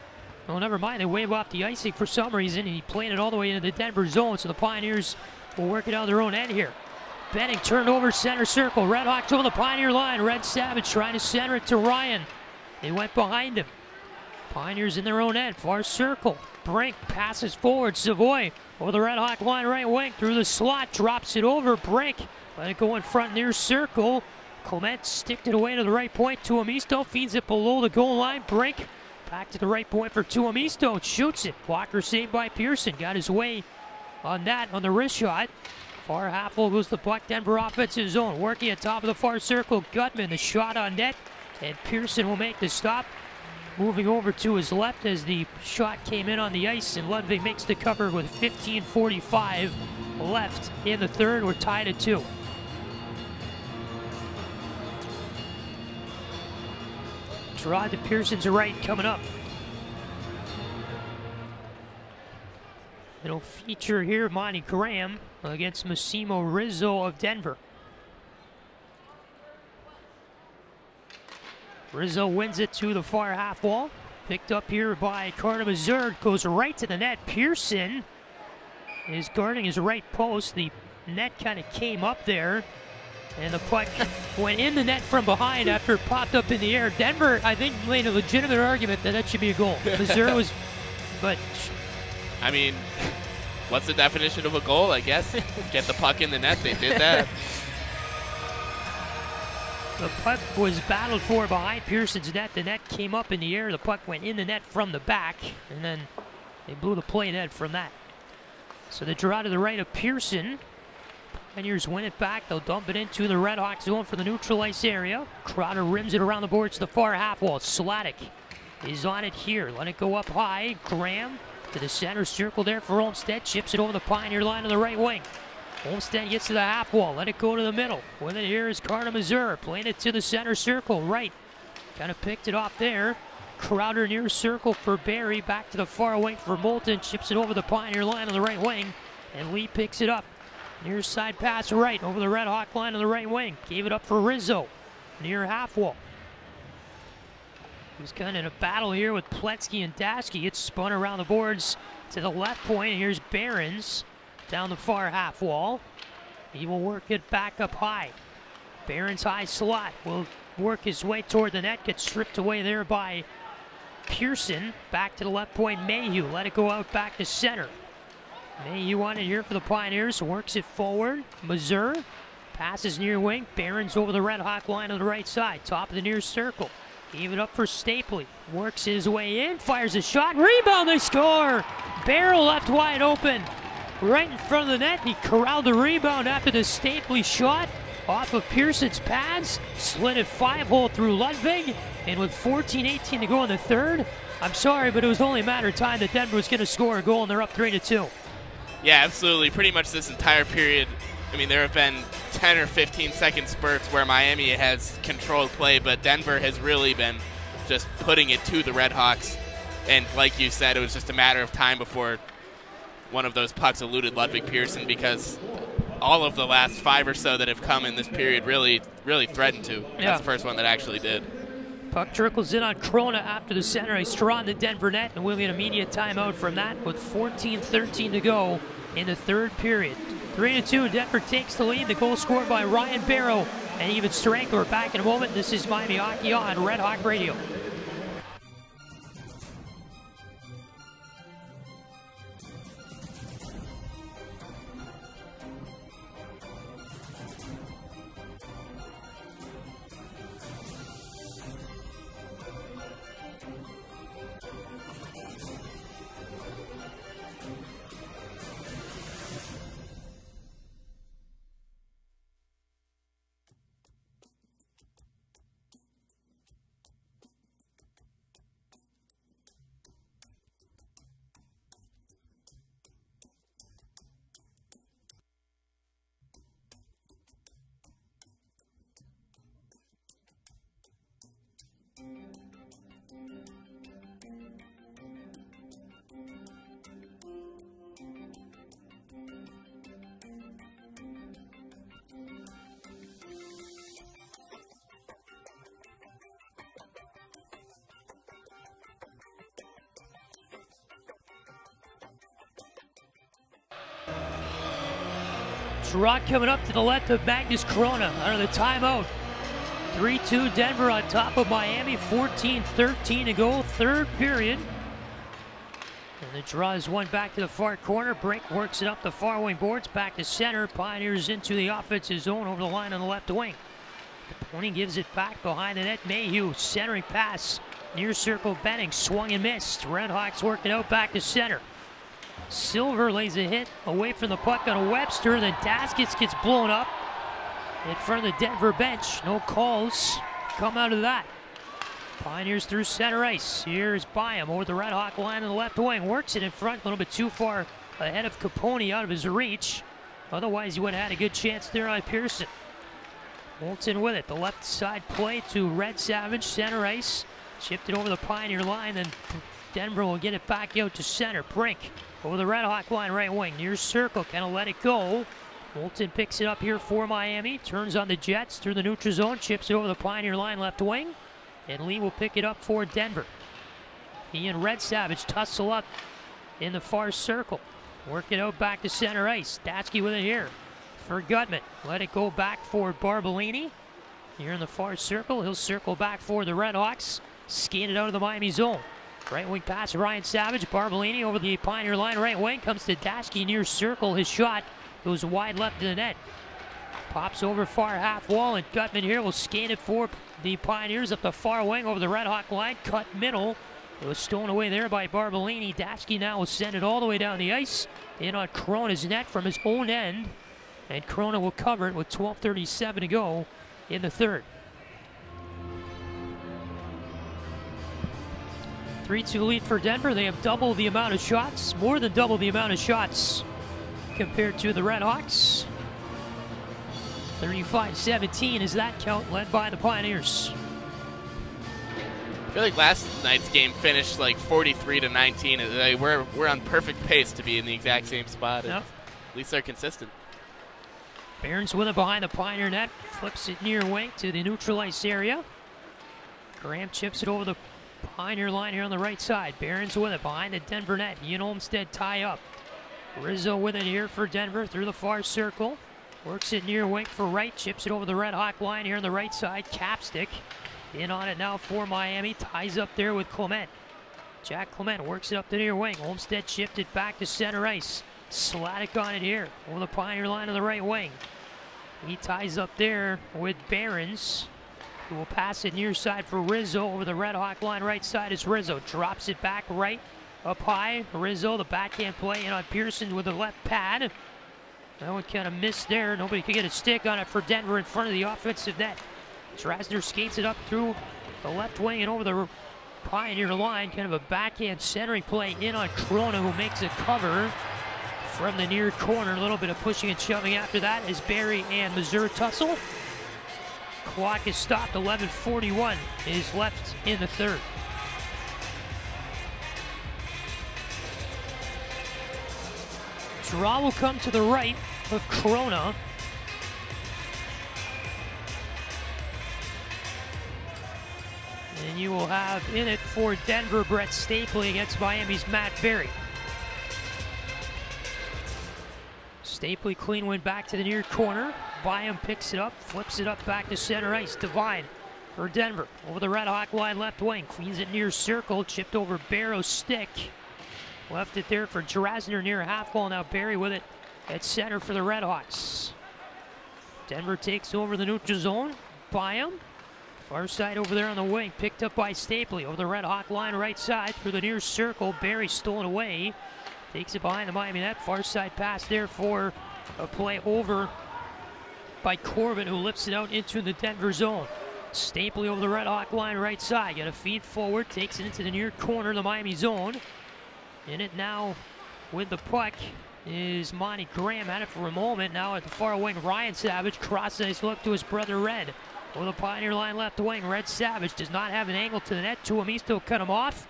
Oh, never mind. They wave off the icing for some reason. He played it all the way into the Denver zone, so the Pioneers will work it out their own end here. Benning turned over center circle. Red Hawks over the Pioneer line. Red Savage trying to center it to Ryan. They went behind him. Pioneers in their own end. Far circle. Brink passes forward. Savoie over the Red Hawk line right wing through the slot. Drops it over. Brink. Let it go in front near circle. Clement sticked it away to the right point. Tuomisto feeds it below the goal line. Brink back to the right point for Tuomisto. Shoots it. Blocker saved by Persson. Got his way on that on the wrist shot. Far half wall goes the puck. Denver offensive zone. Working at top of the far circle. Guttman, the shot on net. And Persson will make the stop. Moving over to his left as the shot came in on the ice. And Ludvig makes the cover with 15.45 left in the third. We're tied at two. Draw to Persson's right coming up. It'll feature here Monty Graham against Massimo Rizzo of Denver. Rizzo wins it to the far half wall. Picked up here by Carter Mazur. Goes right to the net. Persson is guarding his right post. The net kind of came up there. And the puck went in the net from behind after it popped up in the air. Denver, I think, made a legitimate argument that that should be a goal. Missouri (laughs) was, but I mean, what's the definition of a goal? I guess get the puck in the net. They did that. (laughs) the puck was battled for behind Persson's net. The net came up in the air. The puck went in the net from the back, and then they blew the play net from that. So the draw to the right of Persson. Pioneers win it back. They'll dump it into the Red Hawks zone for the neutral ice area. Crowder rims it around the boards to the far half wall. Sladek is on it here. Let it go up high. Graham to the center circle there for Olmstead. Chips it over the Pioneer line on the right wing. Olmstead gets to the half wall. Let it go to the middle. With it here is Carter Mazur. Playing it to the center circle. Right. Kind of picked it off there. Crowder near circle for Barry. Back to the far wing for Moulton. Chips it over the Pioneer line on the right wing. And Lee picks it up. Near side pass right over the Red Hawk line on the right wing. Gave it up for Rizzo. Near half wall. He's kind of in a battle here with Pletzky and Daschke. It's spun around the boards to the left point. Here's Behrens down the far half wall. He will work it back up high. Behrens high slot will work his way toward the net. Gets stripped away there by Persson. Back to the left point. Mayhew let it go out back to center. Mayhew on it here for the Pioneers. Works it forward. Mazur passes near wing. Behrens over the Red Hawk line on the right side. Top of the near circle. It up for Stapley. Works his way in. Fires a shot. Rebound. They score. Barrow left wide open. Right in front of the net. He corralled the rebound after the Stapley shot. Off of Persson's pads. Slid it five hole through Ludvig. And with 14 18 to go in the third, I'm sorry, but it was only a matter of time that Denver was going to score a goal, and they're up 3 to 2. Yeah, absolutely. Pretty much this entire period. I mean, there have been 10 or 15 second spurts where Miami has controlled play, but Denver has really been just putting it to the Redhawks. And like you said, it was just a matter of time before one of those pucks eluded Ludvig Persson because all of the last five or so that have come in this period really, really threatened to. Yeah. That's the first one that actually did. Puck trickles in on Chrona after the center. He's straw on the Denver net, and we'll get an immediate timeout from that with 14-13 to go in the third period. 3 to 2, Denver takes the lead. The goal scored by Ryan Barrow and even Strankler. Back in a moment. This is Miami Hockey on Red Hawk Radio. Rock coming up to the left of Magnus Chrona under the timeout. 3-2 Denver on top of Miami, 14-13 to go, third period. And the draw is one back to the far corner. Brink works it up the far wing boards, back to center. Pioneers into the offensive zone over the line on the left wing. Caponi gives it back behind the net. Mayhew, centering pass. Near circle Benning, swung and missed. Redhawks working out back to center. Silver lays a hit away from the puck on Webster. Then Daskets gets blown up in front of the Denver bench. No calls come out of that. Pioneers through center ice. Here's Buium over the Red Hawk line on the left wing. Works it in front, a little bit too far ahead of Caponi out of his reach. Otherwise, he would have had a good chance there on Persson. Moulton with it. The left side play to Red Savage, center ice. Chipped it over the Pioneer line, then Denver will get it back out to center. Brink over the Red Hawk line, right wing. Near circle, kind of let it go. Moulton picks it up here for Miami. Turns on the Jets through the neutral zone. Chips it over the Pioneer line, left wing. And Lee will pick it up for Denver. He and Red Savage tussle up in the far circle. Work it out back to center ice. Daschke with it here for Guttman. Let it go back for Barbolini. Here in the far circle, he'll circle back for the Redhawks. Scan it out of the Miami zone. Right wing pass, Ryan Savage. Barbolini over the Pioneer line. Right wing comes to Daschke near circle. His shot goes wide left to the net. Pops over far half wall, and Guttman here will scan it for the Pioneers up the far wing over the Red Hawk line. Cut middle. It was stolen away there by Barbolini. Daschke now will send it all the way down the ice. In on Chrona's net from his own end. And Chrona will cover it with 12.37 to go in the third. 3-2 lead for Denver. They have double the amount of shots, more than double the amount of shots compared to the Red Hawks. 35-17 is that count led by the Pioneers. I feel like last night's game finished like 43 to 19. Uh, we're we're on perfect pace to be in the exact same spot. Yep. At least they're consistent. Behrens with it behind the Pioneer net, flips it near wing to the neutralized area. Graham chips it over the Pioneer line here on the right side. Behrens with it behind the Denver net. Ian Olmstead tie up. Rizzo with it here for Denver through the far circle. Works it near wing for Wright, chips it over the Red Hawk line here on the right side. Capstick in on it now for Miami. Ties up there with Clement. Jack Clement works it up to near wing. Olmstead chipped it back to center ice. Sladek on it here over the Pioneer line on the right wing. He ties up there with Behrens, who will pass it near side for Rizzo over the Red Hawk line. Right side is Rizzo. Drops it back right up high. Rizzo, the backhand play in on Persson with the left pad. That one kind of missed there. Nobody could get a stick on it for Denver in front of the offensive net. Drasner skates it up through the left wing and over the Pioneer line. Kind of a backhand centering play in on Chrona, who makes a cover from the near corner. A little bit of pushing and shoving after that as Barry and Mazur tussle. Clock is stopped. 11:41 is left in the third. Draw will come to the right of Chrona. And you will have in it for Denver Brett Stapley against Miami's Matt Barry. Stapley clean went back to the near corner. Buium picks it up, flips it up back to center ice. Devine for Denver. Over the Red Hawk line left wing. Cleans it near circle. Chipped over Barrow's stick. Left it there for Drasner near half wall. Now Barry with it at center for the Red Hawks. Denver takes over the neutral zone. Buium. Far side over there on the wing. Picked up by Stapley over the Red Hawk line right side through the near circle. Barry stolen away. Takes it behind the Miami net. Far side pass there for a play over by Corbin, who lifts it out into the Denver zone. Stapley over the Red Hawk line right side. Got a feed forward. Takes it into the near corner of the Miami zone. In it now with the puck is Monty Graham. Had it for a moment. Now at the far wing, Ryan Savage crosses his look to his brother Red. Over the Pioneer line left wing, Red Savage does not have an angle to the net to him. He still cut him off.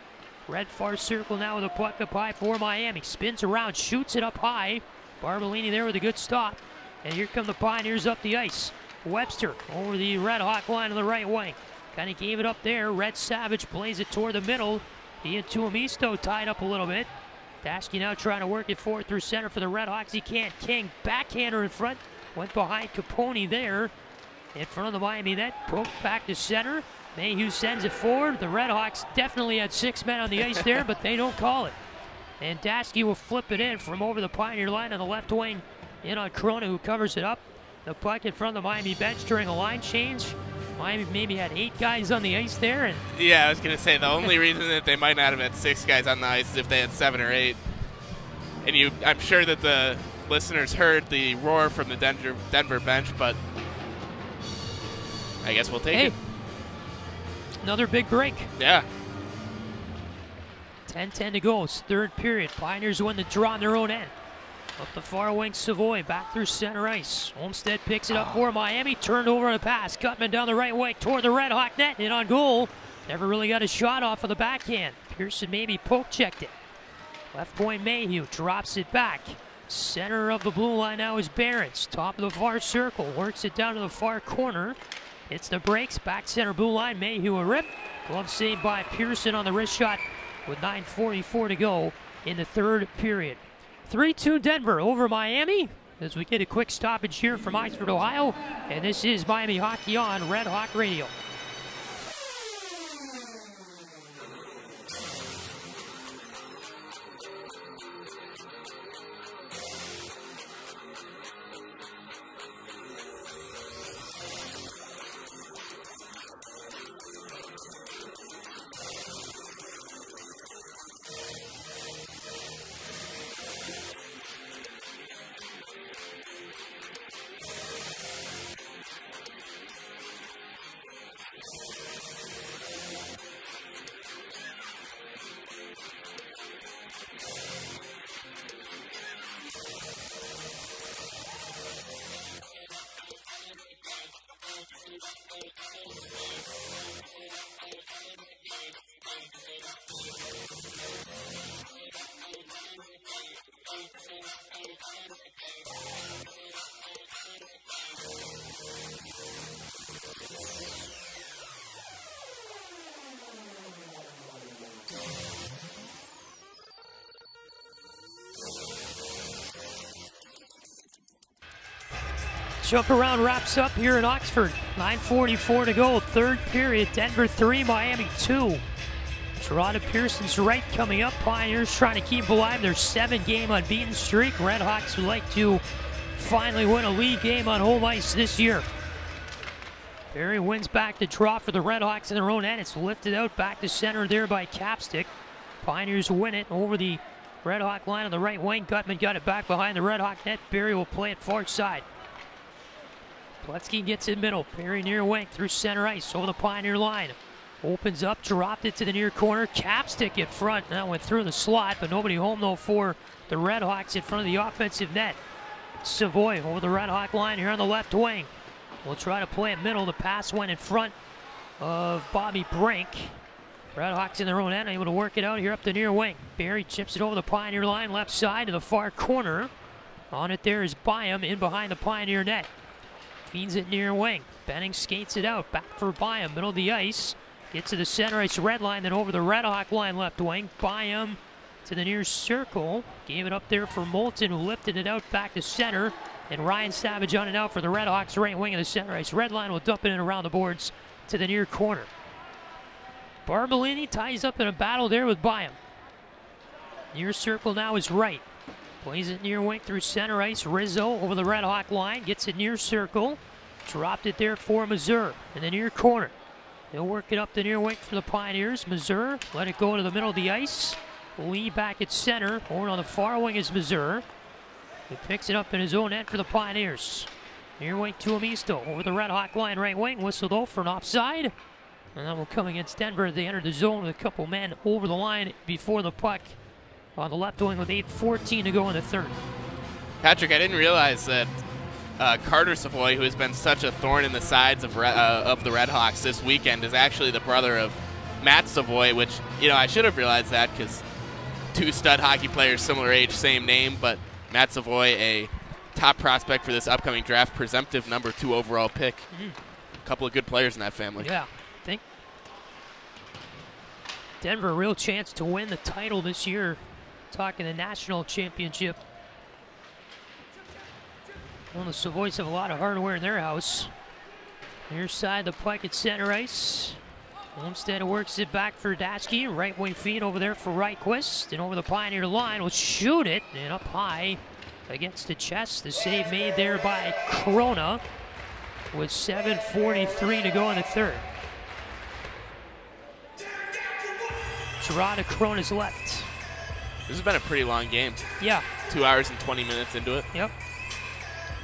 Red far circle now with a puck up high for Miami. Spins around, shoots it up high. Barbolini there with a good stop. And here come the Pioneers up the ice. Webster over the Red Hawk line on the right wing. Kind of gave it up there. Red Savage plays it toward the middle. He and Tuomisto tied up a little bit. Daschke now trying to work it forward through center for the Red Hawks. He can't. King backhander in front. Went behind Caponi there. In front of the Miami net. Poked back to center. Mayhew sends it forward. The Red Hawks definitely had six men on the ice there, but they don't call it. And Daschke will flip it in from over the Pioneer line on the left wing. In on Chrona, who covers it up. The puck in front of the Miami bench during a line change. Miami maybe had eight guys on the ice there, and Yeah, I was gonna say the only reason that they might not have had six guys on the ice is if they had seven or eight. And you, I'm sure that the listeners heard the roar from the Denver, Denver bench, but I guess we'll take Hey, it. Another big break. Yeah. 10-10 to go. It's third period. Pioneers win the draw on their own end. Up the far wing, Savoie back through center ice. Olmstead picks it up for Miami. Turned over on the pass. Guttman down the right wing toward the Red Hawk net. And on goal. Never really got a shot off of the backhand. Persson maybe poke checked it. Left point Mayhew drops it back. Center of the blue line now is Behrens. Top of the far circle. Works it down to the far corner. Hits the brakes. Back center blue line. Mayhew a rip. Glove saved by Persson on the wrist shot with 9.44 to go in the third period. 3-2 Denver over Miami as we get a quick stoppage here from Oxford, Ohio. And this is Miami Hockey on Red Hawk Radio. Jump around wraps up here in Oxford. 9.44 to go. Third period. Denver 3, Miami 2. Toronto Persson's right coming up. Pioneers trying to keep alive their seven game unbeaten streak. Red Hawks would like to finally win a league game on home ice this year. Barry wins back the draw for the Red Hawks in their own end. It's lifted out back to center there by Capstick. Pioneers win it over the Red Hawk line on the right wing. Guttman got it back behind the Red Hawk net. Barry will play it far side. Pletzky gets it middle. Very near wing through center ice over the Pioneer line. Opens up, dropped it to the near corner. Capstick in front. That went through the slot, but nobody home though for the Red Hawks in front of the offensive net. Savoie over the Red Hawk line here on the left wing. We'll try to play it middle. The pass went in front of Bobby Brink. Red Hawks in their own end, able to work it out here up the near wing. Barry chips it over the Pioneer line, left side to the far corner. On it there is Buium in behind the Pioneer net. Feeds it near wing. Benning skates it out. Back for Buium, middle of the ice. Gets to the center ice red line, then over the Red Hawk line left wing. Buium to the near circle. Gave it up there for Moulton, who lifted it out back to center. And Ryan Savage on and out for the Red Hawks right wing of the center ice. Red line will dump it in around the boards to the near corner. Barbolini ties up in a battle there with Buium. Near circle now is Wright. Plays it near wing through center ice. Rizzo over the Red Hawk line. Gets it near circle. Dropped it there for Mazur in the near corner. They'll work it up the near wing for the Pioneers. Mazur let it go to the middle of the ice. Lee back at center. Over on the far wing is Mazur. He picks it up in his own end for the Pioneers. Near wing Tuomisto over the Red Hawk line right wing. Whistled off for an offside. And that will come against Denver. They entered the zone with a couple men over the line before the puck on the left wing with 8.14 to go in the third. Patrick, I didn't realize that uh, Carter Savoie, who has been such a thorn in the sides of, Re- uh, of the Red Hawks this weekend, is actually the brother of Matt Savoie, which, you know, I should have realized that because two stud hockey players, similar age, same name, but Matt Savoie, a top prospect for this upcoming draft, presumptive number two overall pick. A couple of good players in that family. Yeah, I think Denver a real chance to win the title this year. Talking the national championship. Well, the Savoies have a lot of hardware in their house. Near side, the puck at center ice. Olmstead works it back for Daschke. Right wing feed over there for Rydqvist. And over the Pioneer line will shoot it. And up high against the chest. The save made there by Chrona with 7.43 to go in the third. Gerard Chrona's left. This has been a pretty long game. Yeah, two hours and 20 minutes into it. Yep.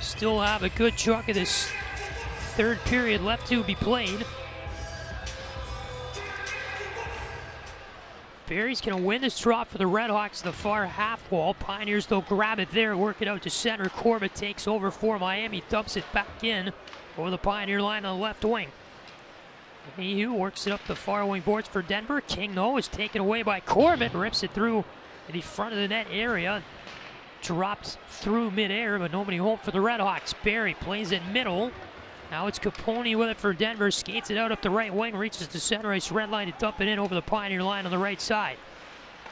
Still have a good chunk of this third period left to be played. Barry's going to win this drop for the Redhawks, the far half wall. Pioneers, they'll grab it there, work it out to center. Corbett takes over for Miami, dumps it back in over the Pioneer line on the left wing. Mayhew works it up the far wing boards for Denver. King, though, is taken away by Corbett, rips it through the front of the net area. Drops through midair, but nobody home for the Redhawks. Barry plays it middle. Now it's Caponi with it for Denver. Skates it out up the right wing, reaches the center ice red line to dump it in over the Pioneer line on the right side.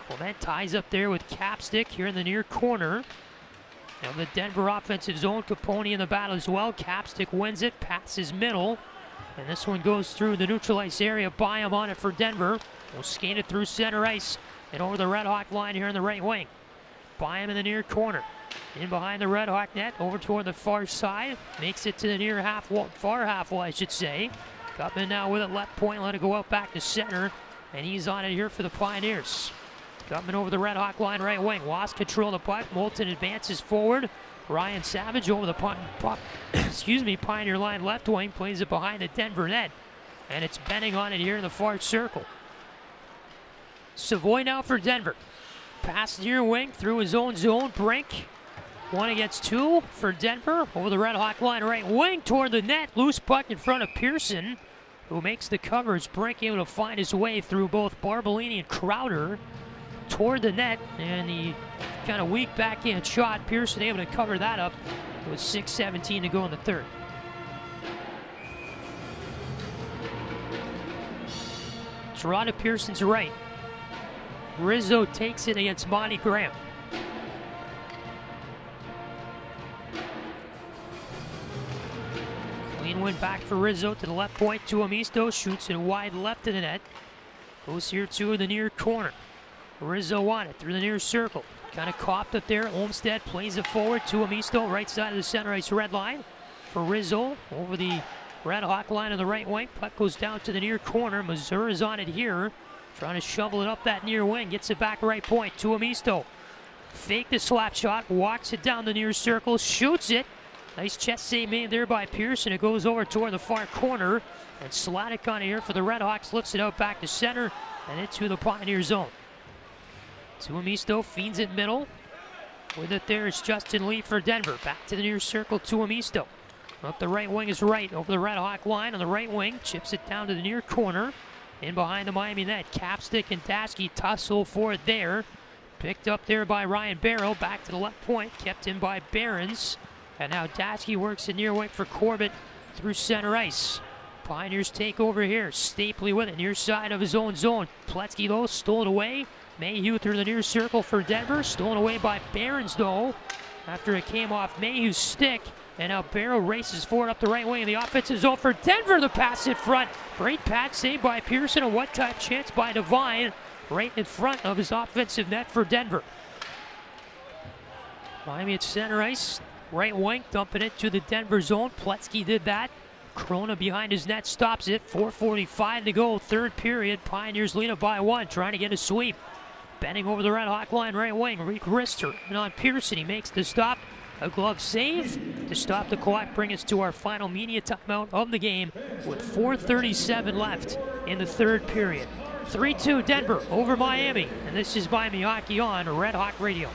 Well, that ties up there with Capstick here in the near corner. Now the Denver offensive zone, Caponi in the battle as well. Capstick wins it, passes middle. And this one goes through the neutral ice area. Buium on it for Denver. We'll skate it through center ice and over the Red Hawk line here in the right wing. By him in the near corner. In behind the Red Hawk net, over toward the far side. Makes it to the near half far half wall, I should say. Guttman now with it left point, let it go out back to center. And he's on it here for the Pioneers. Guttman over the Red Hawk line, right wing. Lost control of the puck. Moulton advances forward. Ryan Savage over the pop, (coughs) excuse me, Pioneer line left wing plays it behind the Denver net, and it's Benning on it here in the far circle. Savoie now for Denver. Pass near wing through his own zone. Brink. One against two for Denver. Over the Red Hawk line right wing toward the net. Loose puck in front of Persson, who makes the coverage. Brink able to find his way through both Barbolini and Crowder toward the net. And the kind of weak backhand shot. Persson able to cover that up with 6.17 to go in the third. Toronto Persson's right. Rizzo takes it against Monty Graham. Clean win back for Rizzo to the left point. Tuomisto. shoots it wide left of the net. Goes here to the near corner. Rizzo on it through the near circle. Kind of copped up there. Olmstead plays it forward Tuomisto, right side of the center ice red line. For Rizzo over the Red Hawk line on the right wing. Puck goes down to the near corner. Mazur's on it here. Trying to shovel it up that near wing. Gets it back right point Tuomisto. Fake the slap shot. Walks it down the near circle. Shoots it. Nice chest save made there by Persson. It goes over toward the far corner. And Sladek on here for the Redhawks. Lifts it out back to center. And into the Pioneer zone. Tuomisto feeds it middle. With it there is Justin Lee for Denver. Back to the near circle, Tuomisto. Up the right wing is right over the Red Hawk line on the right wing. Chips it down to the near corner. In behind the Miami net, Capstick and Daschke tussle for it there. Picked up there by Ryan Barrow. Back to the left point, kept in by Behrens. And now Daschke works it near wing for Corbett through center ice. Pioneers take over here. Stapley with it, near side of his own zone. Pletzky though, stole it away. Mayhew through the near circle for Denver. Stolen away by Barons, though, after it came off Mayhew's stick. And Barrow races forward up the right wing and the offensive zone for Denver. The pass in front. Great patch saved by Persson. A one time chance by Devine right in front of his offensive net for Denver. Miami at center ice. Right wing dumping it to the Denver zone. Pletzky did that. Chrona behind his net stops it. 4.45 to go. Third period. Pioneers lead it by one. Trying to get a sweep. Benning over the Red Hawk line right wing. Reek Rister and on Persson. He makes the stop. A glove save to stop the clock. Bring us to our final media timeout of the game with 4.37 left in the third period. 3 2 Denver over Miami. And this is by Hockey on Red Hawk Radio.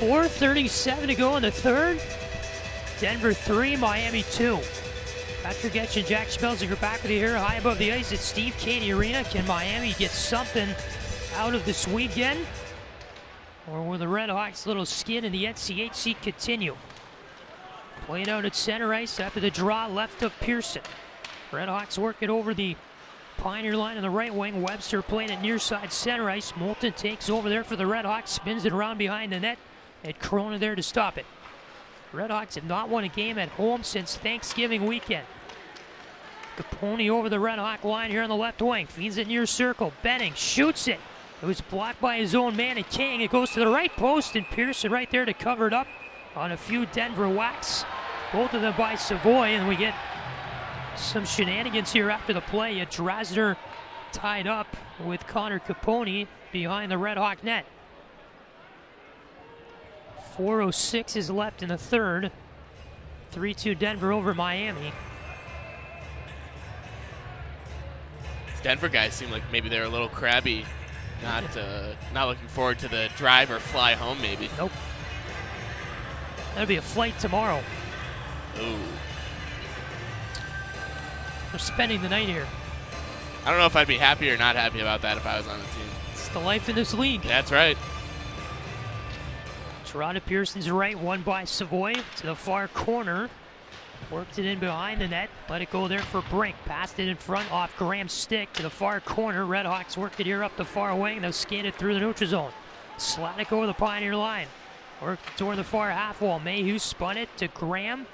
4.37 to go in the third. Denver 3, Miami 2. Patrick Etch and Jack Schmelzinger back with you here high above the ice at Steve Cady Arena. Can Miami get something out of this weekend? Or will the Redhawks' little skin in the NCHC continue? Playing out at center ice after the draw left of Persson. Redhawks working over the Pioneer line in the right wing. Webster playing at near side center ice. Moulton takes over there for the Redhawks, spins it around behind the net, and Chrona there to stop it. Redhawks have not won a game at home since Thanksgiving weekend. Caponi over the Red Hawk line here on the left wing. Feeds it near circle. Benning shoots it. It was blocked by his own man and King. It goes to the right post and Persson right there to cover it up on a few Denver whacks. Both of them by Savoie and we get some shenanigans here after the play. Drasner tied up with Connor Caponi behind the Red Hawk net. 4.06 is left in the third. 3 2 Denver over Miami. Denver guys seem like maybe they're a little crabby. Not uh, not looking forward to the drive or fly home, maybe. Nope. That'll be a flight tomorrow. Ooh. We're spending the night here. I don't know if I'd be happy or not happy about that if I was on the team. It's the life in this league. That's right. Toronto Persson's right, one by Savoie to the far corner. Worked it in behind the net, let it go there for Brink. Passed it in front off Graham's stick to the far corner. Redhawks worked it here up the far wing. They'll scan it through the neutral zone. Sladek over the Pioneer line. Worked toward the far half wall. Mayhew spun it to Graham,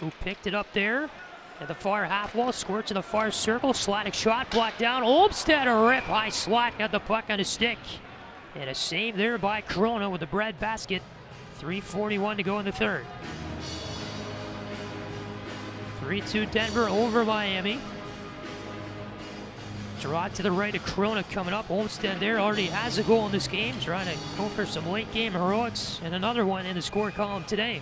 who picked it up there. At the far half wall, squirts to the far circle. Sladek shot blocked down. Olmstead a rip. High slot got the puck on his stick. And a save there by Chrona with the bread basket. 3.41 to go in the third. 3-2 Denver over Miami. Draw to the right of Chrona coming up. Olmstead there already has a goal in this game. Trying to go for some late game heroics. And another one in the score column today.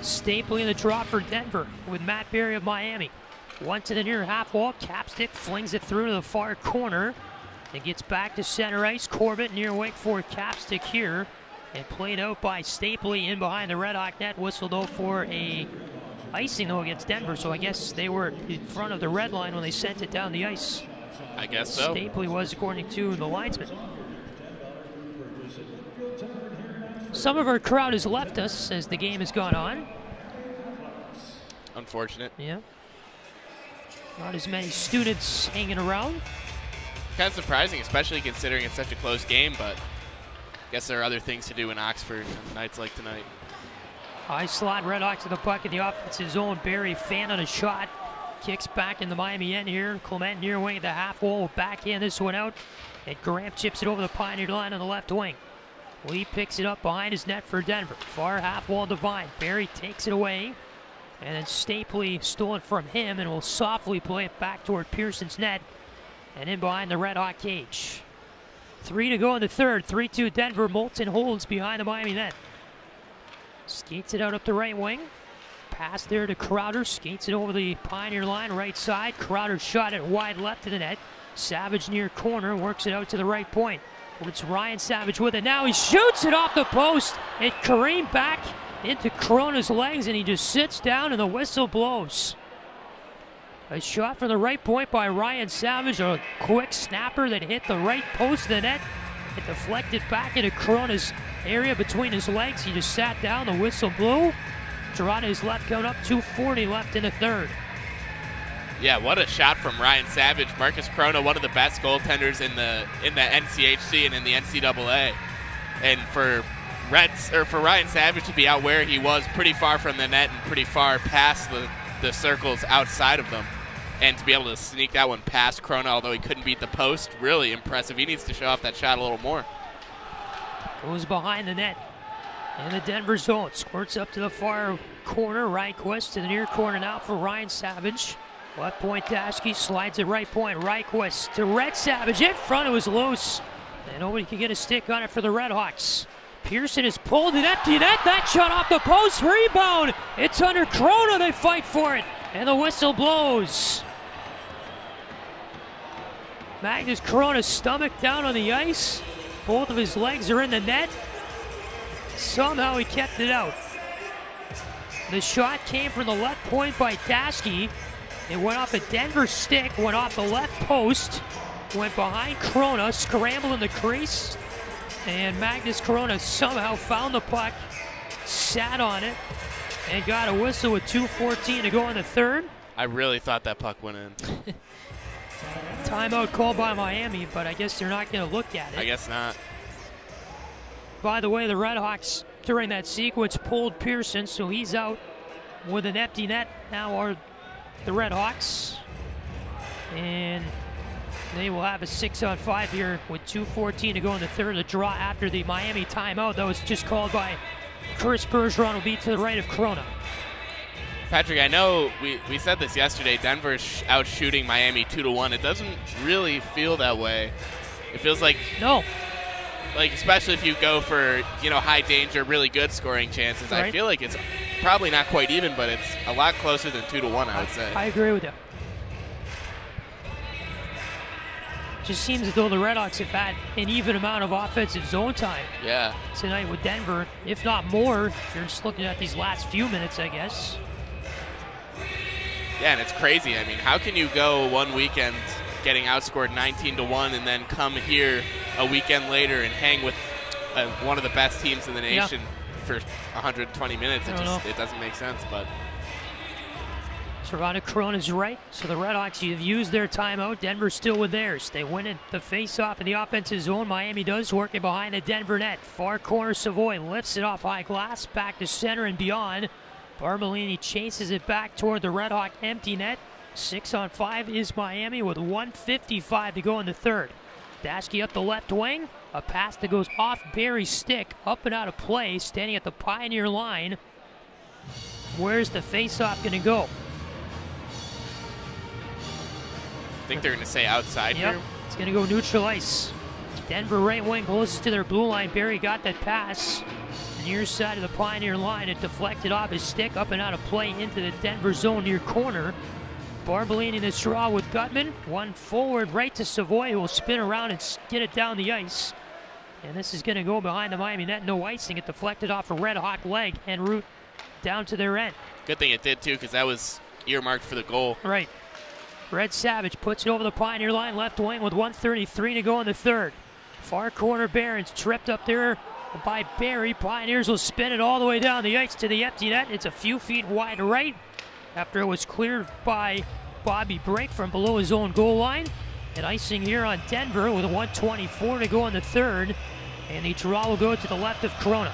Stapling the draw for Denver with Matt Barry of Miami. One to the near half wall. Capstick flings it through to the far corner. It gets back to center ice. Corbett near Wake for Capstick here. And played out by Stapley in behind the Red Hawk net. Whistle though for a icing though against Denver. So I guess they were in front of the red line when they sent it down the ice. I guess so. Stapley was according to the linesman. Some of our crowd has left us as the game has gone on. Unfortunate. Yeah. Not as many students hanging around. Kind of surprising, especially considering it's such a close game, but I guess there are other things to do in Oxford on nights like tonight. High slot, Red Hawks to the puck in the offensive zone. Barry fan on a shot. Kicks back in the Miami end here. Clement near wing at the half wall. Backhand this one out. And Graham chips it over the Pioneer line on the left wing. Lee picks it up behind his net for Denver. Far half wall Devine. Barry takes it away. And then Stapley stole it from him and will softly play it back toward Persson's net. And in behind the Red Hawk cage. Three to go in the third. 3 2 Denver. Moulton holds behind the Miami net. Skates it out up the right wing. Pass there to Crowder. Skates it over the Pioneer line, right side. Crowder shot it wide left to the net. Savage near corner. Works it out to the right point. It's Ryan Savage with it. Now he shoots it off the post. It careened back into Chrona's legs and he just sits down and the whistle blows. A shot from the right point by Ryan Savage, a quick snapper that hit the right post of the net. It deflected back into Chrona's area between his legs. He just sat down, the whistle blew. Toronto is left going up, 240 left in the third. Yeah, what a shot from Ryan Savage. Magnus Chrona, one of the best goaltenders in the in the NCHC and in the NCAA. And for Reds or for Ryan Savage to be out where he was, pretty far from the net and pretty far past the, the circles outside of them, and to be able to sneak that one past Chrona, although he couldn't beat the post, really impressive. He needs to show off that shot a little more. Goes behind the net. And the Denver zone squirts up to the far corner. Rydqvist to the near corner now for Ryan Savage. Left point Daschke slides it right point. Rydqvist to Red Savage in front. It was loose. And nobody can get a stick on it for the Redhawks. Persson is pulled in empty net. That shot off the post. Rebound. It's under Chrona. They fight for it. And the whistle blows. Magnus Chrona's stomach down on the ice. Both of his legs are in the net. Somehow he kept it out. The shot came from the left point by Daschke. It went off a Denver stick, went off the left post, went behind Chrona, scrambled in the crease, and Magnus Chrona somehow found the puck, sat on it, and got a whistle with 2.14 to go in the third. I really thought that puck went in. (laughs) Timeout called by Miami, but I guess they're not going to look at it. I guess not. By the way, the Redhawks during that sequence pulled Persson, so he's out with an empty net. Now are the Redhawks. And they will have a six on five here with 2.14 to go in the third. The draw after the Miami timeout that was just called by Chris Bergeron will be to the right of Chrona. Patrick, I know we, we said this yesterday. Denver's out shooting Miami two to one. It doesn't really feel that way. It feels like No, like especially if you go for you know high danger, really good scoring chances. I feel like it's probably not quite even, but it's a lot closer than two to one. I would say. I agree with you. Just seems as though the Redhawks have had an even amount of offensive zone time. yeah. tonight with Denver, if not more. You're just looking at these last few minutes, I guess. Yeah, and it's crazy. I mean, how can you go one weekend getting outscored 19 to one, and then come here a weekend later and hang with uh, one of the best teams in the Yeah. nation for 120 minutes? It just know. it doesn't make sense. But Toronto Chrona's right, so the Redhawks have used their timeout. Denver's still with theirs. They win it the face-off in the offensive zone. Miami does working behind the Denver net. Far corner Savoie lifts it off high glass, back to center and beyond. Barbolini chases it back toward the Red Hawk empty net. Six on five is Miami with 155 to go in the third. Daschke up the left wing. A pass that goes off Barry's stick, up and out of play, standing at the Pioneer line. Where's the face-off going to go? I think they're going to say outside Yep, here. it's going to go neutral ice. Denver right wing closest to their blue line. Barry got that pass. Near side of the Pioneer line. It deflected off his stick up and out of play into the Denver zone near corner. Barbolini in the straw with Guttman. One forward right to Savoie who will spin around and get it down the ice. And this is going to go behind the Miami net. No icing. It deflected off a Red Hawk leg and route down to their end. Good thing it did too, because that was earmarked for the goal. Right. Red Savage puts it over the Pioneer line, left wing with 133 to go in the third. Far corner Behrens tripped up there by Barry. Pioneers will spin it all the way down the ice to the empty net. It's a few feet wide right after it was cleared by Bobby Brink from below his own goal line. And icing here on Denver with 124 to go in the third. And the draw will go to the left of Chrona.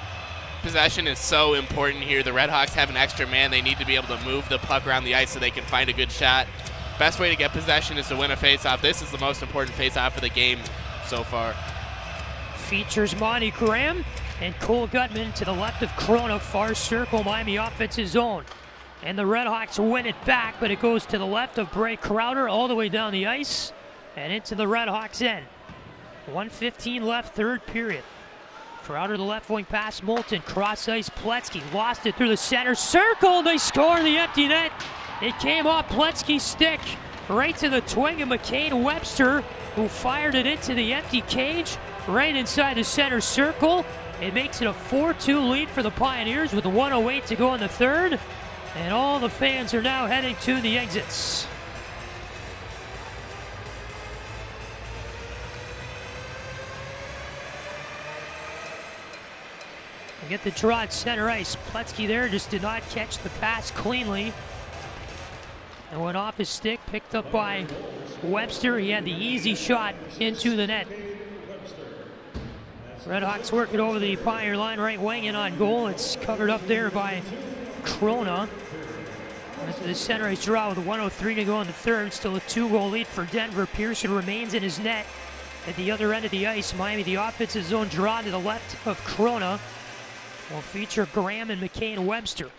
Possession is so important here. The Redhawks have an extra man. They need to be able to move the puck around the ice so they can find a good shot. Best way to get possession is to win a faceoff. This is the most important faceoff of the game so far. Features Monty Graham and Cole Guttman to the left of Chrona, far circle, Miami offensive zone. And the Redhawks win it back, but it goes to the left of Bray Crowder all the way down the ice and into the Redhawks end. 115 left, third period. Crowder the left wing pass, Moulton, cross ice, Pletzky lost it through the center circle. They score the empty net. It came off Pletzky's stick right to the twing of McKade Webster, who fired it into the empty cage right inside the center circle. It makes it a 4 2 lead for the Pioneers with 108 to go in the third. And all the fans are now heading to the exits. They get the draw at center ice. Pletzky there just did not catch the pass cleanly. And went off his stick, picked up by Webster. He had the easy shot into the net. Redhawks working over the Pioneer line, right wing and on goal. It's covered up there by Chrona. Into the center ice draw with 103 to go in the third. Still a two-goal lead for Denver. Persson remains in his net. At the other end of the ice, Miami, the offensive zone draw to the left of Chrona will feature Graham and McKade Webster.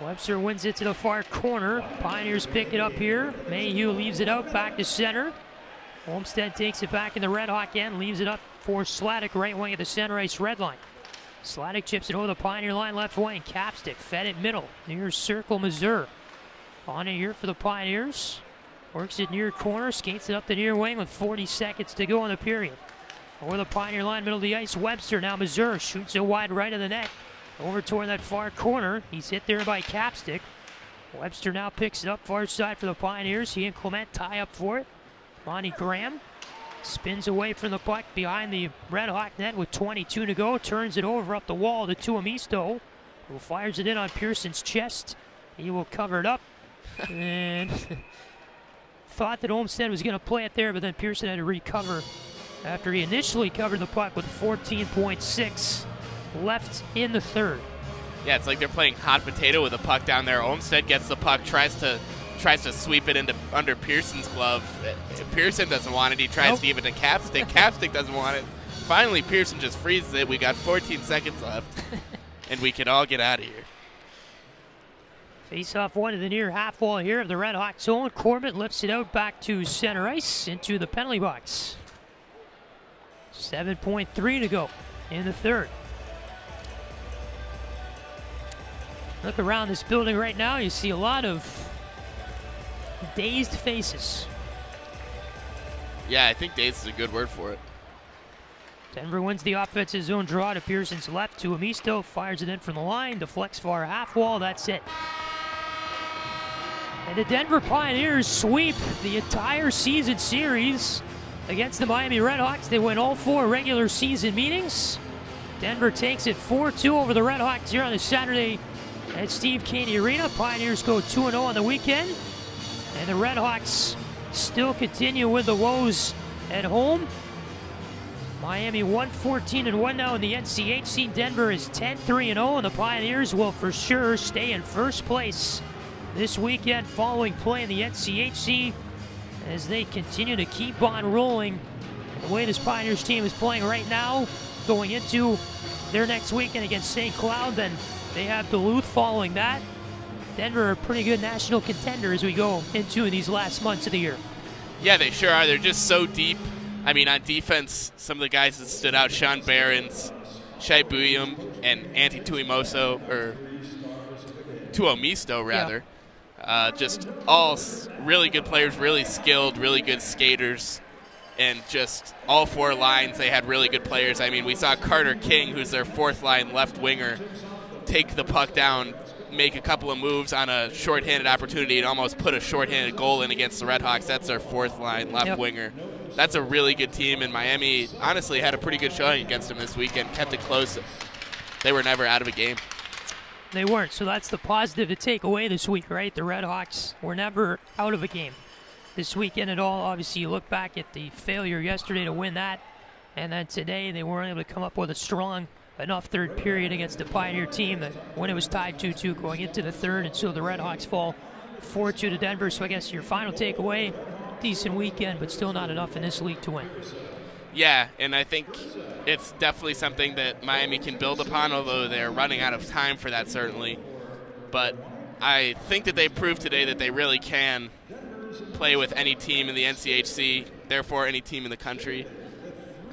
Webster wins it to the far corner. Pioneers pick it up here. Mayhew leaves it out back to center. Olmstead takes it back in the Red Hawk end, leaves it up for Sladek, right wing at the center ice red line. Sladek chips it over the Pioneer line, left wing. Capstick fed it middle, near circle, Mazur. On it here for the Pioneers. Works it near corner, skates it up the near wing with 40 seconds to go in the period. Over the Pioneer line, middle of the ice, Webster. Now Mazur shoots it wide right of the net. Over toward that far corner. He's hit there by Capstick. Webster now picks it up far side for the Pioneers. He and Clement tie up for it. Monty Graham spins away from the puck behind the Red Hawk net with 22 to go. Turns it over up the wall to Tuomisto, who fires it in on Persson's chest. He will cover it up. (laughs) and (laughs) thought that Olmstead was going to play it there, but then Persson had to recover after he initially covered the puck with 14.6 left in the third. Yeah, it's like they're playing hot potato with a puck down there. Olmstead gets the puck, tries to tries to sweep it into under Persson's glove. Uh, Persson doesn't want it. He tries Nope. to give it to Capstick. (laughs) Capstick doesn't want it. Finally, Persson just freezes it. We got 14 seconds left, (laughs) and we can all get out of here. Face off one to the near half wall here of the Red hot zone. Corbett lifts it out back to center ice into the penalty box. 7.3 to go in the third. Look around this building right now, you see a lot of dazed faces. Yeah, I think dazed is a good word for it. Denver wins the offensive zone draw to Persson's left Tuomisto, fires it in from the line, deflects far half wall, that's it. And the Denver Pioneers sweep the entire season series against the Miami Redhawks. They win all four regular season meetings. Denver takes it 4-2 over the Redhawks here on the Saturday at Steve Cady Arena. Pioneers go 2-0 on the weekend. And the Redhawks still continue with the woes at home. Miami 114 and 1 now in the NCHC. Denver is 10 3 and 0, and the Pioneers will for sure stay in first place this weekend following play in the NCHC as they continue to keep on rolling. The way this Pioneers team is playing right now, going into their next weekend against St. Cloud, then they have Duluth following that. Denver are a pretty good national contender as we go into these last months of the year. Yeah, they sure are. They're just so deep. I mean, on defense, some of the guys that stood out, Sean Behrens, Shai Buium, and Antti Tuimoso, or Tuomisto, rather. Uh, just all really good players, really skilled, really good skaters. And just all four lines, they had really good players. I mean, we saw Carter King, who's their fourth line left winger, take the puck down, make a couple of moves on a shorthanded opportunity, and almost put a shorthanded goal in against the Redhawks. That's their fourth line left Yep. winger. That's a really good team, and Miami honestly had a pretty good showing against them this weekend. Kept it close. They were never out of a game. They weren't, so that's the positive to take away this week, right? The Red Hawks were never out of a game this weekend at all. Obviously, you look back at the failure yesterday to win that, and then today they weren't able to come up with a strong enough third period against the Pioneer team that when it was tied 2-2 going into the third, and so the Redhawks fall 4-2 to Denver. So I guess your final takeaway, decent weekend, but still not enough in this league to win. Yeah, and I think it's definitely something that Miami can build upon, although they're running out of time for that, certainly. But I think that they proved today that they really can play with any team in the NCHC, therefore, any team in the country.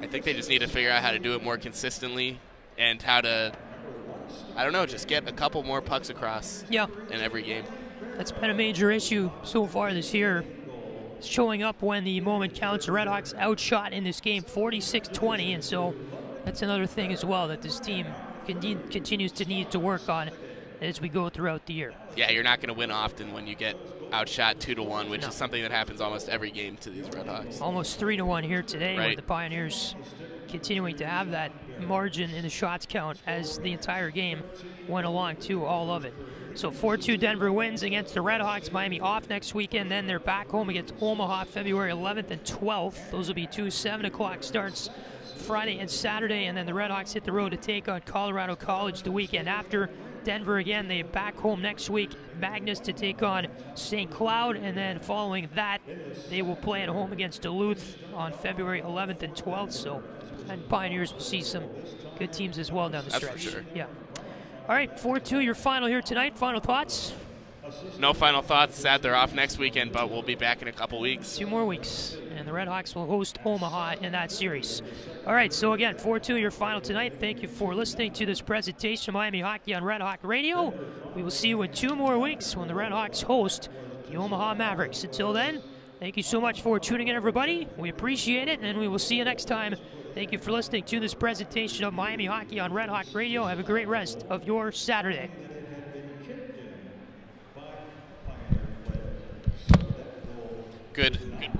I think they just need to figure out how to do it more consistently and how to, I don't know, just get a couple more pucks across Yeah, in every game. That's been a major issue so far this year. It's showing up when the moment counts. The Red Hawks outshot in this game 46 20, and so that's another thing as well that this team con- continues to need to work on as we go throughout the year. Yeah, you're not going to win often when you get outshot two to one, which No. is something that happens almost every game to these Red Hawks. Almost 3 to 1 here today, with the Pioneers continuing to have that margin in the shots count as the entire game went along, too, all of it. So 4 2 Denver wins against the Redhawks. Miami off next weekend. Then they're back home against Omaha February 11th and 12th. Those will be two 7 o'clock starts Friday and Saturday. And then the Redhawks hit the road to take on Colorado College the weekend after. Denver again, they back home next week. Magnus to take on St. Cloud. And then following that, they will play at home against Duluth on February 11th and 12th. So, and Pioneers will see some good teams as well down the That's for stretch. sure. Yeah. All right, 4 2, your final here tonight. Final thoughts? No final thoughts. Sad they're off next weekend, but we'll be back in a couple weeks. Two more weeks, and the Red Hawks will host Omaha in that series. All right, so again, 4 2, your final tonight. Thank you for listening to this presentation of Miami Hockey on Red Hawk Radio. We will see you in two more weeks when the Red Hawks host the Omaha Mavericks. Until then, Thank you so much for tuning in, everybody. We appreciate it, and we will see you next time. Thank you for listening to this presentation of Miami Hockey on Red Hawk Radio. Have a great rest of your Saturday. Good. Good.